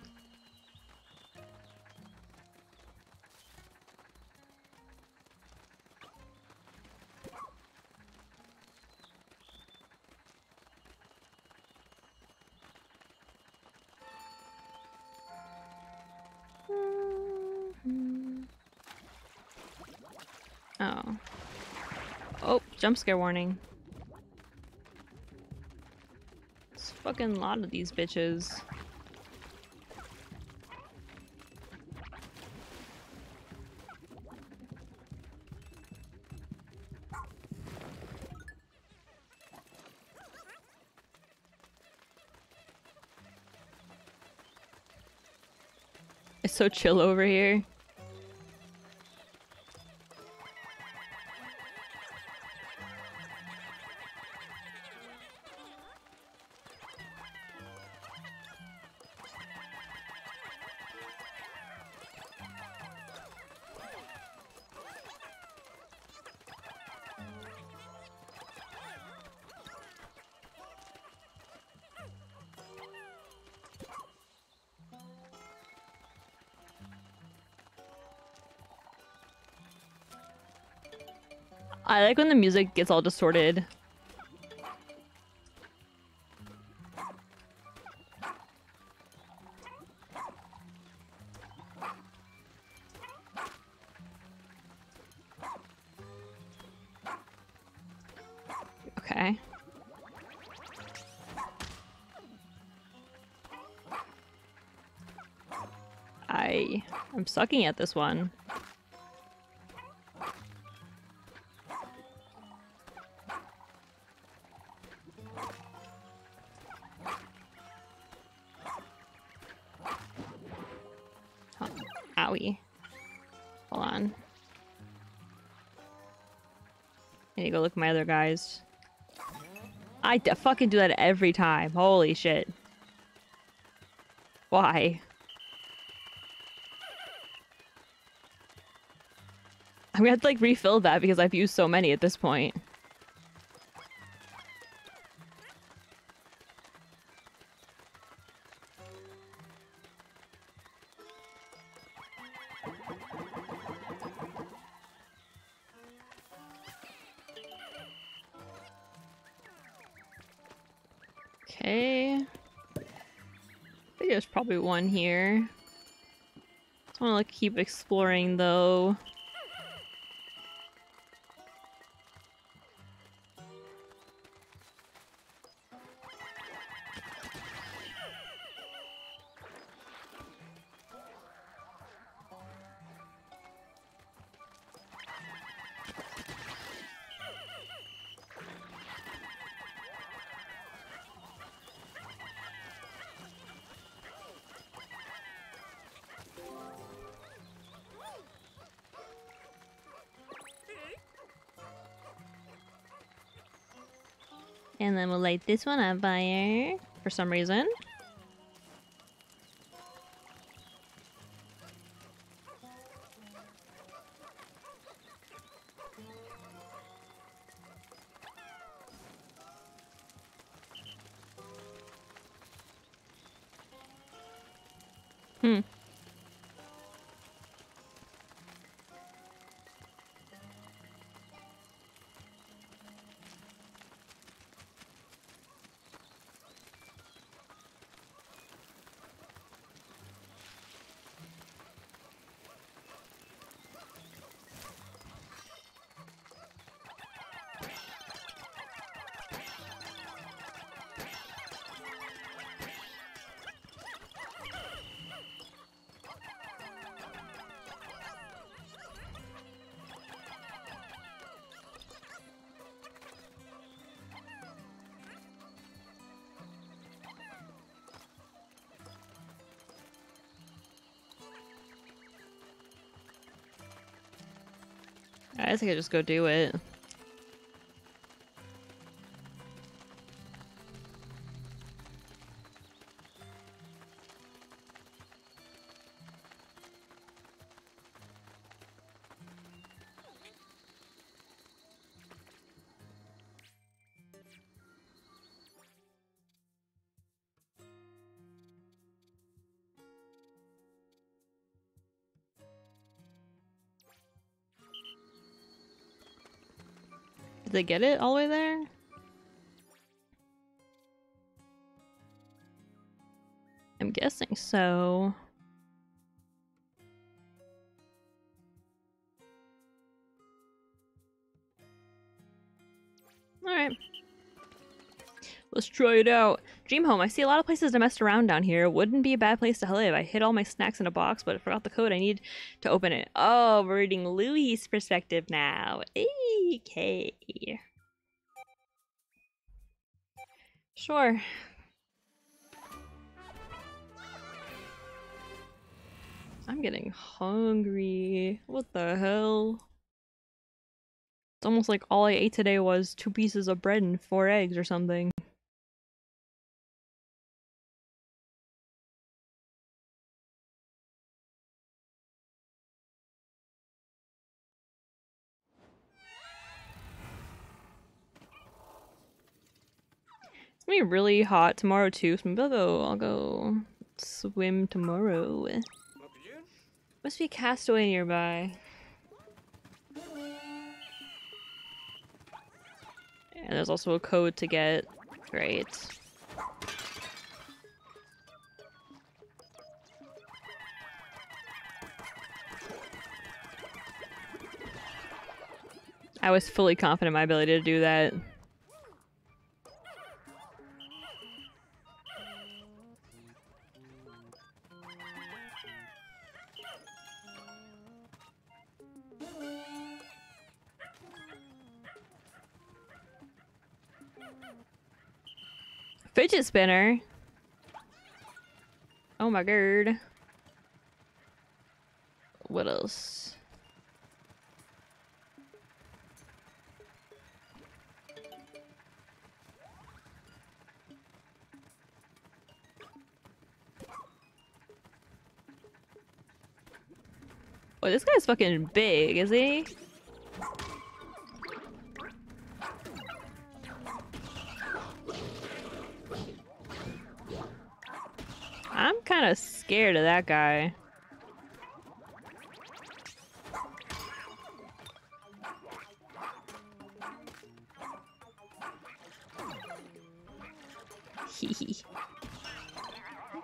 Jump scare warning. It's fucking lot of these bitches. It's so chill over here. I like when the music gets all distorted. Okay. I I'm sucking at this one. Look at my other guys. I fucking do that every time. Holy shit. Why? I'm gonna have to like refill that because I've used so many at this point. Okay. I think there's probably one here. Just want to like keep exploring though. And then we'll light this one on fire for some reason. I guess I just go do it. Did they get it all the way there? I'm guessing so. Alright. Let's try it out. Dream home. I see a lot of places to mess around down here. Wouldn't be a bad place to live. I hid all my snacks in a box, but I forgot the code I need to open it. Oh, we're reading Louis' perspective now. Okay. Sure. I'm getting hungry. What the hell? It's almost like all I ate today was two pieces of bread and four eggs or something. Gonna be really hot tomorrow too, so maybe I'll go I'll go swim tomorrow. Must be a castaway nearby. And there's also a code to get. Great. I was fully confident in my ability to do that. Fidget spinner. Oh my god. What else? Oh, this guy's fucking big, is he? I'm kind of scared of that guy.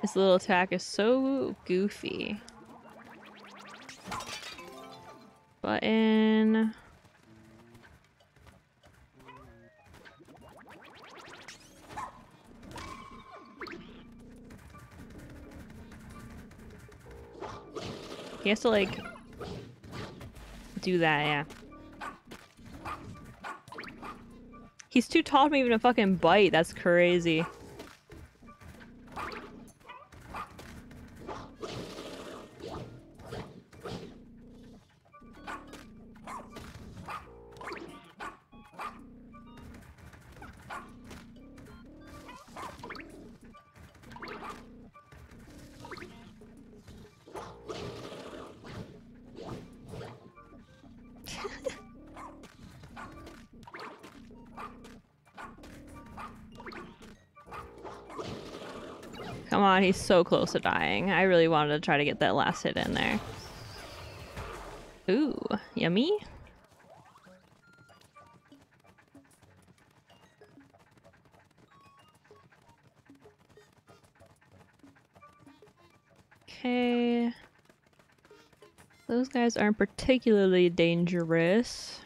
This little attack is so goofy. Button. He has to like do that, yeah. He's too tall to even a fucking bite. That's crazy. He's so close to dying. I really wanted to try to get that last hit in there. Ooh, yummy. Okay. Those guys aren't particularly dangerous.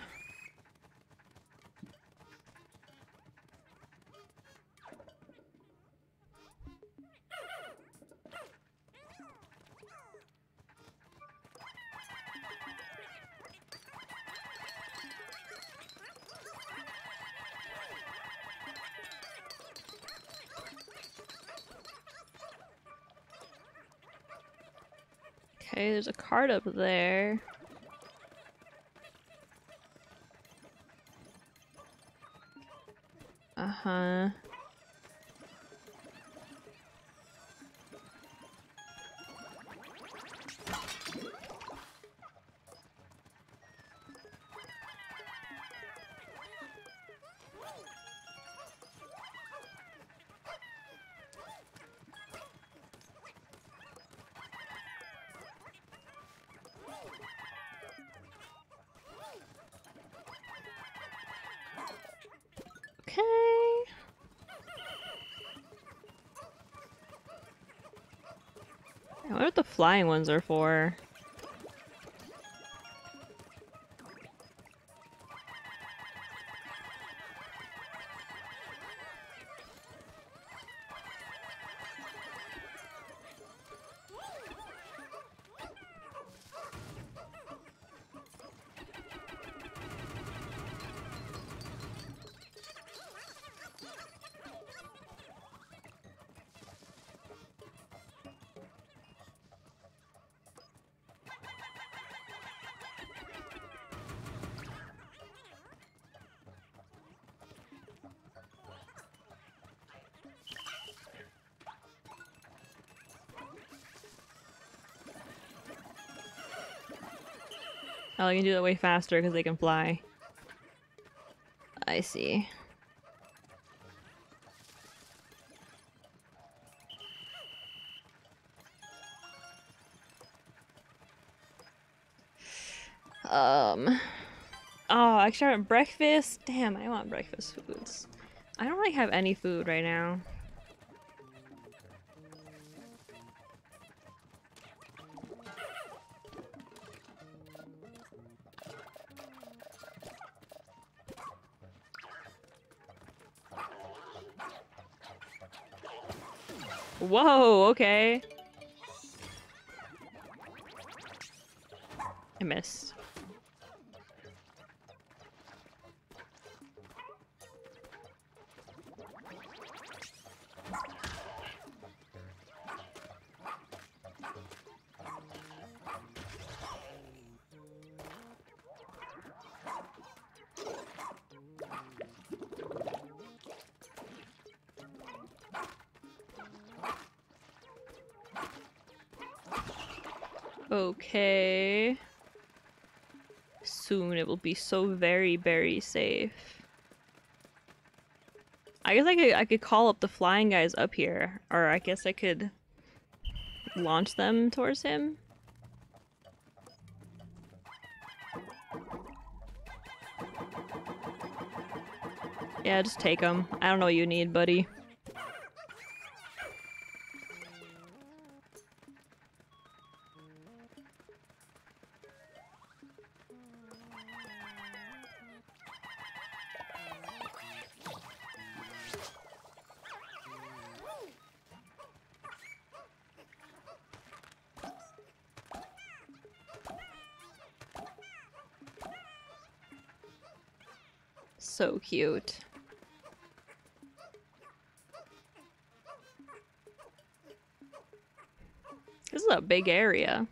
There's a card up there. Uh-huh. Flying ones are for. Oh, you can do that way faster because they can fly. I see. Um. Oh, actually, I have breakfast. Damn, I want breakfast foods. I don't really have any food right now. Whoa, okay. I missed. Will be so very, very safe. I guess I could I could call up the flying guys up here, or I guess I could launch them towards him. Yeah, just take them. I don't know what you need, buddy. So cute. This is a big area.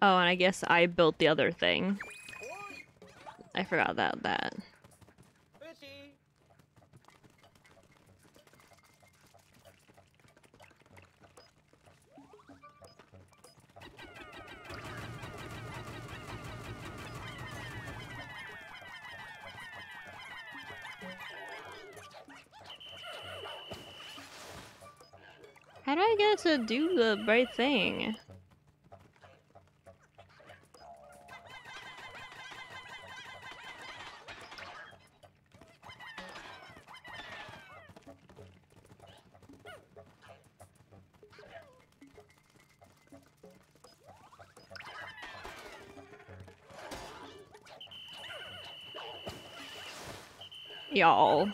Oh, and I guess I built the other thing. I forgot about that. How do I get to do the right thing? Y'all.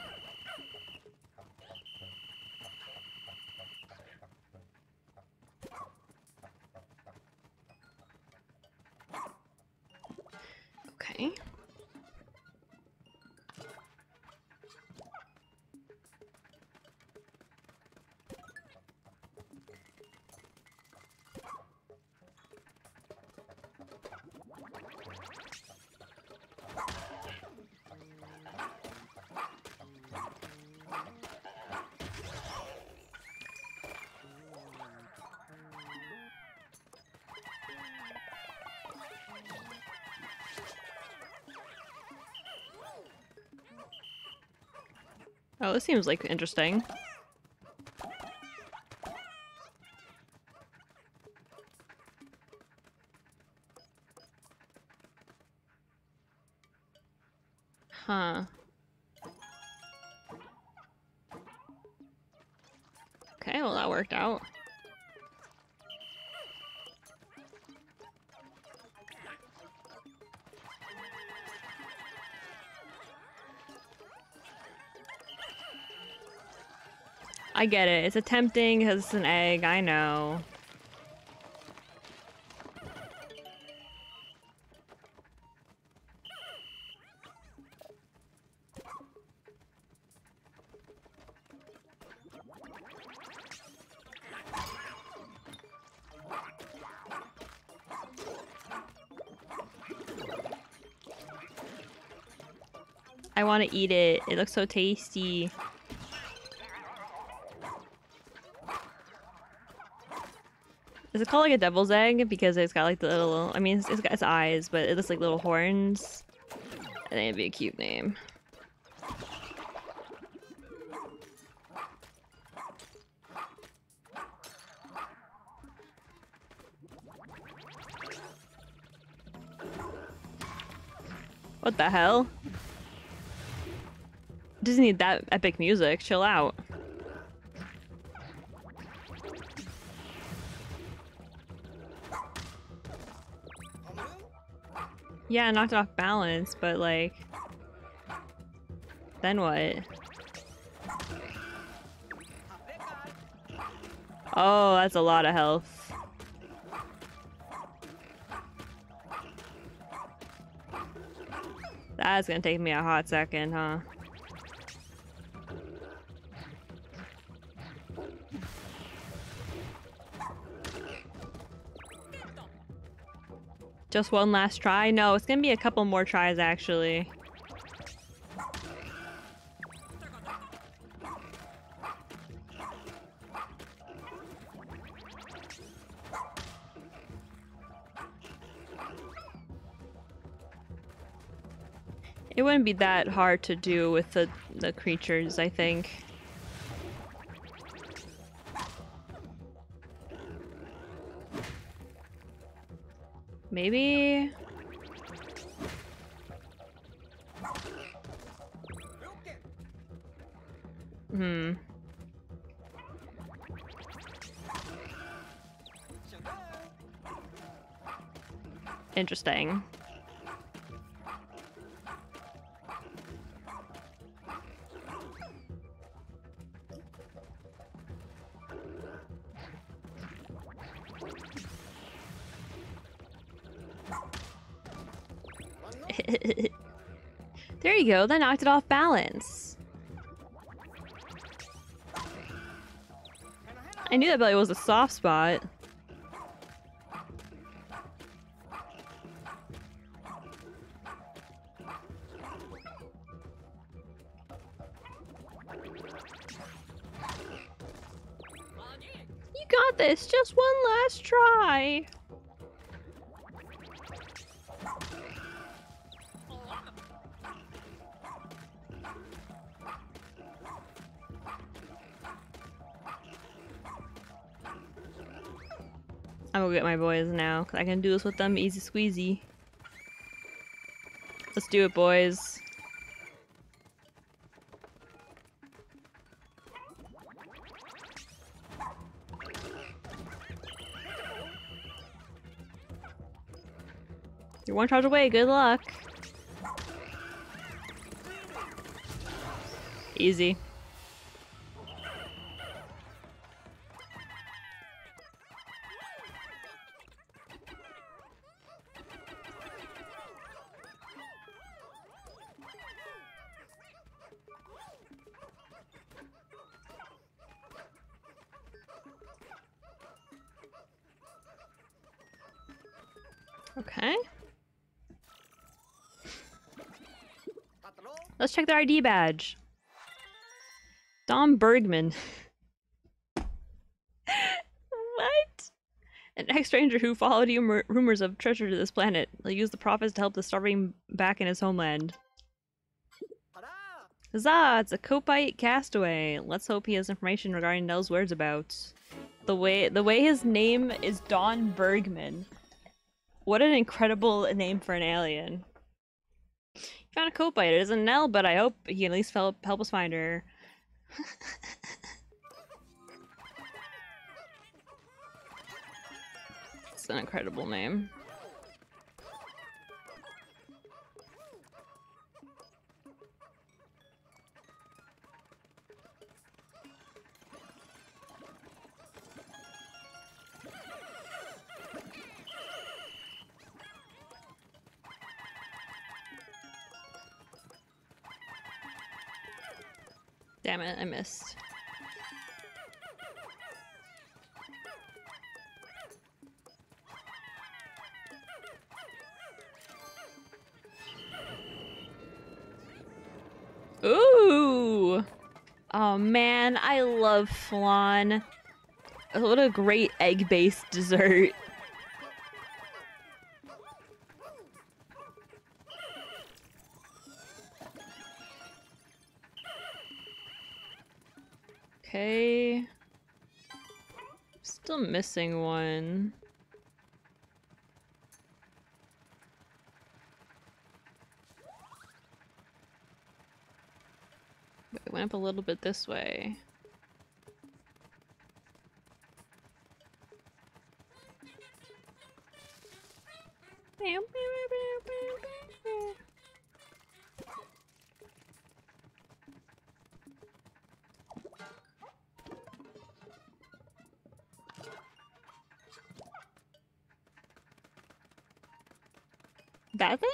This seems like interesting. I get it. It's tempting because it's an egg. I know. I want to eat it. It looks so tasty. Is it called like a devil's egg? Because it's got like the little, I mean, it's, it's got its eyes, but it looks like little horns. I think it'd be a cute name. What the hell? Doesn't need that epic music. Chill out. Yeah, knocked off balance, but like... Then what? Oh, that's a lot of health. That's gonna take me a hot second, huh? Just one last try? No, it's gonna be a couple more tries actually. It wouldn't be that hard to do with the, the creatures, I think. Maybe... Hmm. Interesting. You go, that knocked it off balance. I knew that belly was a soft spot. Get my boys now, 'cause I can do this with them easy squeezy. Let's do it, boys. You're one charge away, good luck. Easy. Check their ID badge. Dom Bergman. what? An ex-stranger who followed rumor- rumors of treasure to this planet. He'll use the profits to help the starving back in his homeland. Huzzah! It's a Koppaite castaway. Let's hope he has information regarding Nell's whereabouts. The way the way his name is Don Bergman. What an incredible name for an alien. Found a Koppaite. It isn't Nell, but I hope he at least help help us find her. it's an incredible name. Damn it, I missed. Ooh! Oh man, I love flan. What a great egg-based dessert. Okay. Still missing one. Wait, it went up a little bit this way. That thing?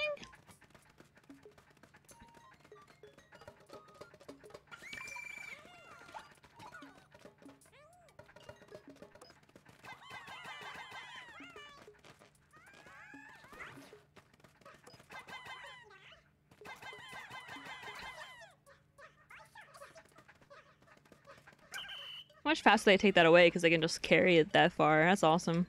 Much faster they take that away because they can just carry it that far. That's awesome.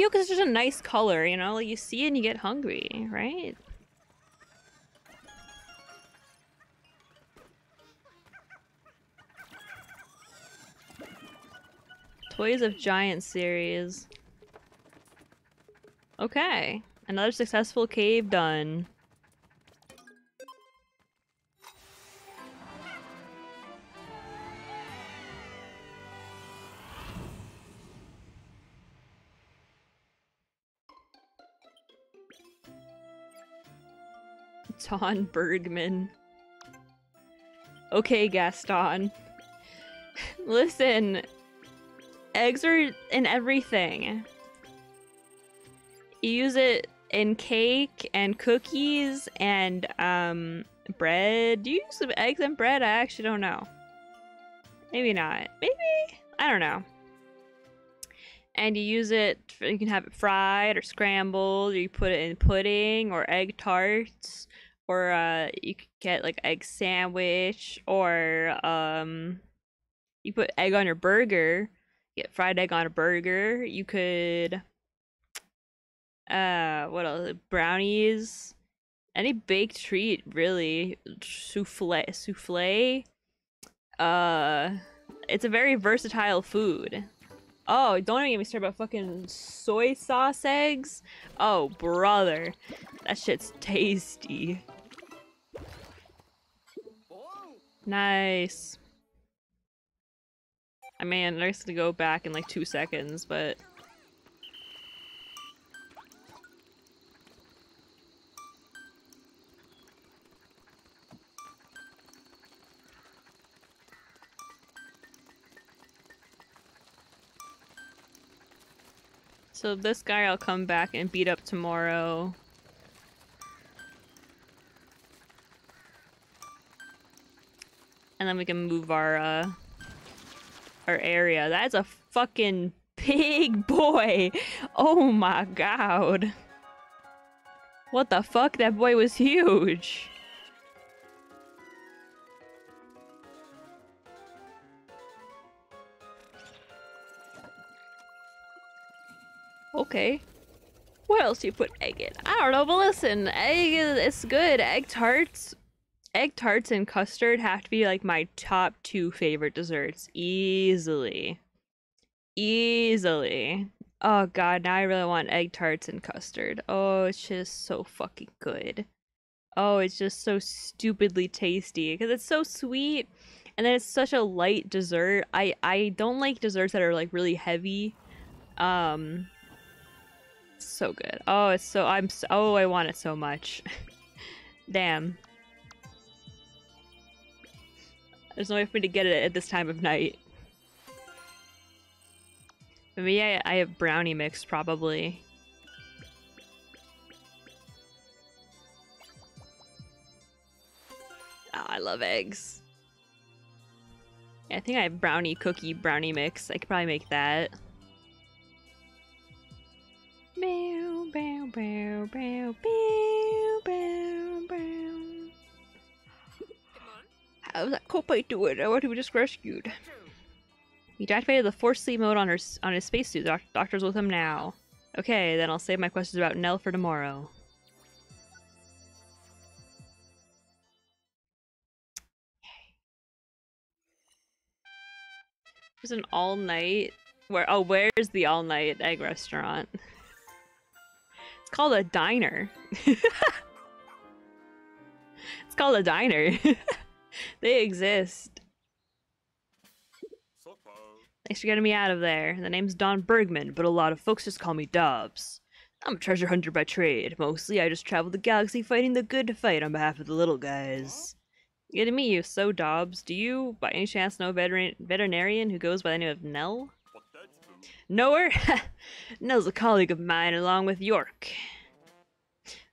Egg yolk is just a nice color, you know? Like you see it and you get hungry, right? Toys of Giant series. Okay. Another successful cave done. Don Bergman. Okay, Gaston. Listen, eggs are in everything. You use it in cake and cookies and um bread. Do you use some eggs and bread? I actually don't know. Maybe not. Maybe? I don't know. and you use it. You can have it fried or scrambled. Or you put it in pudding or egg tarts, or uh, you could get like egg sandwich, or um, you put egg on your burger. Get fried egg on a burger. You could uh, what else? Brownies. Any baked treat, really. Souffle. Souffle. Uh, it's a very versatile food. Oh, don't even get me started about fucking soy sauce eggs. Oh, brother. That shit's tasty. Nice. I mean, I'm just gonna go back in like two seconds, but So this guy I'll come back and beat up tomorrow. And then we can move our uh our area. That's a fucking big boy. Oh my god. What the fuck? That boy was huge. Okay. What else you put egg in? I don't know, but listen, egg is it's good. Egg tarts, egg tarts and custard have to be like my top two favorite desserts, easily, easily. Oh god, now I really want egg tarts and custard. Oh, it's just so fucking good. Oh, it's just so stupidly tasty because it's so sweet, and then it's such a light dessert. I I don't like desserts that are like really heavy. Um, so good. Oh, it's so I'm so, oh I want it so much. Damn. There's no way for me to get it at this time of night. Maybe I, I have brownie mix probably. Oh, I love eggs. Yeah, I think I have brownie cookie brownie mix. I could probably make that. Bow, bow, bow, bow, bow, bow, bow. How's that Koppaite doing? to be just rescued? He deactivated the force sleep mode on her on his spacesuit. Doc- doctor's with him now. Okay, then I'll save my questions about Nell for tomorrow. There's an all night where oh where's the all night egg restaurant? It's called a diner. it's called a diner. they exist. Thanks for getting me out of there. The name's Don Bergman, but a lot of folks just call me Dobbs. I'm a treasure hunter by trade. Mostly, I just travel the galaxy fighting the good to fight on behalf of the little guys. Good to meet you. So, Dobbs, do you, by any chance, know a veterinarian who goes by the name of Nell? Know her? Nell's a colleague of mine, along with York.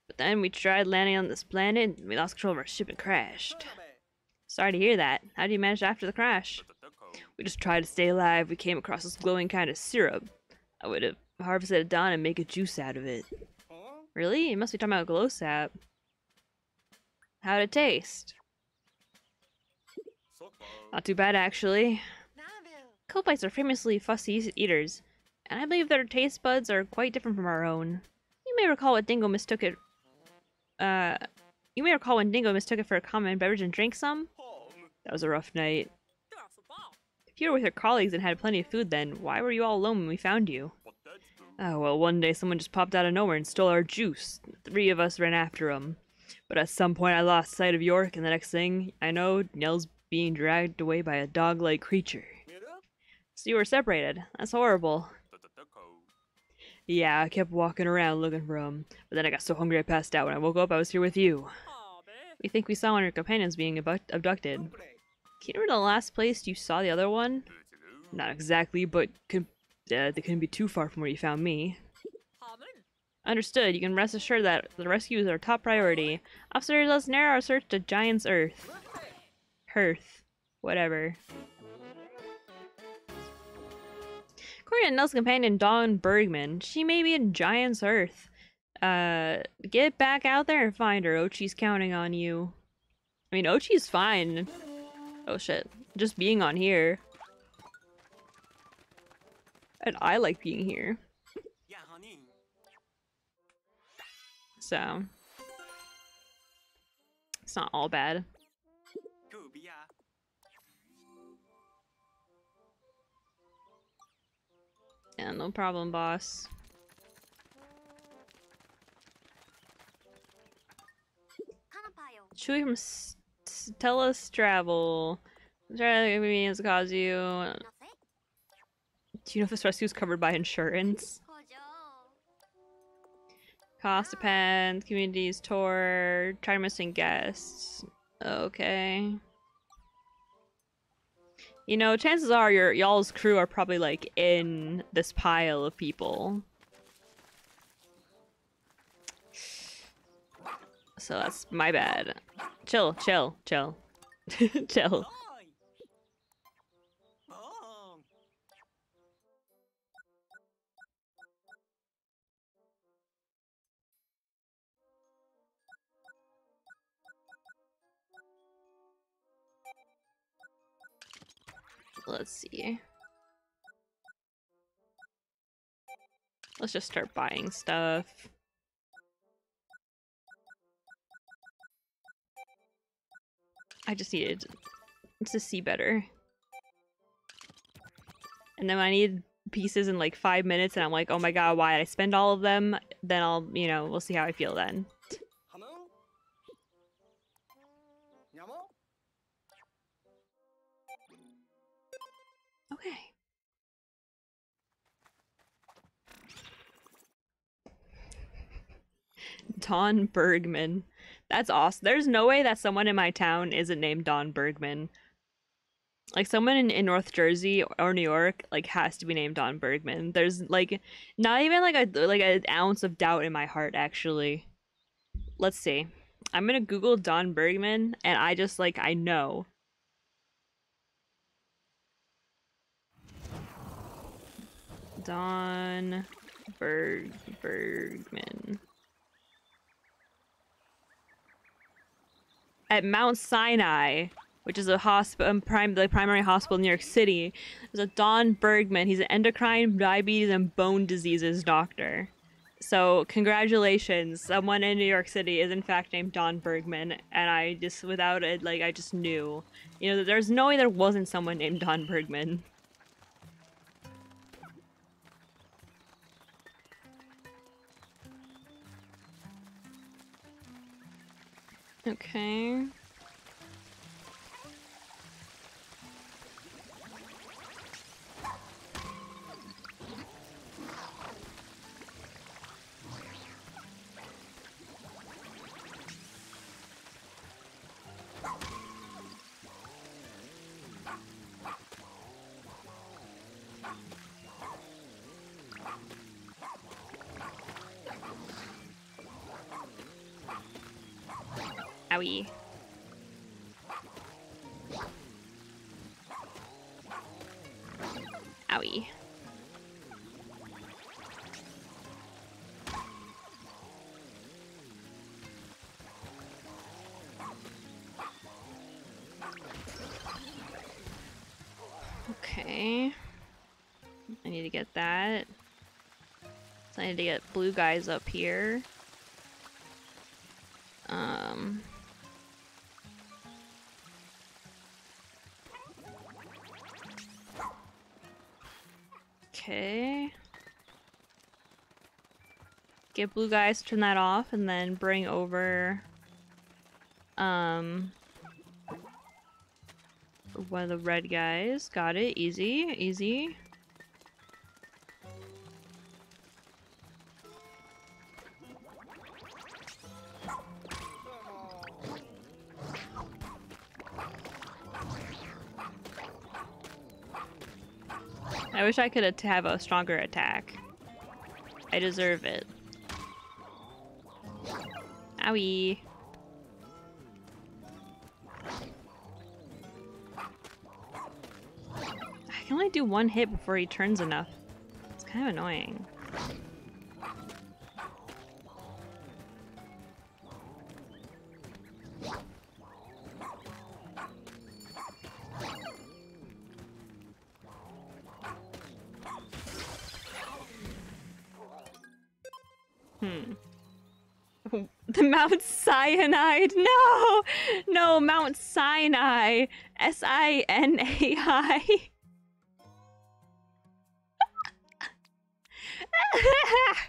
But then we tried landing on this planet, and we lost control of our ship and crashed. Sorry to hear that. How did you manage after the crash? We just tried to stay alive. We came across this glowing kind of syrup. I would have harvested it down and make a juice out of it. Really? You must be talking about glow sap. How'd it taste? Not too bad, actually. Koppaites are famously fussy eaters, and I believe their taste buds are quite different from our own. You may recall what Dingo mistook it. Uh, you may recall when Dingo mistook it for a common beverage and drank some. That was a rough night. If you were with your colleagues and had plenty of food, then why were you all alone when we found you? What that's boom. Oh, well, one day someone just popped out of nowhere and stole our juice. The three of us ran after him. But at some point I lost sight of York, and the next thing I know, Nell's being dragged away by a dog-like creature. So you were separated. That's horrible. Yeah, I kept walking around looking for him. But then I got so hungry I passed out. When I woke up, I was here with you. We think we saw one of your companions being abducted. Can you remember the last place you saw the other one? Not exactly, but uh, they couldn't be too far from where you found me. Understood. You can rest assured that the rescue is our top priority. Officers, let's narrow our search to Giant's Earth. Hearth. Whatever. According to Nell's companion Don Bergman, she may be in Giant's Earth. Uh, get back out there and find her. Oatchi's counting on you. I mean, Oatchi's fine. Oh shit. Just being on here. And I like being here. So. It's not all bad. Yeah, no problem, boss. Chewy from S- S- Telus Travel. Means cause you. Do you know if this rescue is covered by insurance? Cost depends. Communities tour. Try missing guests. Okay. You know, chances are your y'all's crew are probably like in this pile of people. So that's my bad. Chill, chill, chill. chill. Let's see. Let's just start buying stuff. I just needed to see better. And then when I need pieces in like five minutes and I'm like, oh my god, why did I spend all of them? Then I'll, you know, we'll see how I feel then. Okay. Don Bergman. That's awesome. There's no way that someone in my town isn't named Don Bergman. Like someone in, in North Jersey or New York like has to be named Don Bergman. There's like not even like a like an ounce of doubt in my heart actually. Let's see. I'm gonna Google Don Bergman and I just like I know. Don Berg Bergman. At Mount Sinai, which is a hospital, um, prime, the primary hospital in New York City, there's a Don Bergman. He's an endocrine, diabetes, and bone diseases doctor. So congratulations, someone in New York City is in fact named Don Bergman, and I just without it, like I just knew, you know, there's no way there wasn't someone named Don Bergman. Okay. Owie. Owie. Okay. I need to get that. So I need to get blue guys up here. Um. Okay. Get blue guys, turn that off, and then bring over um one of the red guys. Got it. Easy, easy. I wish I could have a stronger attack. I deserve it. Owie. I can only do one hit before he turns enough. It's kind of annoying. Mount Cyanide. No, no, Mount Sinai. S I N A I.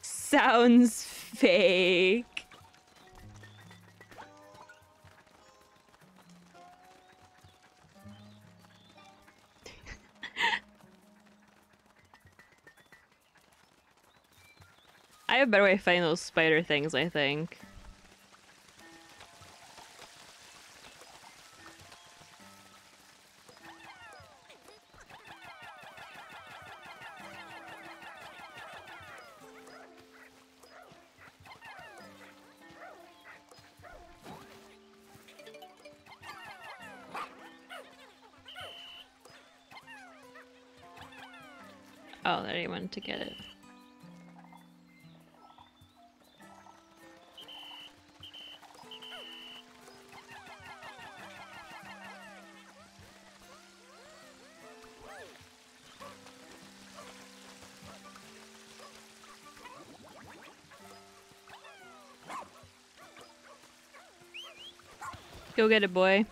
Sounds fake. I have a better way of fighting those spider things, I think. Oh, there you went to get it. Go get it, boy.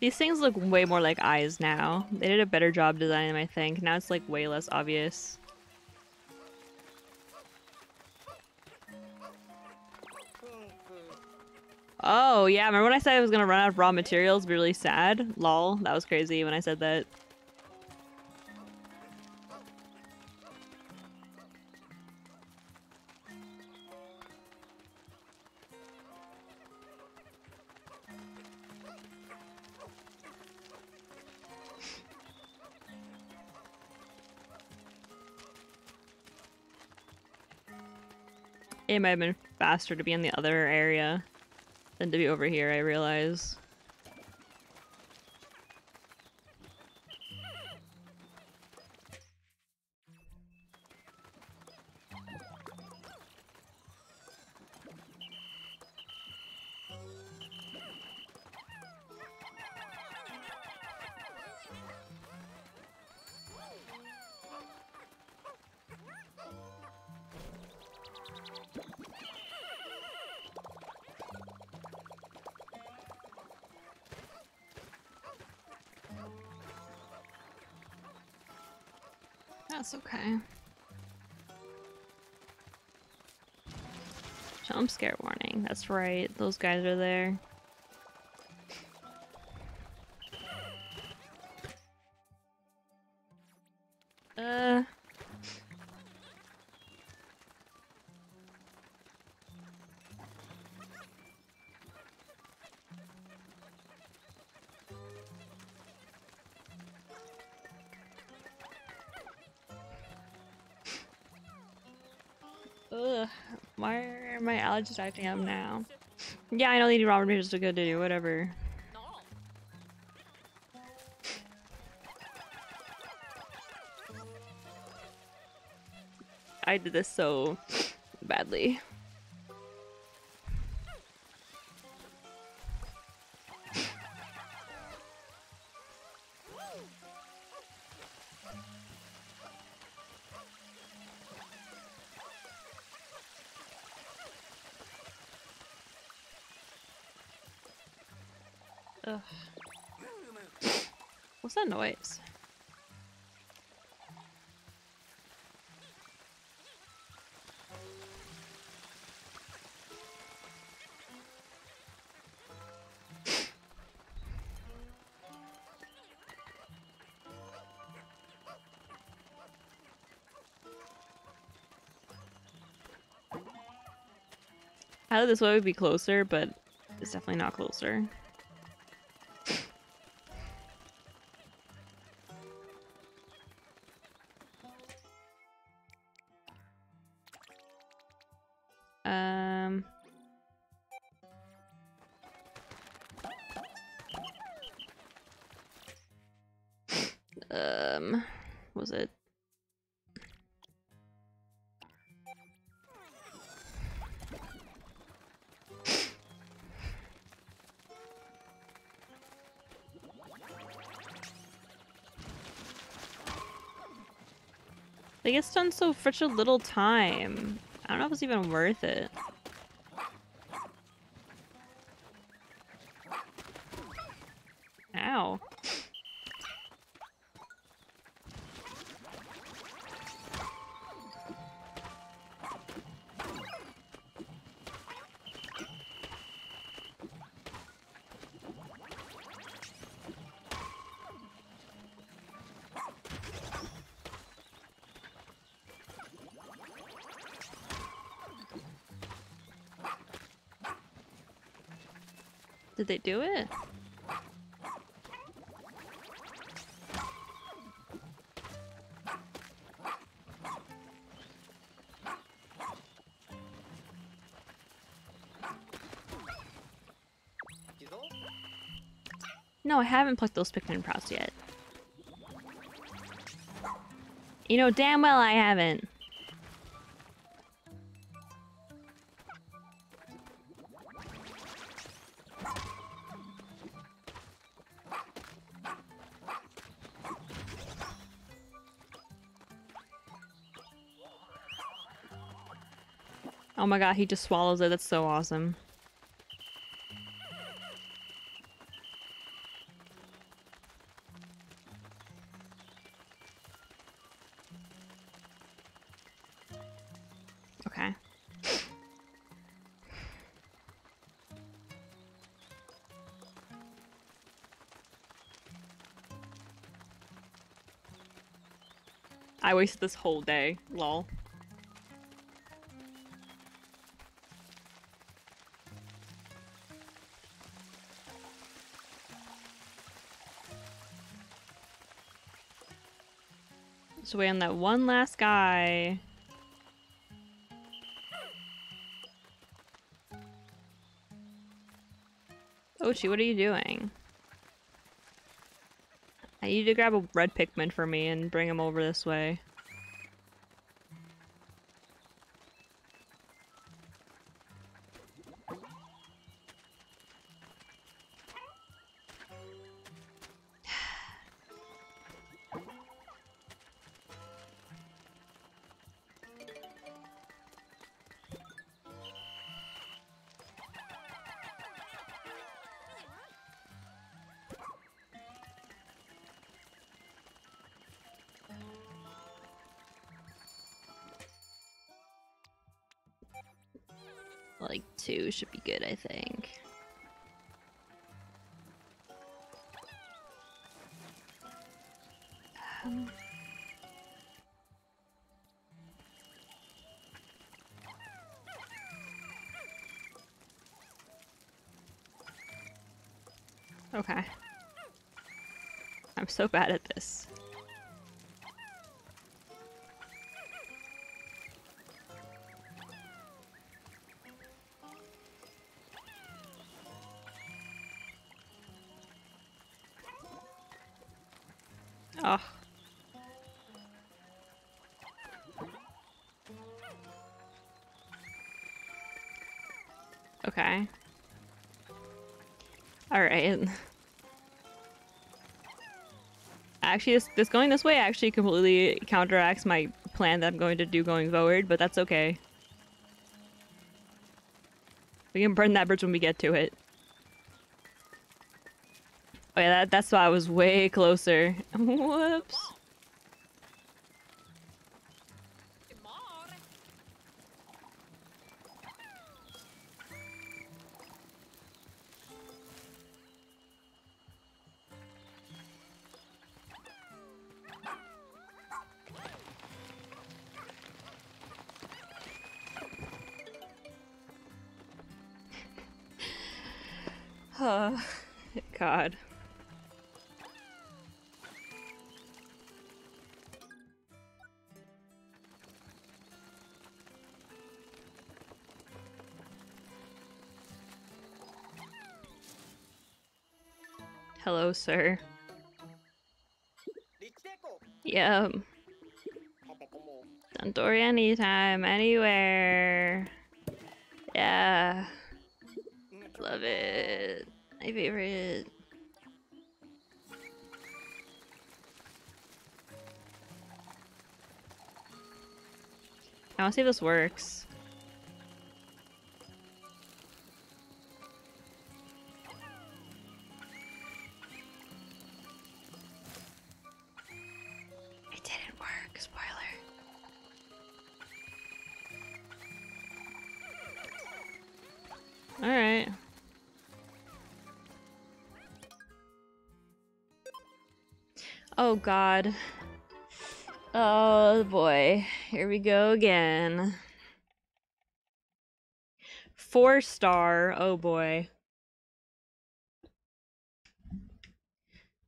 These things look way more like eyes now. They did a better job designing them, I think. Now it's like way less obvious. Oh, yeah. Remember when I said I was gonna run out of raw materials? Be really sad? Lol. That was crazy when I said that. It might have been faster to be in the other area than to be over here, I realize. That's okay. Jump scare warning. That's right. Those guys are there. My allergies acting up now? Yeah, I know they need raw materials to good do whatever. I did this so badly. What's that noise? I thought this way would be closer, but it's definitely not closer. They get done so such a little time. I don't know if it's even worth it. Did they do it? No, I haven't plucked those Pikmin props yet. You know damn well I haven't. Oh my god, he just swallows it. That's so awesome. Okay. I wasted this whole day. Lol. So we on that one last guy. Oatchi, what are you doing? I need to grab a red Pikmin for me and bring him over this way. Good, I think. Um, Okay. I'm so bad at Okay. Alright. Actually, this, this going this way actually completely counteracts my plan that I'm going to do going forward, but that's okay. We can burn that bridge when we get to it. Oh yeah, that, that's why I was way closer. Whoops. Hello, sir. Yeah. worry, anytime, anywhere. Yeah. Love it. My favorite. I want to see if this works. God. Oh boy. Here we go again. Four star. Oh boy.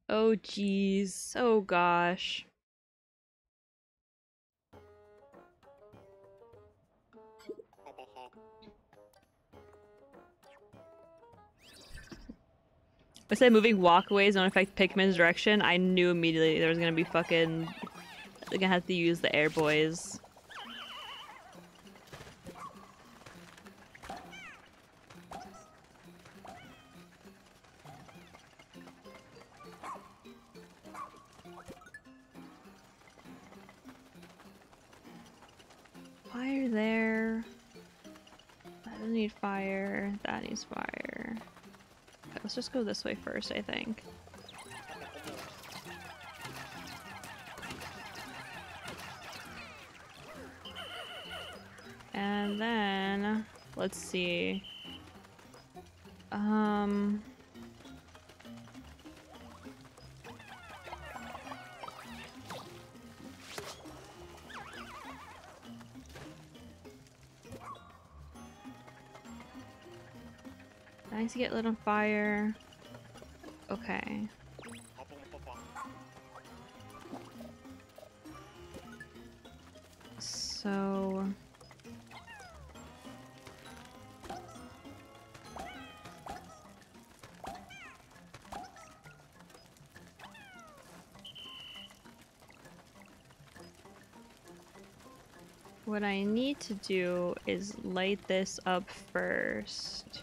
Oh jeez. Oh gosh. I said moving walkways don't affect Pikmin's direction. I knew immediately there was gonna be fucking. They're gonna have to use the air boys. Go this way first, I think. And then, let's see. Um... Nice to get lit on fire. Okay. So... What I need to do is light this up first.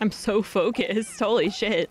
I'm so focused. Holy shit.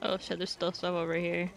Oh shit, there's still stuff over here.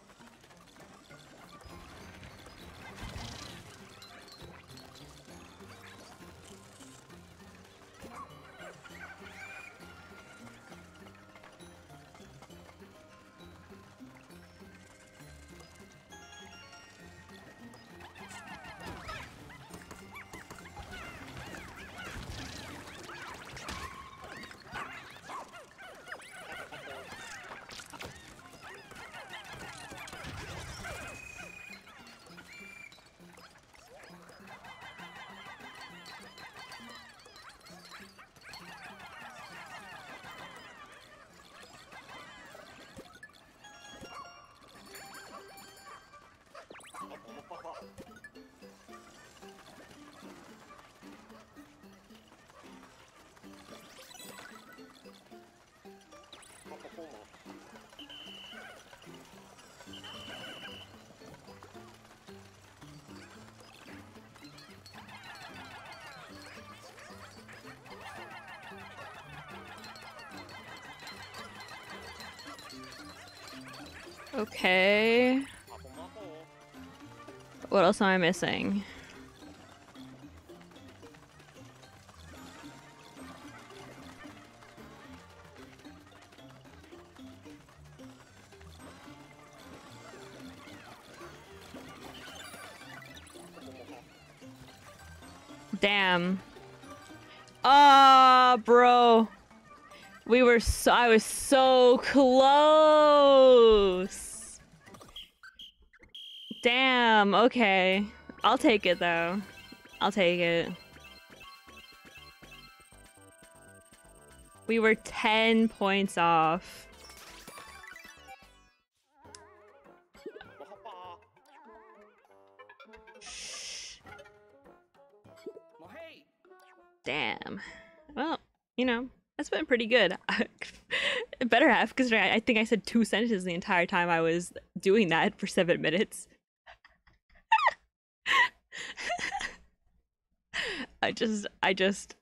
Okay. What else am I missing? Damn. Ah, bro. We were so I was so close. Damn, okay. I'll take it though. I'll take it. We were 10 points off. Damn. Well, you know, that's been pretty good. Better half, because I I think I said two sentences the entire time I was doing that for seven minutes. I just, I just,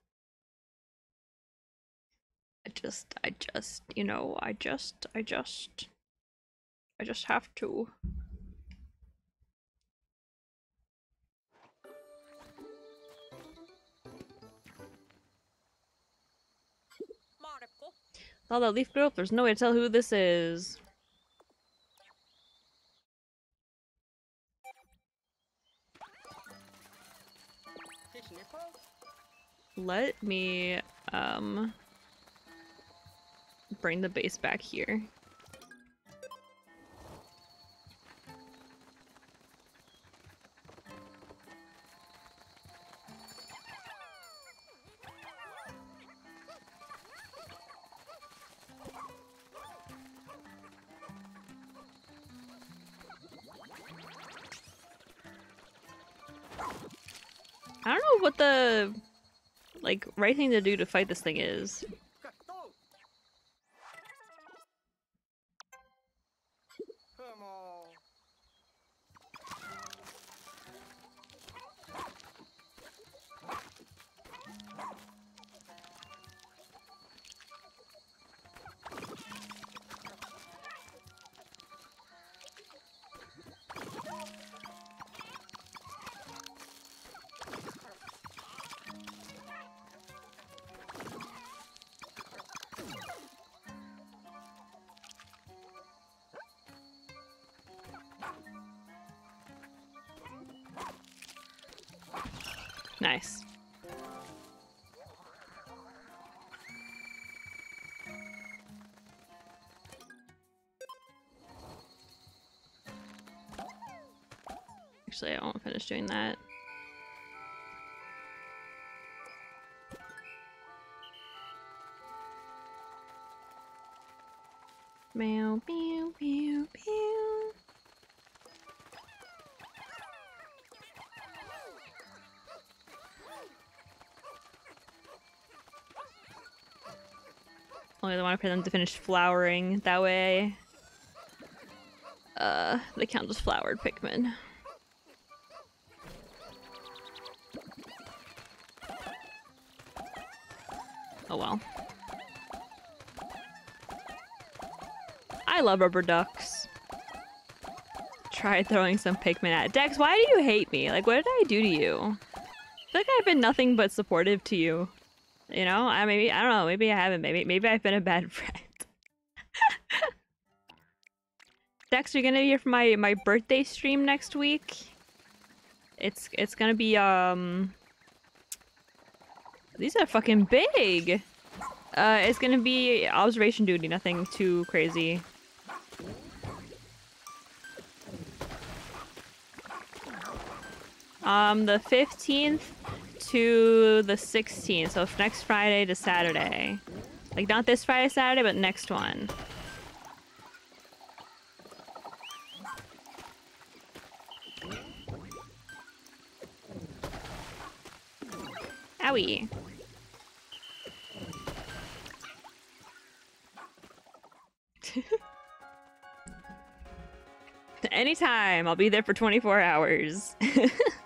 I just, I just, you know, I just, I just, I just have to. All that leaf growth, there's no way to tell who this is. Let me, um, bring the base back here. Right thing to do to fight this thing is. Nice. Actually, I won't finish doing that. Meow, meow, I want for them to finish flowering. That way, uh, they count as flowered Pikmin. Oh well. I love rubber ducks. Try throwing some Pikmin at Dex. Why do you hate me? Like, what did I do to you? I feel like I've been nothing but supportive to you. You know, I maybe I don't know. Maybe I haven't. Maybe maybe I've been a bad friend. Dex, you're gonna be here for my my birthday stream next week. It's it's gonna be um. These are fucking big. Uh, it's gonna be observation duty. Nothing too crazy. Um, the fifteenth to the 16th. So next Friday to Saturday. Like not this Friday, Saturday, but next one. Owie. Anytime. I'll be there for 24 hours.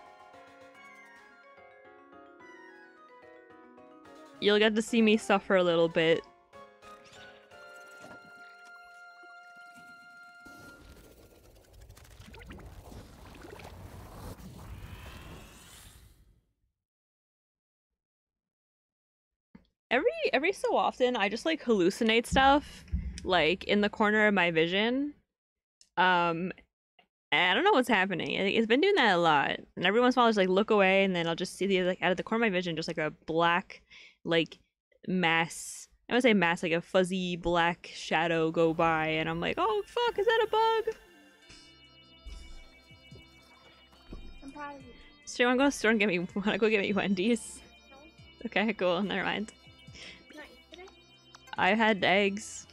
You'll get to see me suffer a little bit. Every every so often I just like hallucinate stuff like in the corner of my vision. Um I don't know what's happening. It- It's been doing that a lot. And every once in a while, I'll just like look away, and then I'll just see the like out of the corner of my vision, just like a black, like mass. I would say mass, like a fuzzy black shadow go by, and I'm like, oh fuck, is that a bug? I'm proud of you. So you wanna go to the store and get me? Wanna go get me Wendy's? No, Okay, cool. Never mind. I had eggs.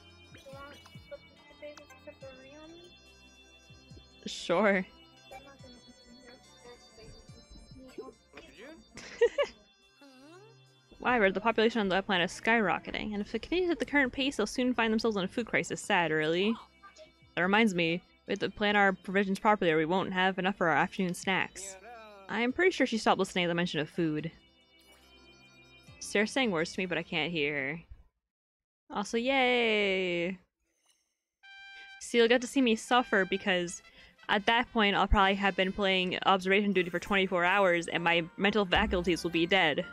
You I'm. That's the- population on the planet is skyrocketing, and if it continues at the current pace, they'll soon find themselves in a food crisis. Sad, really. That reminds me, we have to plan our provisions properly or we won't have enough for our afternoon snacks. I am pretty sure she stopped listening to the mention of food. Sarah's saying words to me, but I can't hear. her. Also, yay! So you'll get to see me suffer because at that point I'll probably have been playing observation duty for 24 hours and my mental faculties will be dead.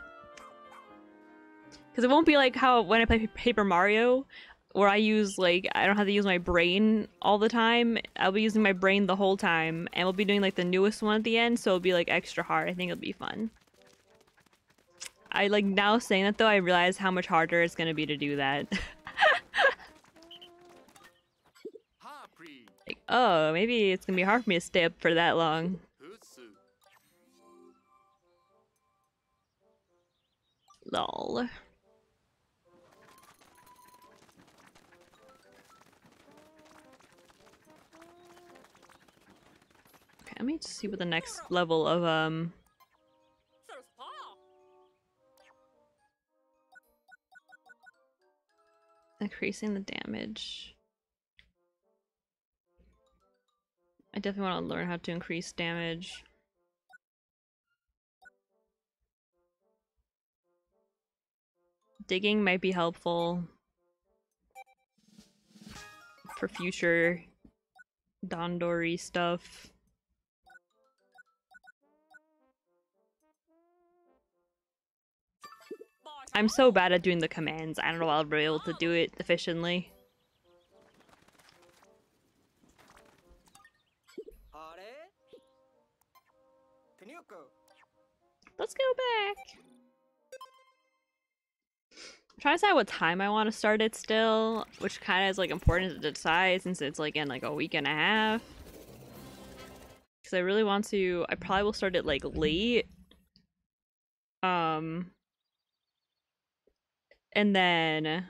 Because it won't be like how when I play Paper Mario, where I use like I don't have to use my brain all the time. I'll be using my brain the whole time, and we'll be doing like the newest one at the end, so it'll be like extra hard. I think it'll be fun. I like now saying that though, I realize how much harder it's gonna be to do that. Like, oh, maybe it's gonna be hard for me to stay up for that long. Lol. Let me just see what the next level of um increasing the damage. I definitely want to learn how to increase damage. Digging might be helpful for future Dandori stuff. I'm so bad at doing the commands. I don't know if I'll be able to do it efficiently. Let's go back. I'm trying to decide what time I want to start it still, which kind of is like important to decide since it's like in like a week and a half. Because I really want to. I probably will start it like late. Um. And then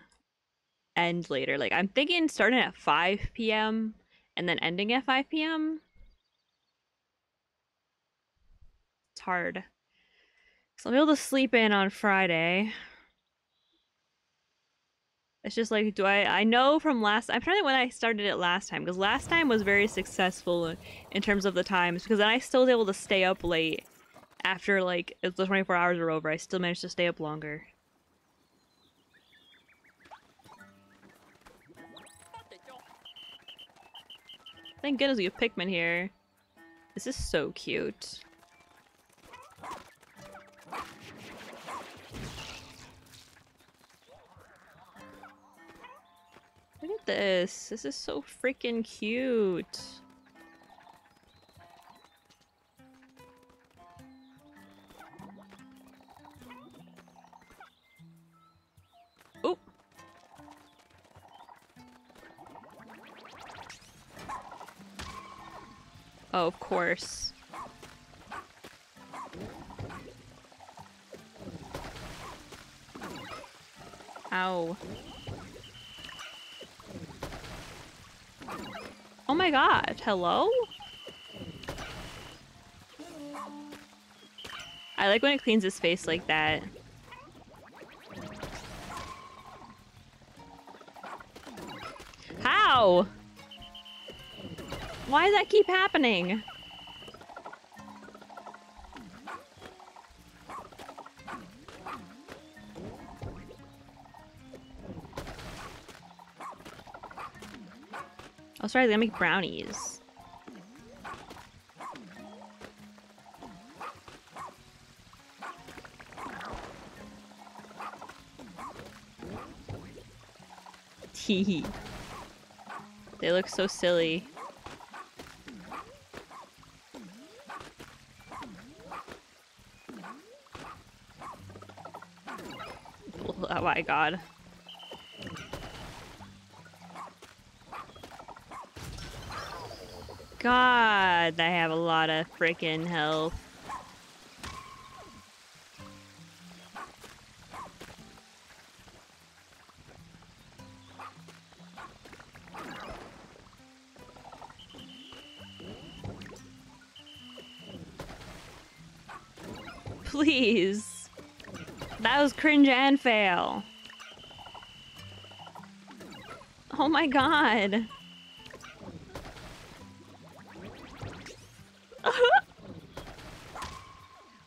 end later. Like I'm thinking starting at 5 p.m. and then ending at 5 p.m. It's hard. So I'll be able to sleep in on Friday. It's just like, do I? I know from last. I'm trying to when I started it last time because last time was very successful in terms of the times because then I still was able to stay up late after like the 24 hours were over. I still managed to stay up longer. Thank goodness we have Pikmin here. This is so cute. Look at this. This is so freaking cute. Oh, of course. Ow. Oh my god, hello? I like when it cleans his face like that. How? Why does that keep happening? Oh, sorry, they're gonna make brownies. They look so silly. Oh my god. God, I have a lot of freaking health. Please. That was cringe and fail. Oh my god.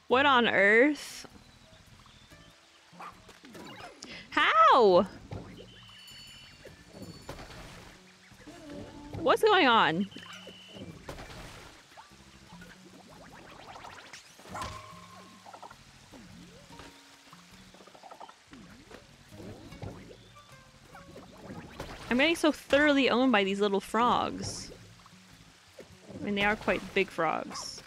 what on earth? How? What's going on? Getting so thoroughly owned by these little frogs. I mean, they are quite big frogs.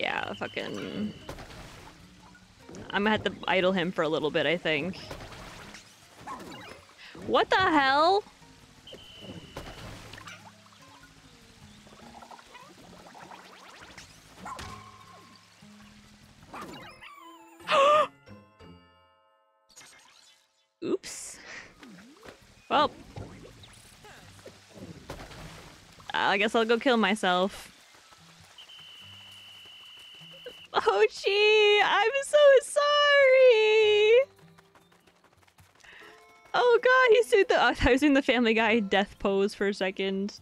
Yeah, fucking... I'm gonna have to idle him for a little bit, I think. What the hell? I guess I'll go kill myself. Oh, gee, I'm so sorry. Oh god, he's doing the- I was doing the Family Guy death pose for a second.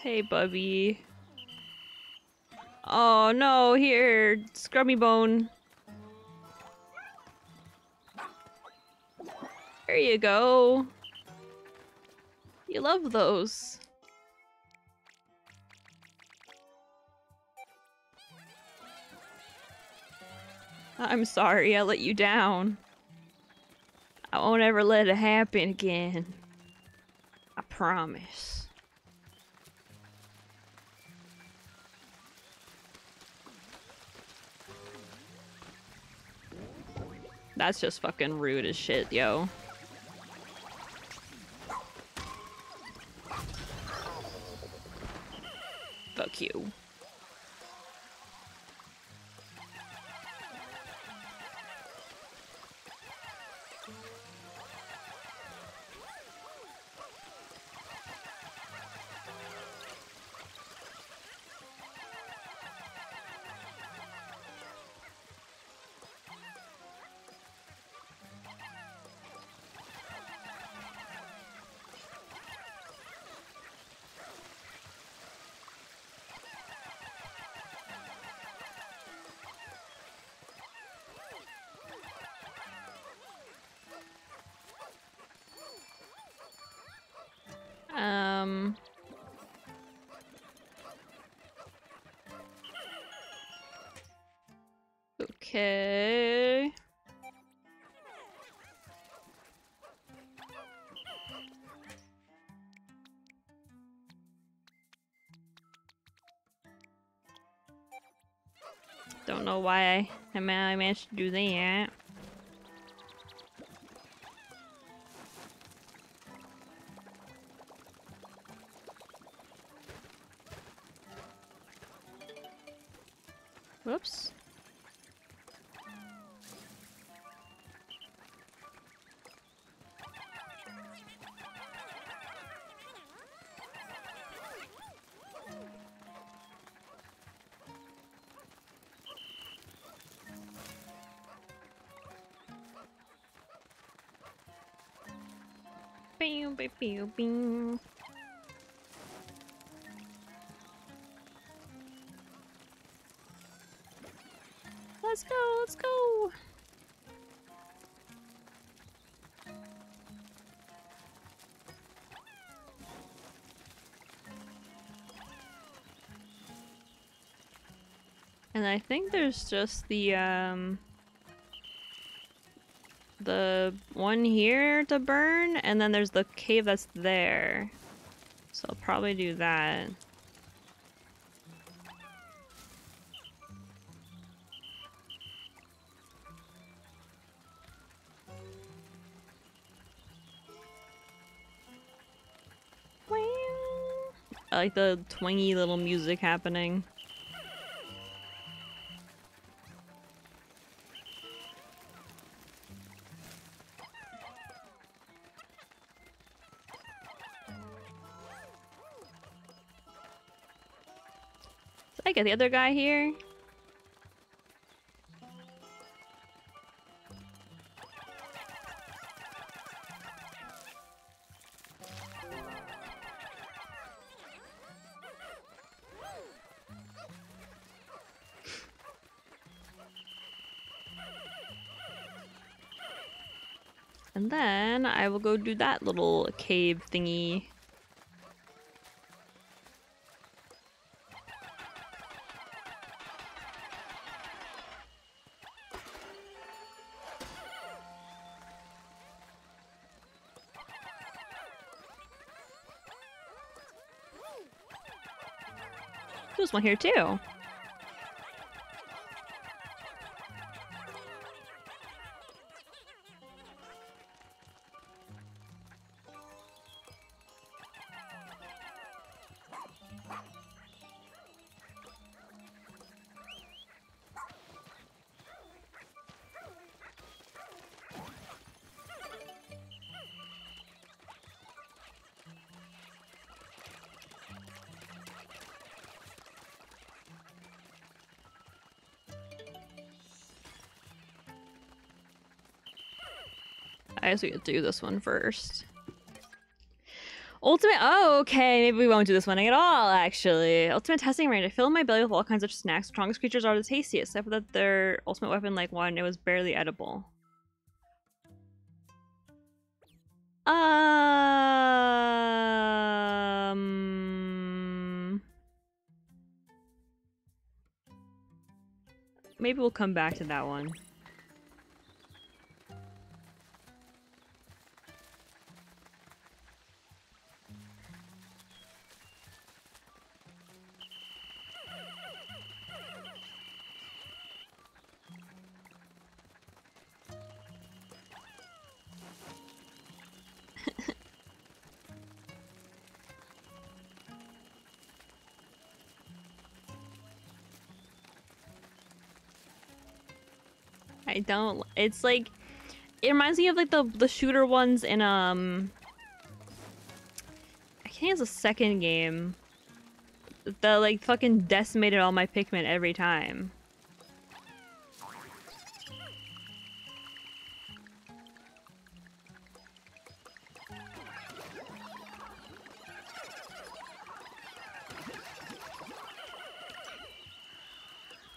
Hey, Bubby. Oh no, here, Scrummy Bone. There you go. You love those. I'm sorry I let you down. I won't ever let it happen again. I promise. That's just fucking rude as shit, yo. Fuck you. Okay. Don't know why I, managed to do that. Pew, pew, pew. Let's go, let's go. And I think there's just the um one here to burn and then there's the cave that's there. So I'll probably do that. I like the twangy little music happening. Get the other guy here? And then I will go do that little cave thingy. One here too. I guess we could do this one first. Ultimate. Oh, okay. Maybe we won't do this one at all, actually. Ultimate testing range. I fill my belly with all kinds of snacks. Strongest creatures are the tastiest, except that their ultimate weapon, like one, it was barely edible. Um. Maybe we'll come back to that one. I don't. It's like it reminds me of like the the shooter ones in um. I think it's a second game. The like fucking decimated all my Pikmin every time.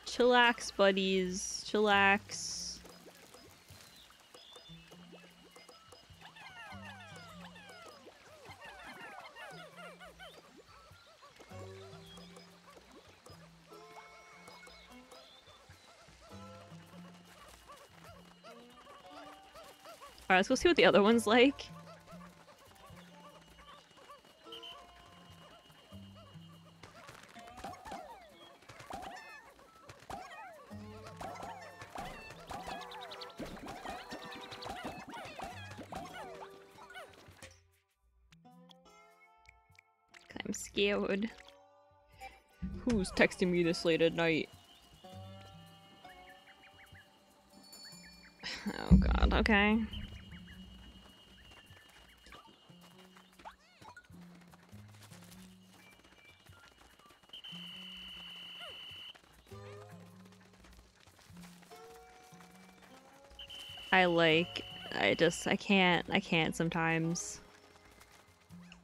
Chillax, buddies. Chillax. Let's go see what the other one's like. I'm scared. Who's texting me this late at night? Oh god, okay. I like I just I can't I can't sometimes.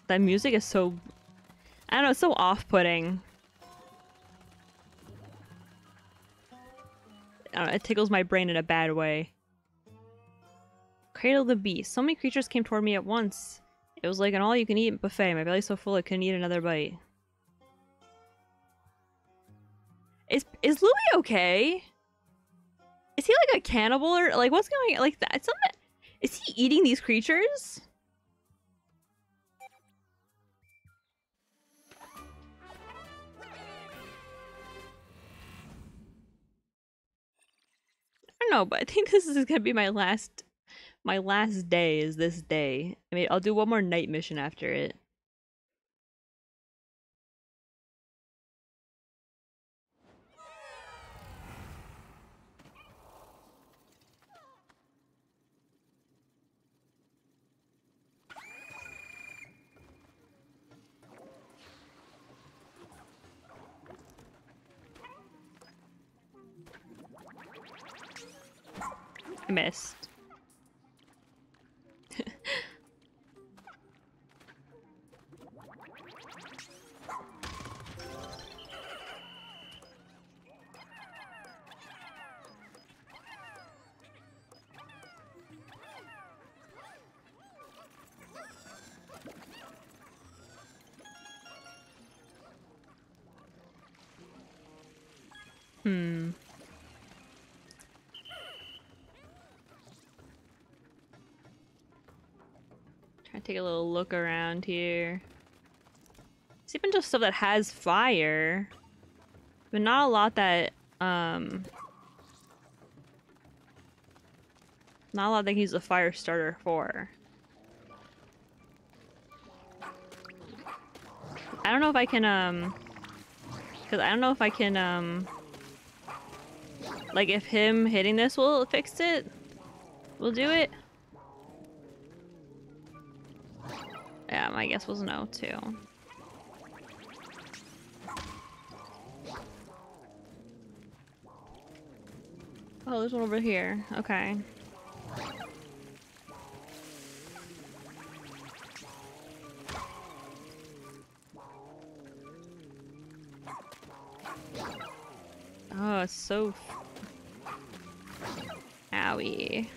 That music is so I don't know, it's so off-putting. Know, it tickles my brain in a bad way. Cradle the beast. So many creatures came toward me at once. It was like an all-you-can-eat buffet. My belly's so full I couldn't eat another bite. Is is Louie okay? Is he like a cannibal or like what's going like that? Something. Is he eating these creatures? I don't know, but I think this is gonna be my last my last day is this day. I mean I'll do one more night mission after it. Take a little look around here. A bunch of stuff that has fire, but not a lot that um, not a lot that use a fire starter for. I don't know if I can um, because I don't know if I can um, like if him hitting this will fix it. Will do it. My guess was no, too. Oh, there's one over here. Okay. Oh, it's so... Owie.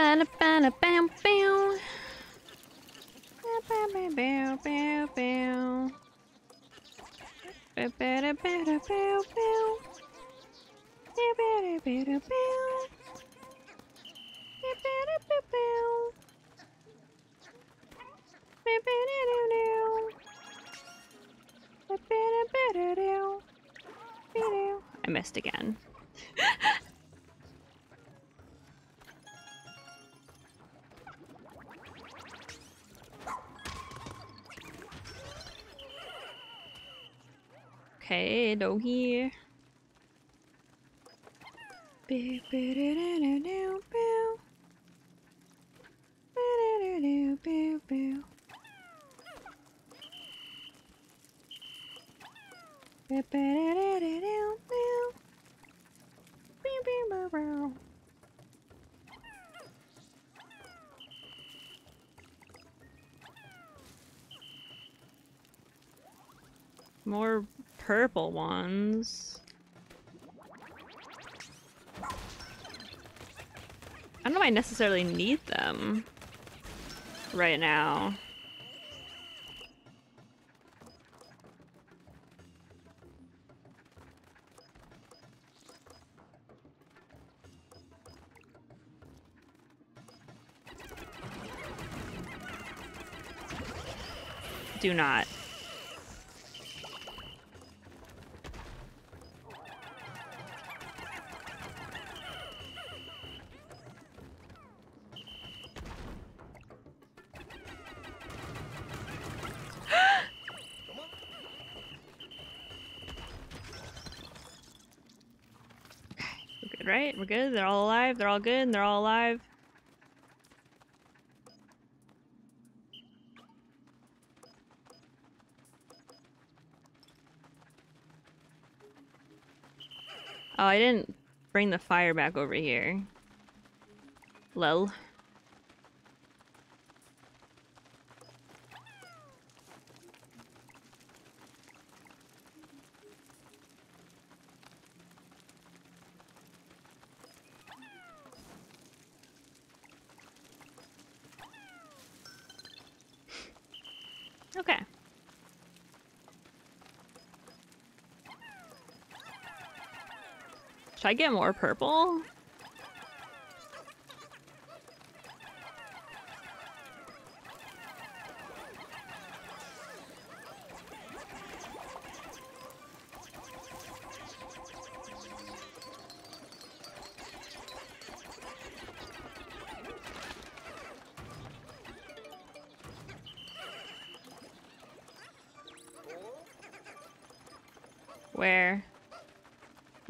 Ba-ba-da-ba-da-bam-bam. Ba-ba-ba-bow-bow-bow. Ba-ba-da-ba-da-bow-bow. Ba-ba-da-ba-da-bow. Ba-ba-da-ba-bow. Okay, doggy. Purple ones. I don't know if I necessarily need them right now. Do not. Right? We're good. They're all alive. They're all good. And they're all alive. Oh, I didn't bring the fire back over here. Lol. Okay. Should I get more purple?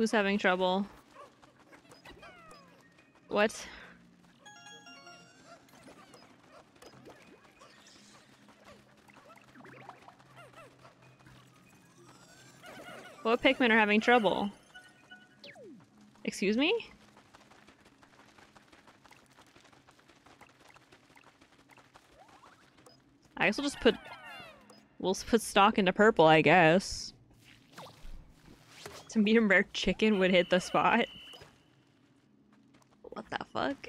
Who's having trouble? What? What Pikmin are having trouble? Excuse me? I guess we'll just put... We'll put stock into purple, I guess. Some medium rare chicken would hit the spot. What the fuck?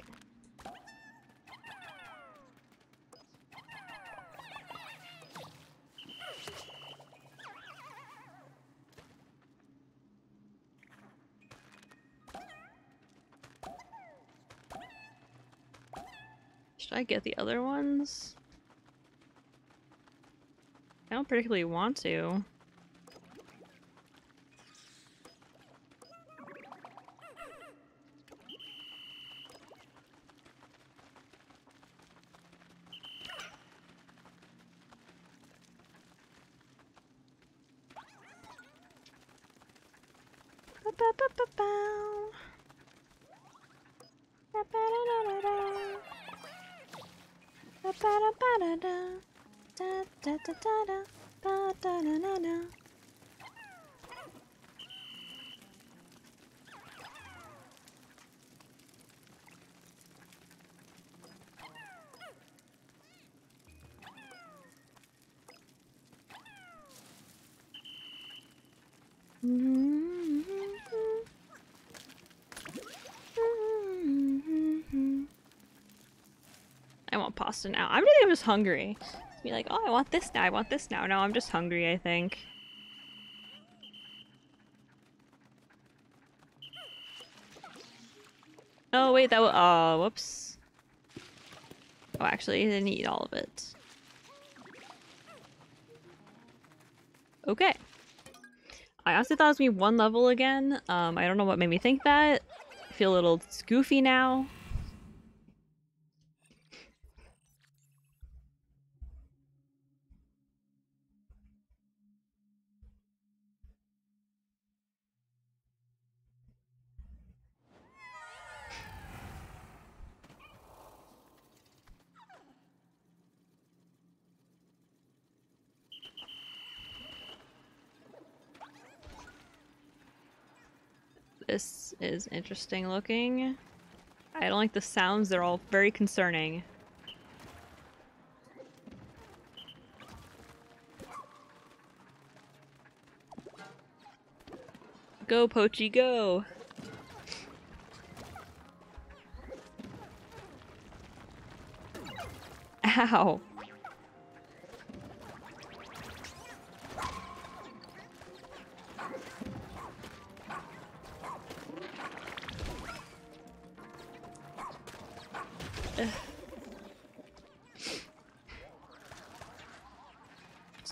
Should I get the other ones? I don't particularly want to. I want pasta now. I'm just hungry. Be like, oh, I want this now. I want this now. No, I'm just hungry. I think. Oh wait, that was. Oh, whoops. Oh, actually, I didn't eat all of it. Okay. I honestly thought it was gonna be one level again. Um, I don't know what made me think that. I feel a little goofy now. This is interesting looking. I don't like the sounds, they're all very concerning. Go, Pochi, go! Ow!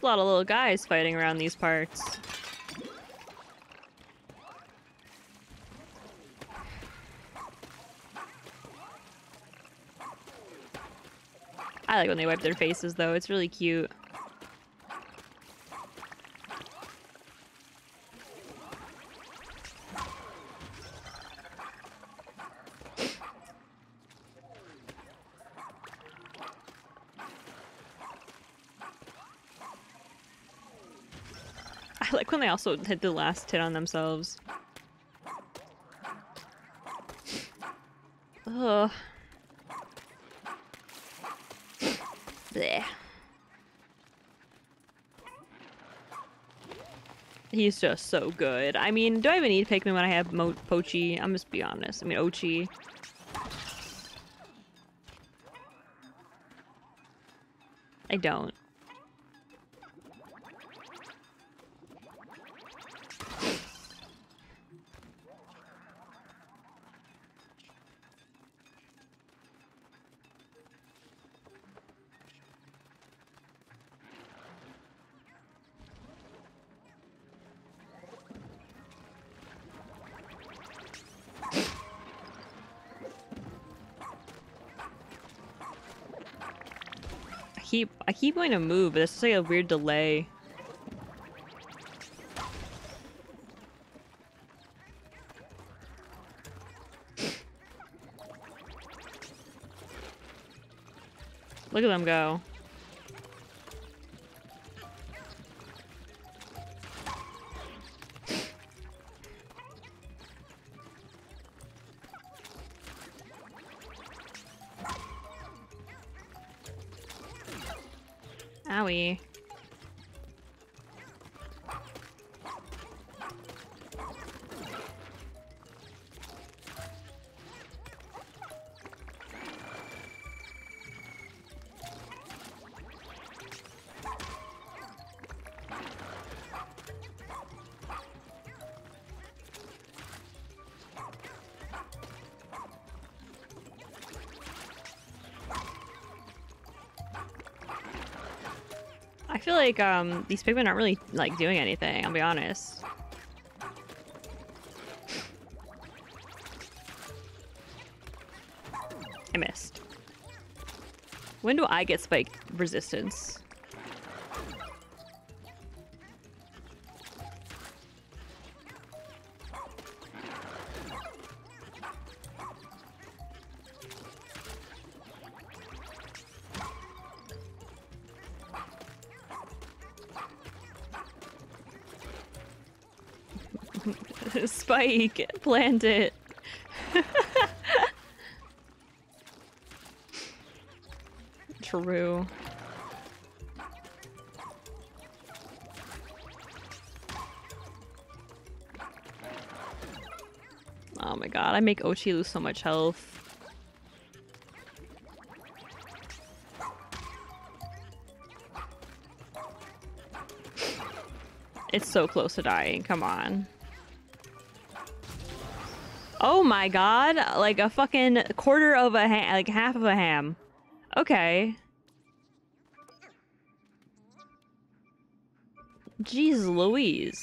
A lot of little guys fighting around these parts. I like when they wipe their faces though, it's really cute. I like when they also hit the last hit on themselves. Ugh. Bleh. He's just so good. I mean, do I even need Pikmin when I have Mo Pochi? I'm just be honest. I mean, Oatchi. I don't. Keep going to move, but it's like a weird delay. Look at them go. Like um these Pikmin aren't really like doing anything, I'll be honest. I missed. When do I get spike resistance? spike! planned it! True. Oh my god, I make Oatchi lose so much health. It's so close to dying, come on. My god, like a fucking quarter of a ham, like half of a ham. Okay. Jeez Louise.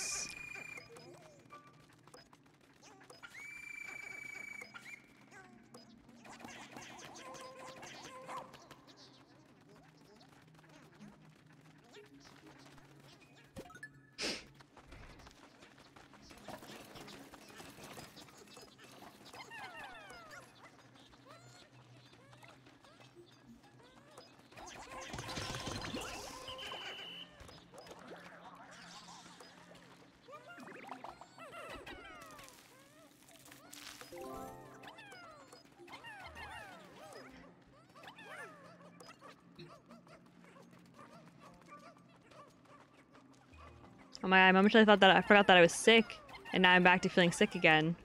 Oh my god, I momentarily thought that I forgot that I was sick, and now I'm back to feeling sick again.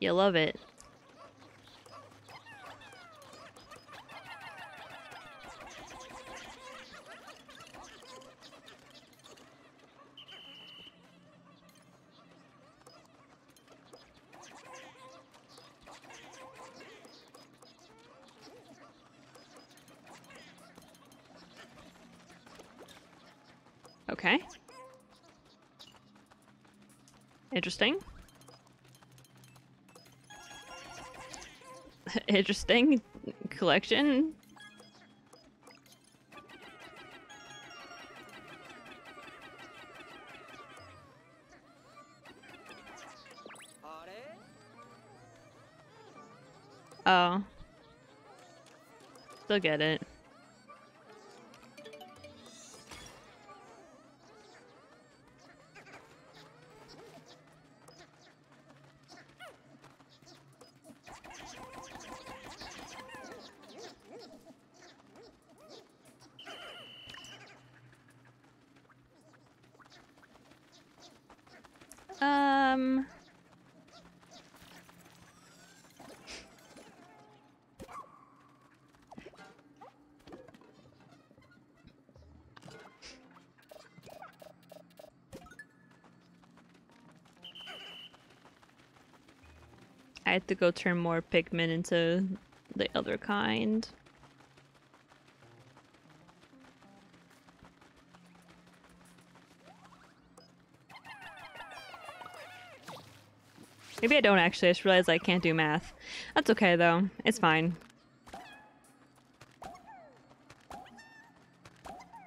You love it. Okay. Interesting. Interesting collection. Oh. Still get it. I had to go turn more Pikmin into the other kind. Maybe I don't actually. I just realized I can't do math. That's okay though. It's fine.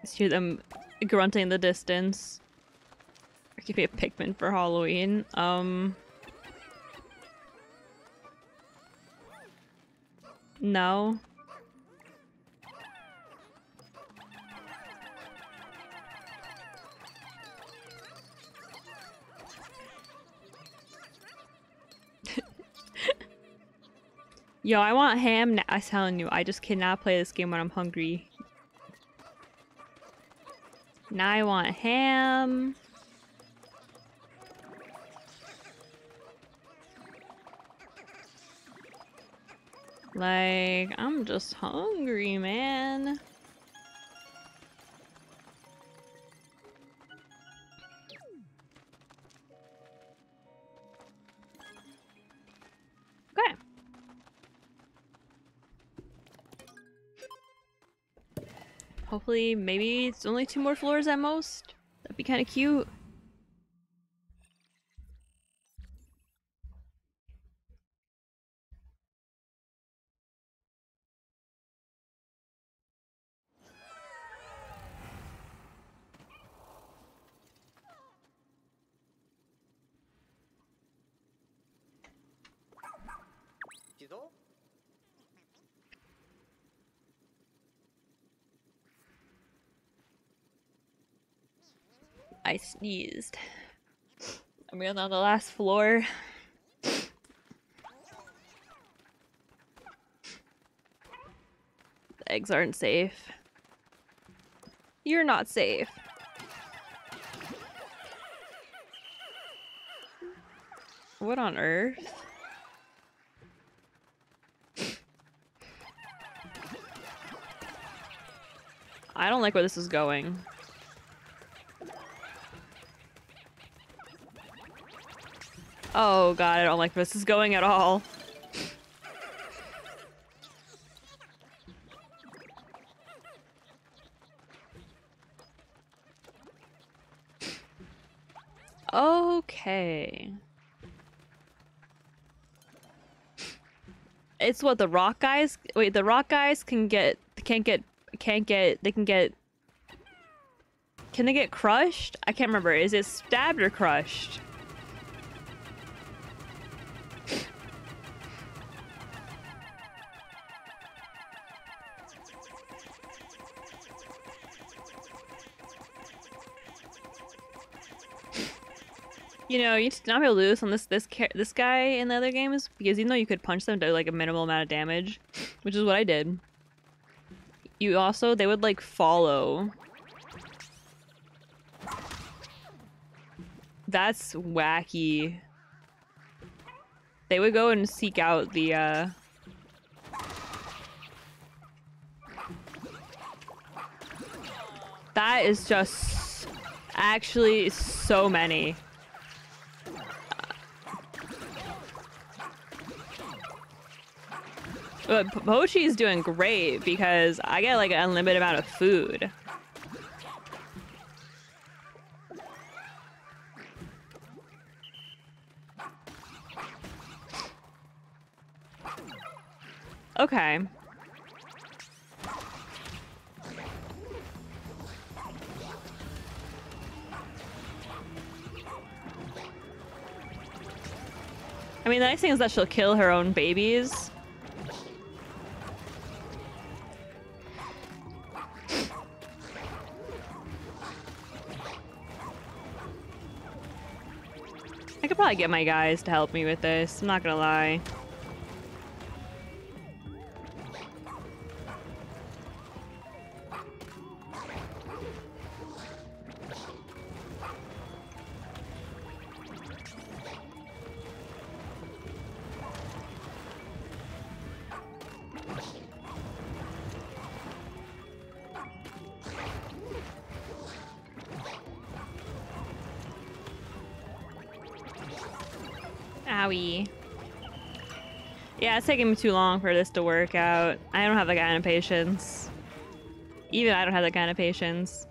Just hear them grunting in the distance. Give me a Pikmin for Halloween. Um. No. Yo, I want ham now. I'm telling you, I just cannot play this game when I'm hungry. Now I want ham. Like, I'm just hungry, man. Okay. Hopefully, maybe it's only two more floors at most. That'd be kind of cute. I sneezed. I'm going on the last floor. The eggs aren't safe. You're not safe. What on earth? I don't like where this is going. Oh god, I don't like this is going at all. Okay. It's what the rock guys. Wait, the rock guys can get can't get can't get they can get. Can they get crushed? I can't remember. Is it stabbed or crushed? You know, you should not be able to lose on this this this guy in the other games because even though you could punch them to like a minimal amount of damage, which is what I did. You also they would like follow. That's wacky. They would go and seek out the uh That is just actually so many. But Pochi is doing great because I get like an unlimited amount of food. Okay. I mean, the nice thing is that she'll kill her own babies. Probably get my guys to help me with this, I'm not gonna lie. It's taking me too long for this to work out. I don't have that kind of patience. Even I don't have that kind of patience.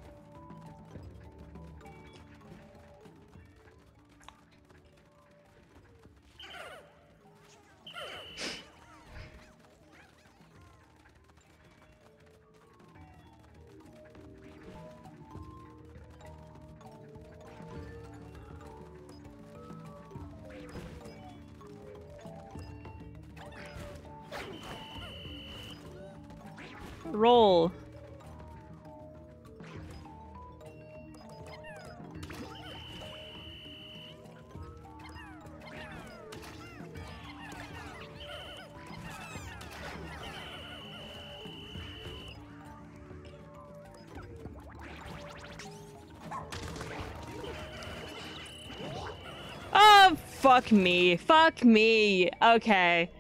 Fuck me. Fuck me. Okay.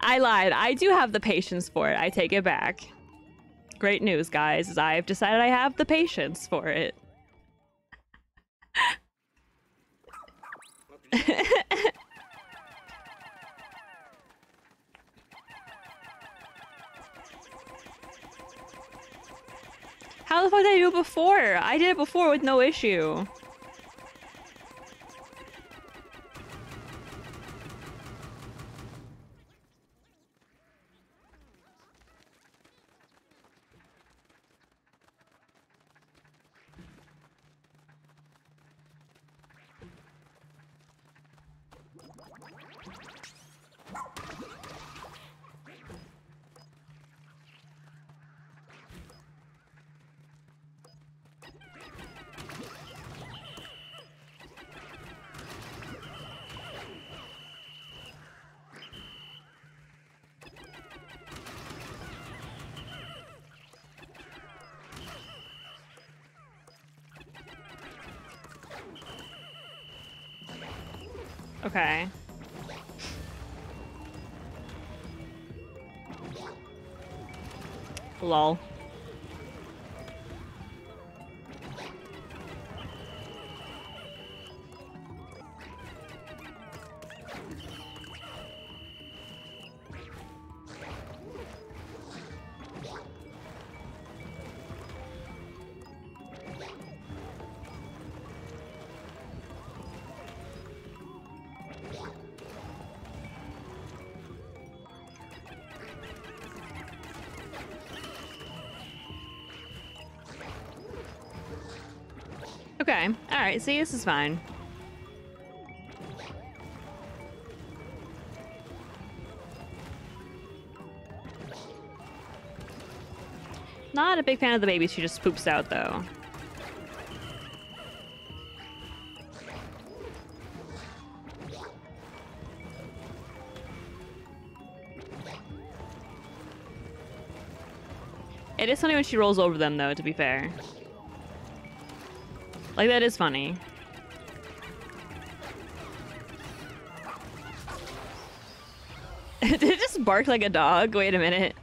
I lied. I do have the patience for it. I take it back. Great news, guys, is I've decided I have the patience for it. How the fuck did I do it before? I did it before with no issue. Lol. Alright, see, this is fine. Not a big fan of the baby she just poops out, though. It is funny when she rolls over them, though, to be fair. Like, that is funny. Did it just bark like a dog? Wait a minute.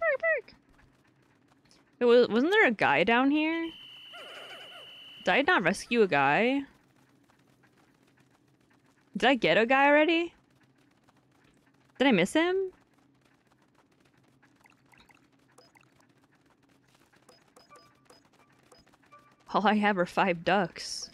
Bark, bark. Wait, wa- wasn't there a guy down here? Did I not rescue a guy? Did I get a guy already? Did I miss him? All I have are five ducks.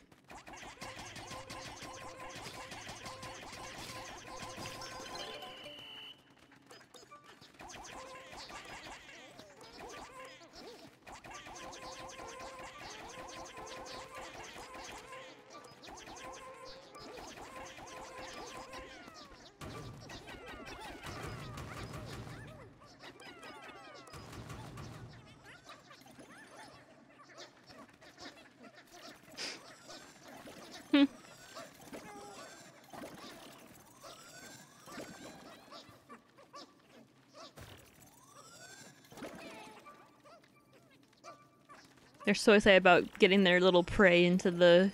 They're so excited about getting their little prey into the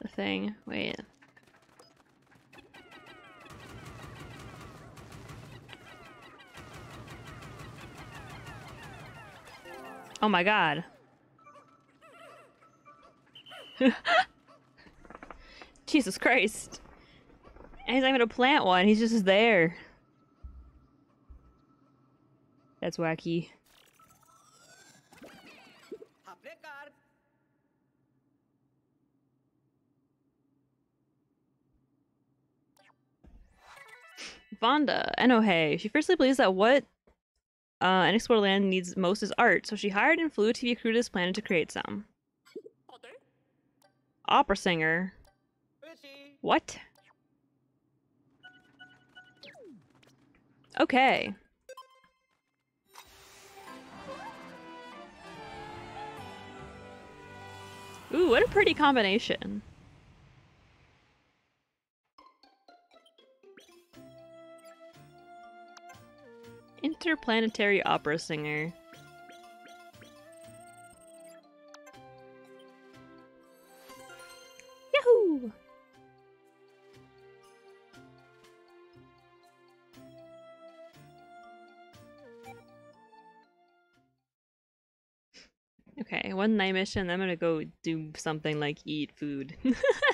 the thing. Wait. Oh my god. Jesus Christ. And he's not even gonna plant one, he's just there. That's wacky. Vonda, Enohe. She firstly believes that what uh, unexplored land needs most is art, so she hired and flew TV crew to this planet to create some. Opera singer. What? Okay. Ooh, what a pretty combination. Interplanetary opera singer. Yahoo! Okay, one night mission. I'm gonna go do something like eat food.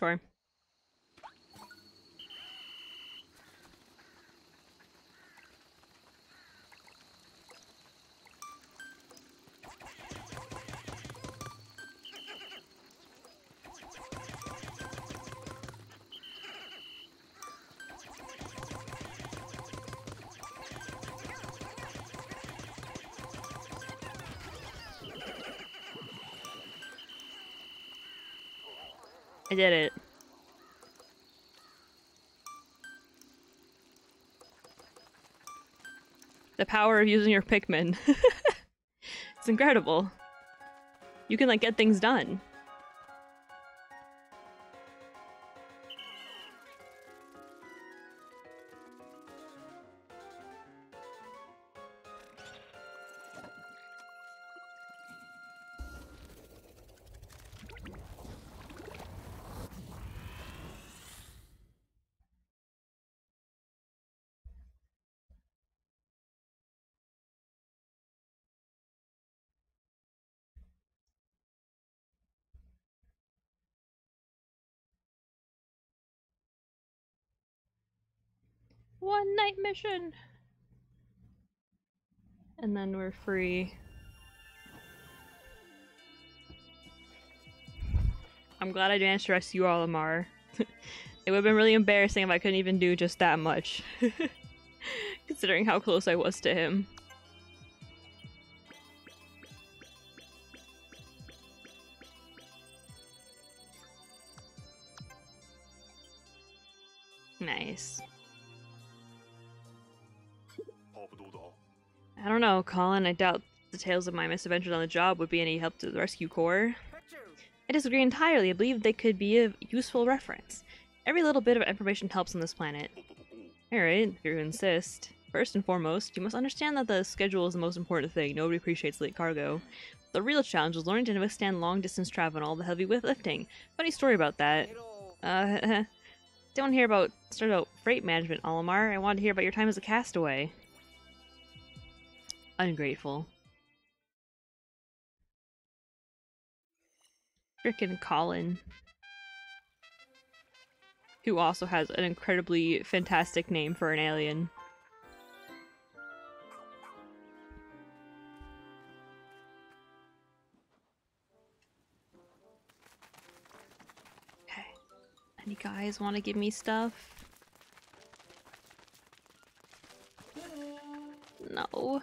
sure. I did it. Power of using your Pikmin. it's incredible. You can like get things done. One night mission. And then we're free. I'm glad I managed to rescue Olimar. it would have been really embarrassing if I couldn't even do just that much. Considering how close I was to him. Nice. I don't know, Collin. I doubt the tales of my misadventures on the job would be any help to the rescue corps. I disagree entirely. I believe they could be a useful reference. Every little bit of information helps on this planet. Alright, if you insist. First and foremost, you must understand that the schedule is the most important thing. Nobody appreciates late cargo. The real challenge is learning to withstand long-distance travel and all the heavy lifting. Funny story about that. Uh, don't hear about start out freight management, Olimar. I wanted to hear about your time as a castaway. Ungrateful. Frickin' Collin. Who also has an incredibly fantastic name for an alien. Okay. Any guys want to give me stuff? No.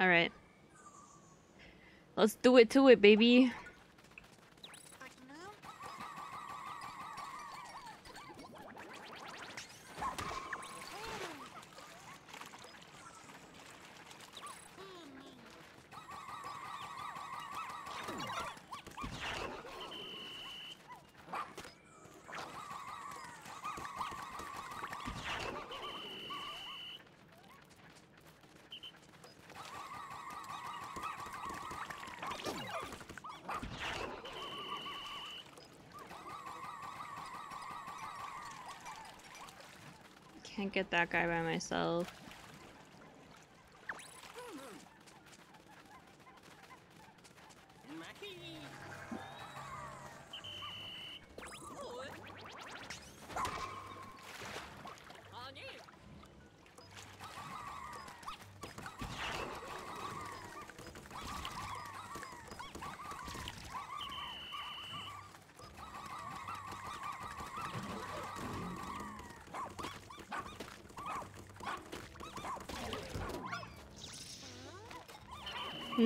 All right. Let's do it to it, baby. Get that guy by myself.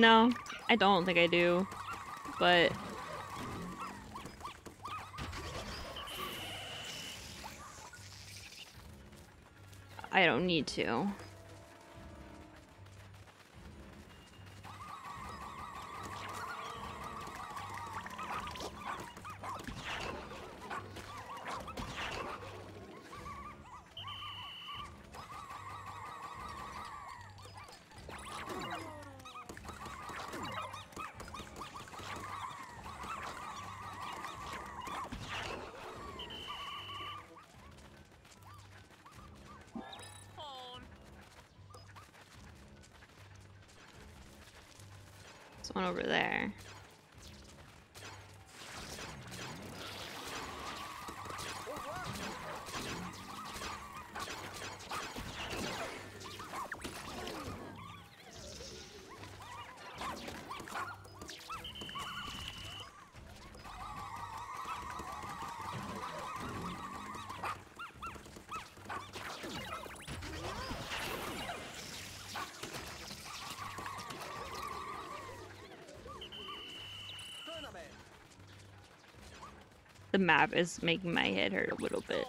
No, I don't think I do. But I don't need to. The map is making my head hurt a little bit.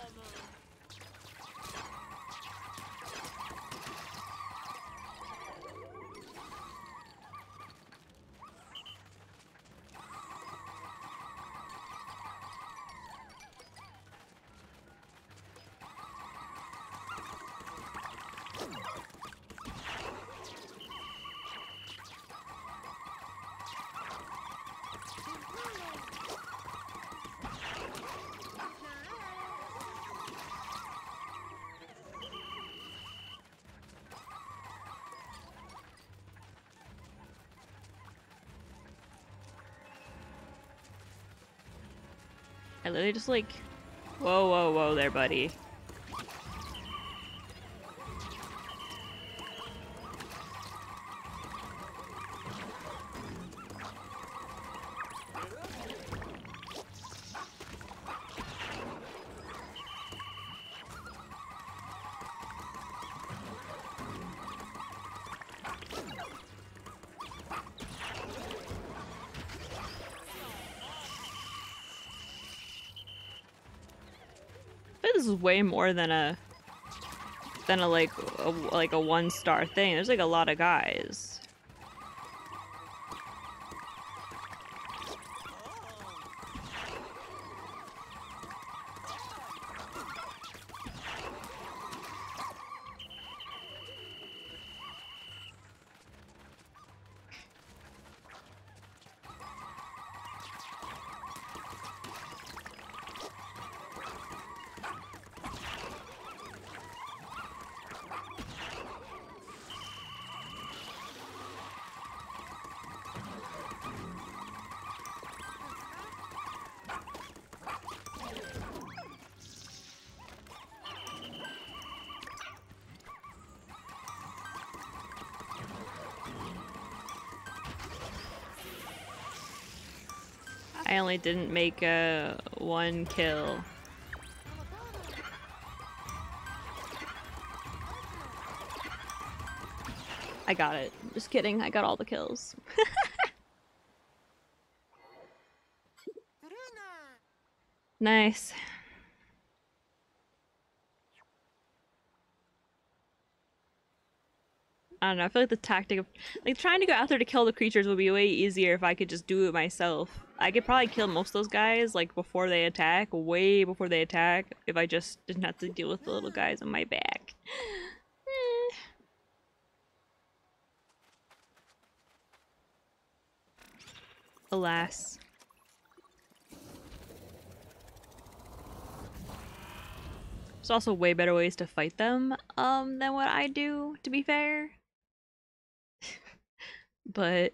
Literally just like, whoa, whoa, whoa there, buddy. Is way more than a than a like a, like a one star thing. There's like a lot of guys. Only didn't make a one kill. I got it. Just kidding. I got all the kills. Nice. I don't know. I feel like the tactic of like trying to go out there to kill the creatures would be way easier if I could just do it myself. I could probably kill most of those guys like before they attack, way before they attack, if I just didn't have to deal with the little guys on my back. Alas. There's also way better ways to fight them um than what I do, to be fair. But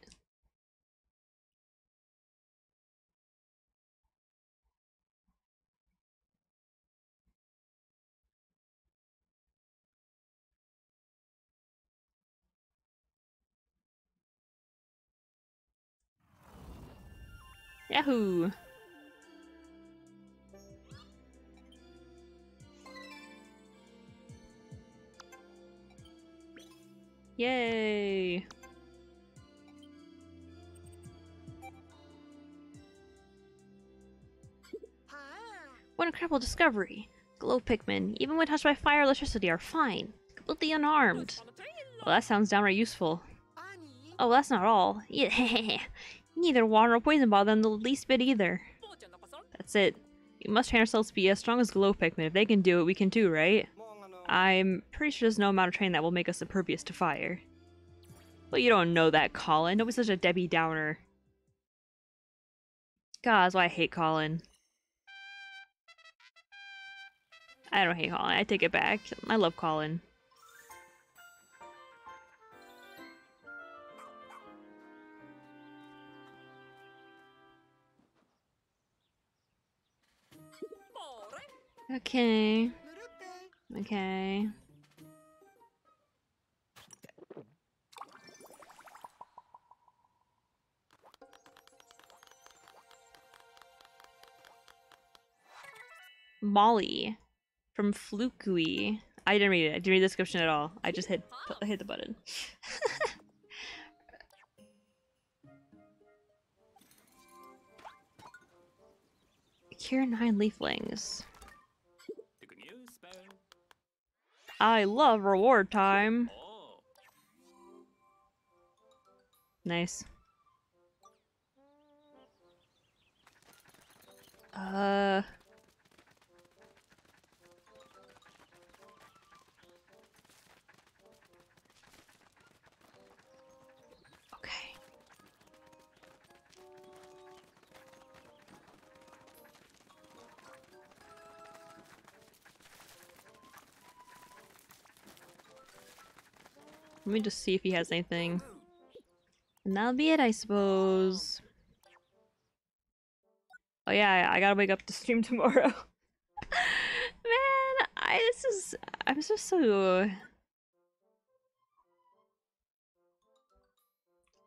Yahoo! Yay! What an incredible discovery! Glow Pikmin, even when touched by fire or electricity, are fine. Completely unharmed. Well, that sounds downright useful. Oh, that's not all. Neither water or poison bother them the least bit either. That's it. We must train ourselves to be as strong as Glow Pikmin. If they can do it, we can too, right? I'm pretty sure there's no amount of training that will make us impervious to fire. But you don't know that, Collin. Don't be such a Debbie Downer. God, that's why I hate Collin. I don't hate Collin. I take it back. I love Collin. Okay. Okay. Molly from Flukui. I didn't read it. I didn't read the description at all. I just hit hit the button. Cure nine leaflings. I love reward time. Nice. Uh. Let me just see if he has anything. And that'll be it, I suppose. Oh yeah, I, gotta wake up to stream tomorrow. Man, I this is I'm just so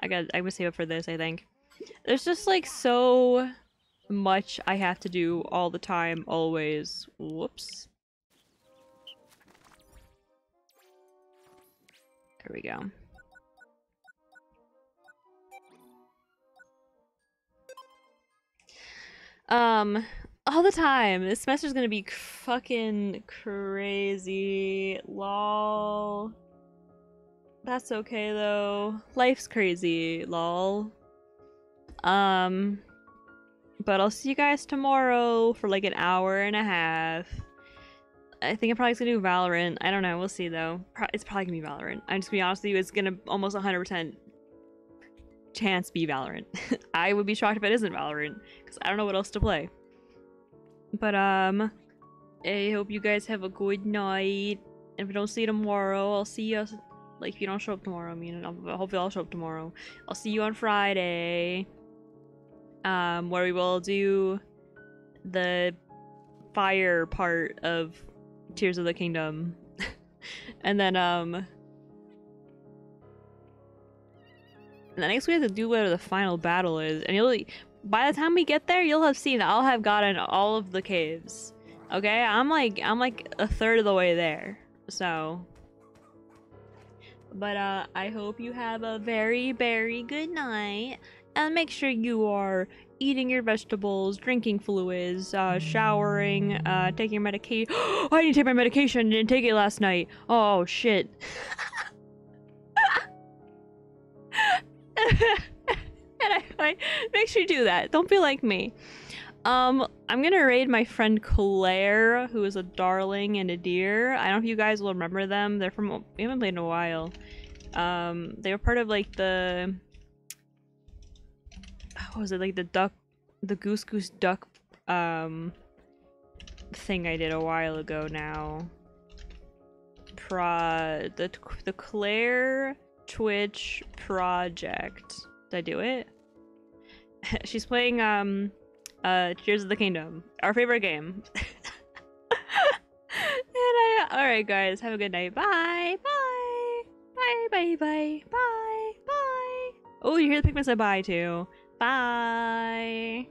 I got I would save up for this, I think. There's just like so much I have to do all the time, always. Whoops. There we go. Um, all the time. This semester's gonna be fucking crazy. Lol. That's okay though. Life's crazy. Lol. Um, but I'll see you guys tomorrow for like an hour and a half. I think I'm probably gonna do Valorant. I don't know. We'll see though. Pro- it's probably gonna be Valorant. I'm just gonna be honest with you. It's gonna almost 100% chance be Valorant. I would be shocked if it isn't Valorant because I don't know what else to play. But um, I hope you guys have a good night. And if I don't see you tomorrow, I'll see you. Like if you don't show up tomorrow, I mean, I'll, hopefully I'll show up tomorrow. I'll see you on Friday. Um, where we will do the fire part of Tears of the Kingdom, and then um. And then next we have to do whatever the final battle is, and you'll by the time we get there, you'll have seen I'll have gotten all of the caves. Okay, I'm like I'm like a third of the way there. So, but uh, I hope you have a very very good night, and make sure you are eating your vegetables, drinking fluids, uh, showering, uh, taking your medication. I didn't take my medication. Didn't take it last night. Oh shit. and I, I make sure you do that. Don't be like me. Um, I'm gonna raid my friend Claire, who is a darling and a dear. I don't know if you guys will remember them. They're from we haven't played in a while. Um, they were part of like the what was it like the duck, the goose goose duck um thing I did a while ago now. Pro the the Claire Twitch project. Did I do it? She's playing um uh Tears of the Kingdom, our favorite game. and I alright guys, have a good night. Bye. Bye. Bye bye bye bye bye. Oh, you hear the Pikmin say bye too. Bye.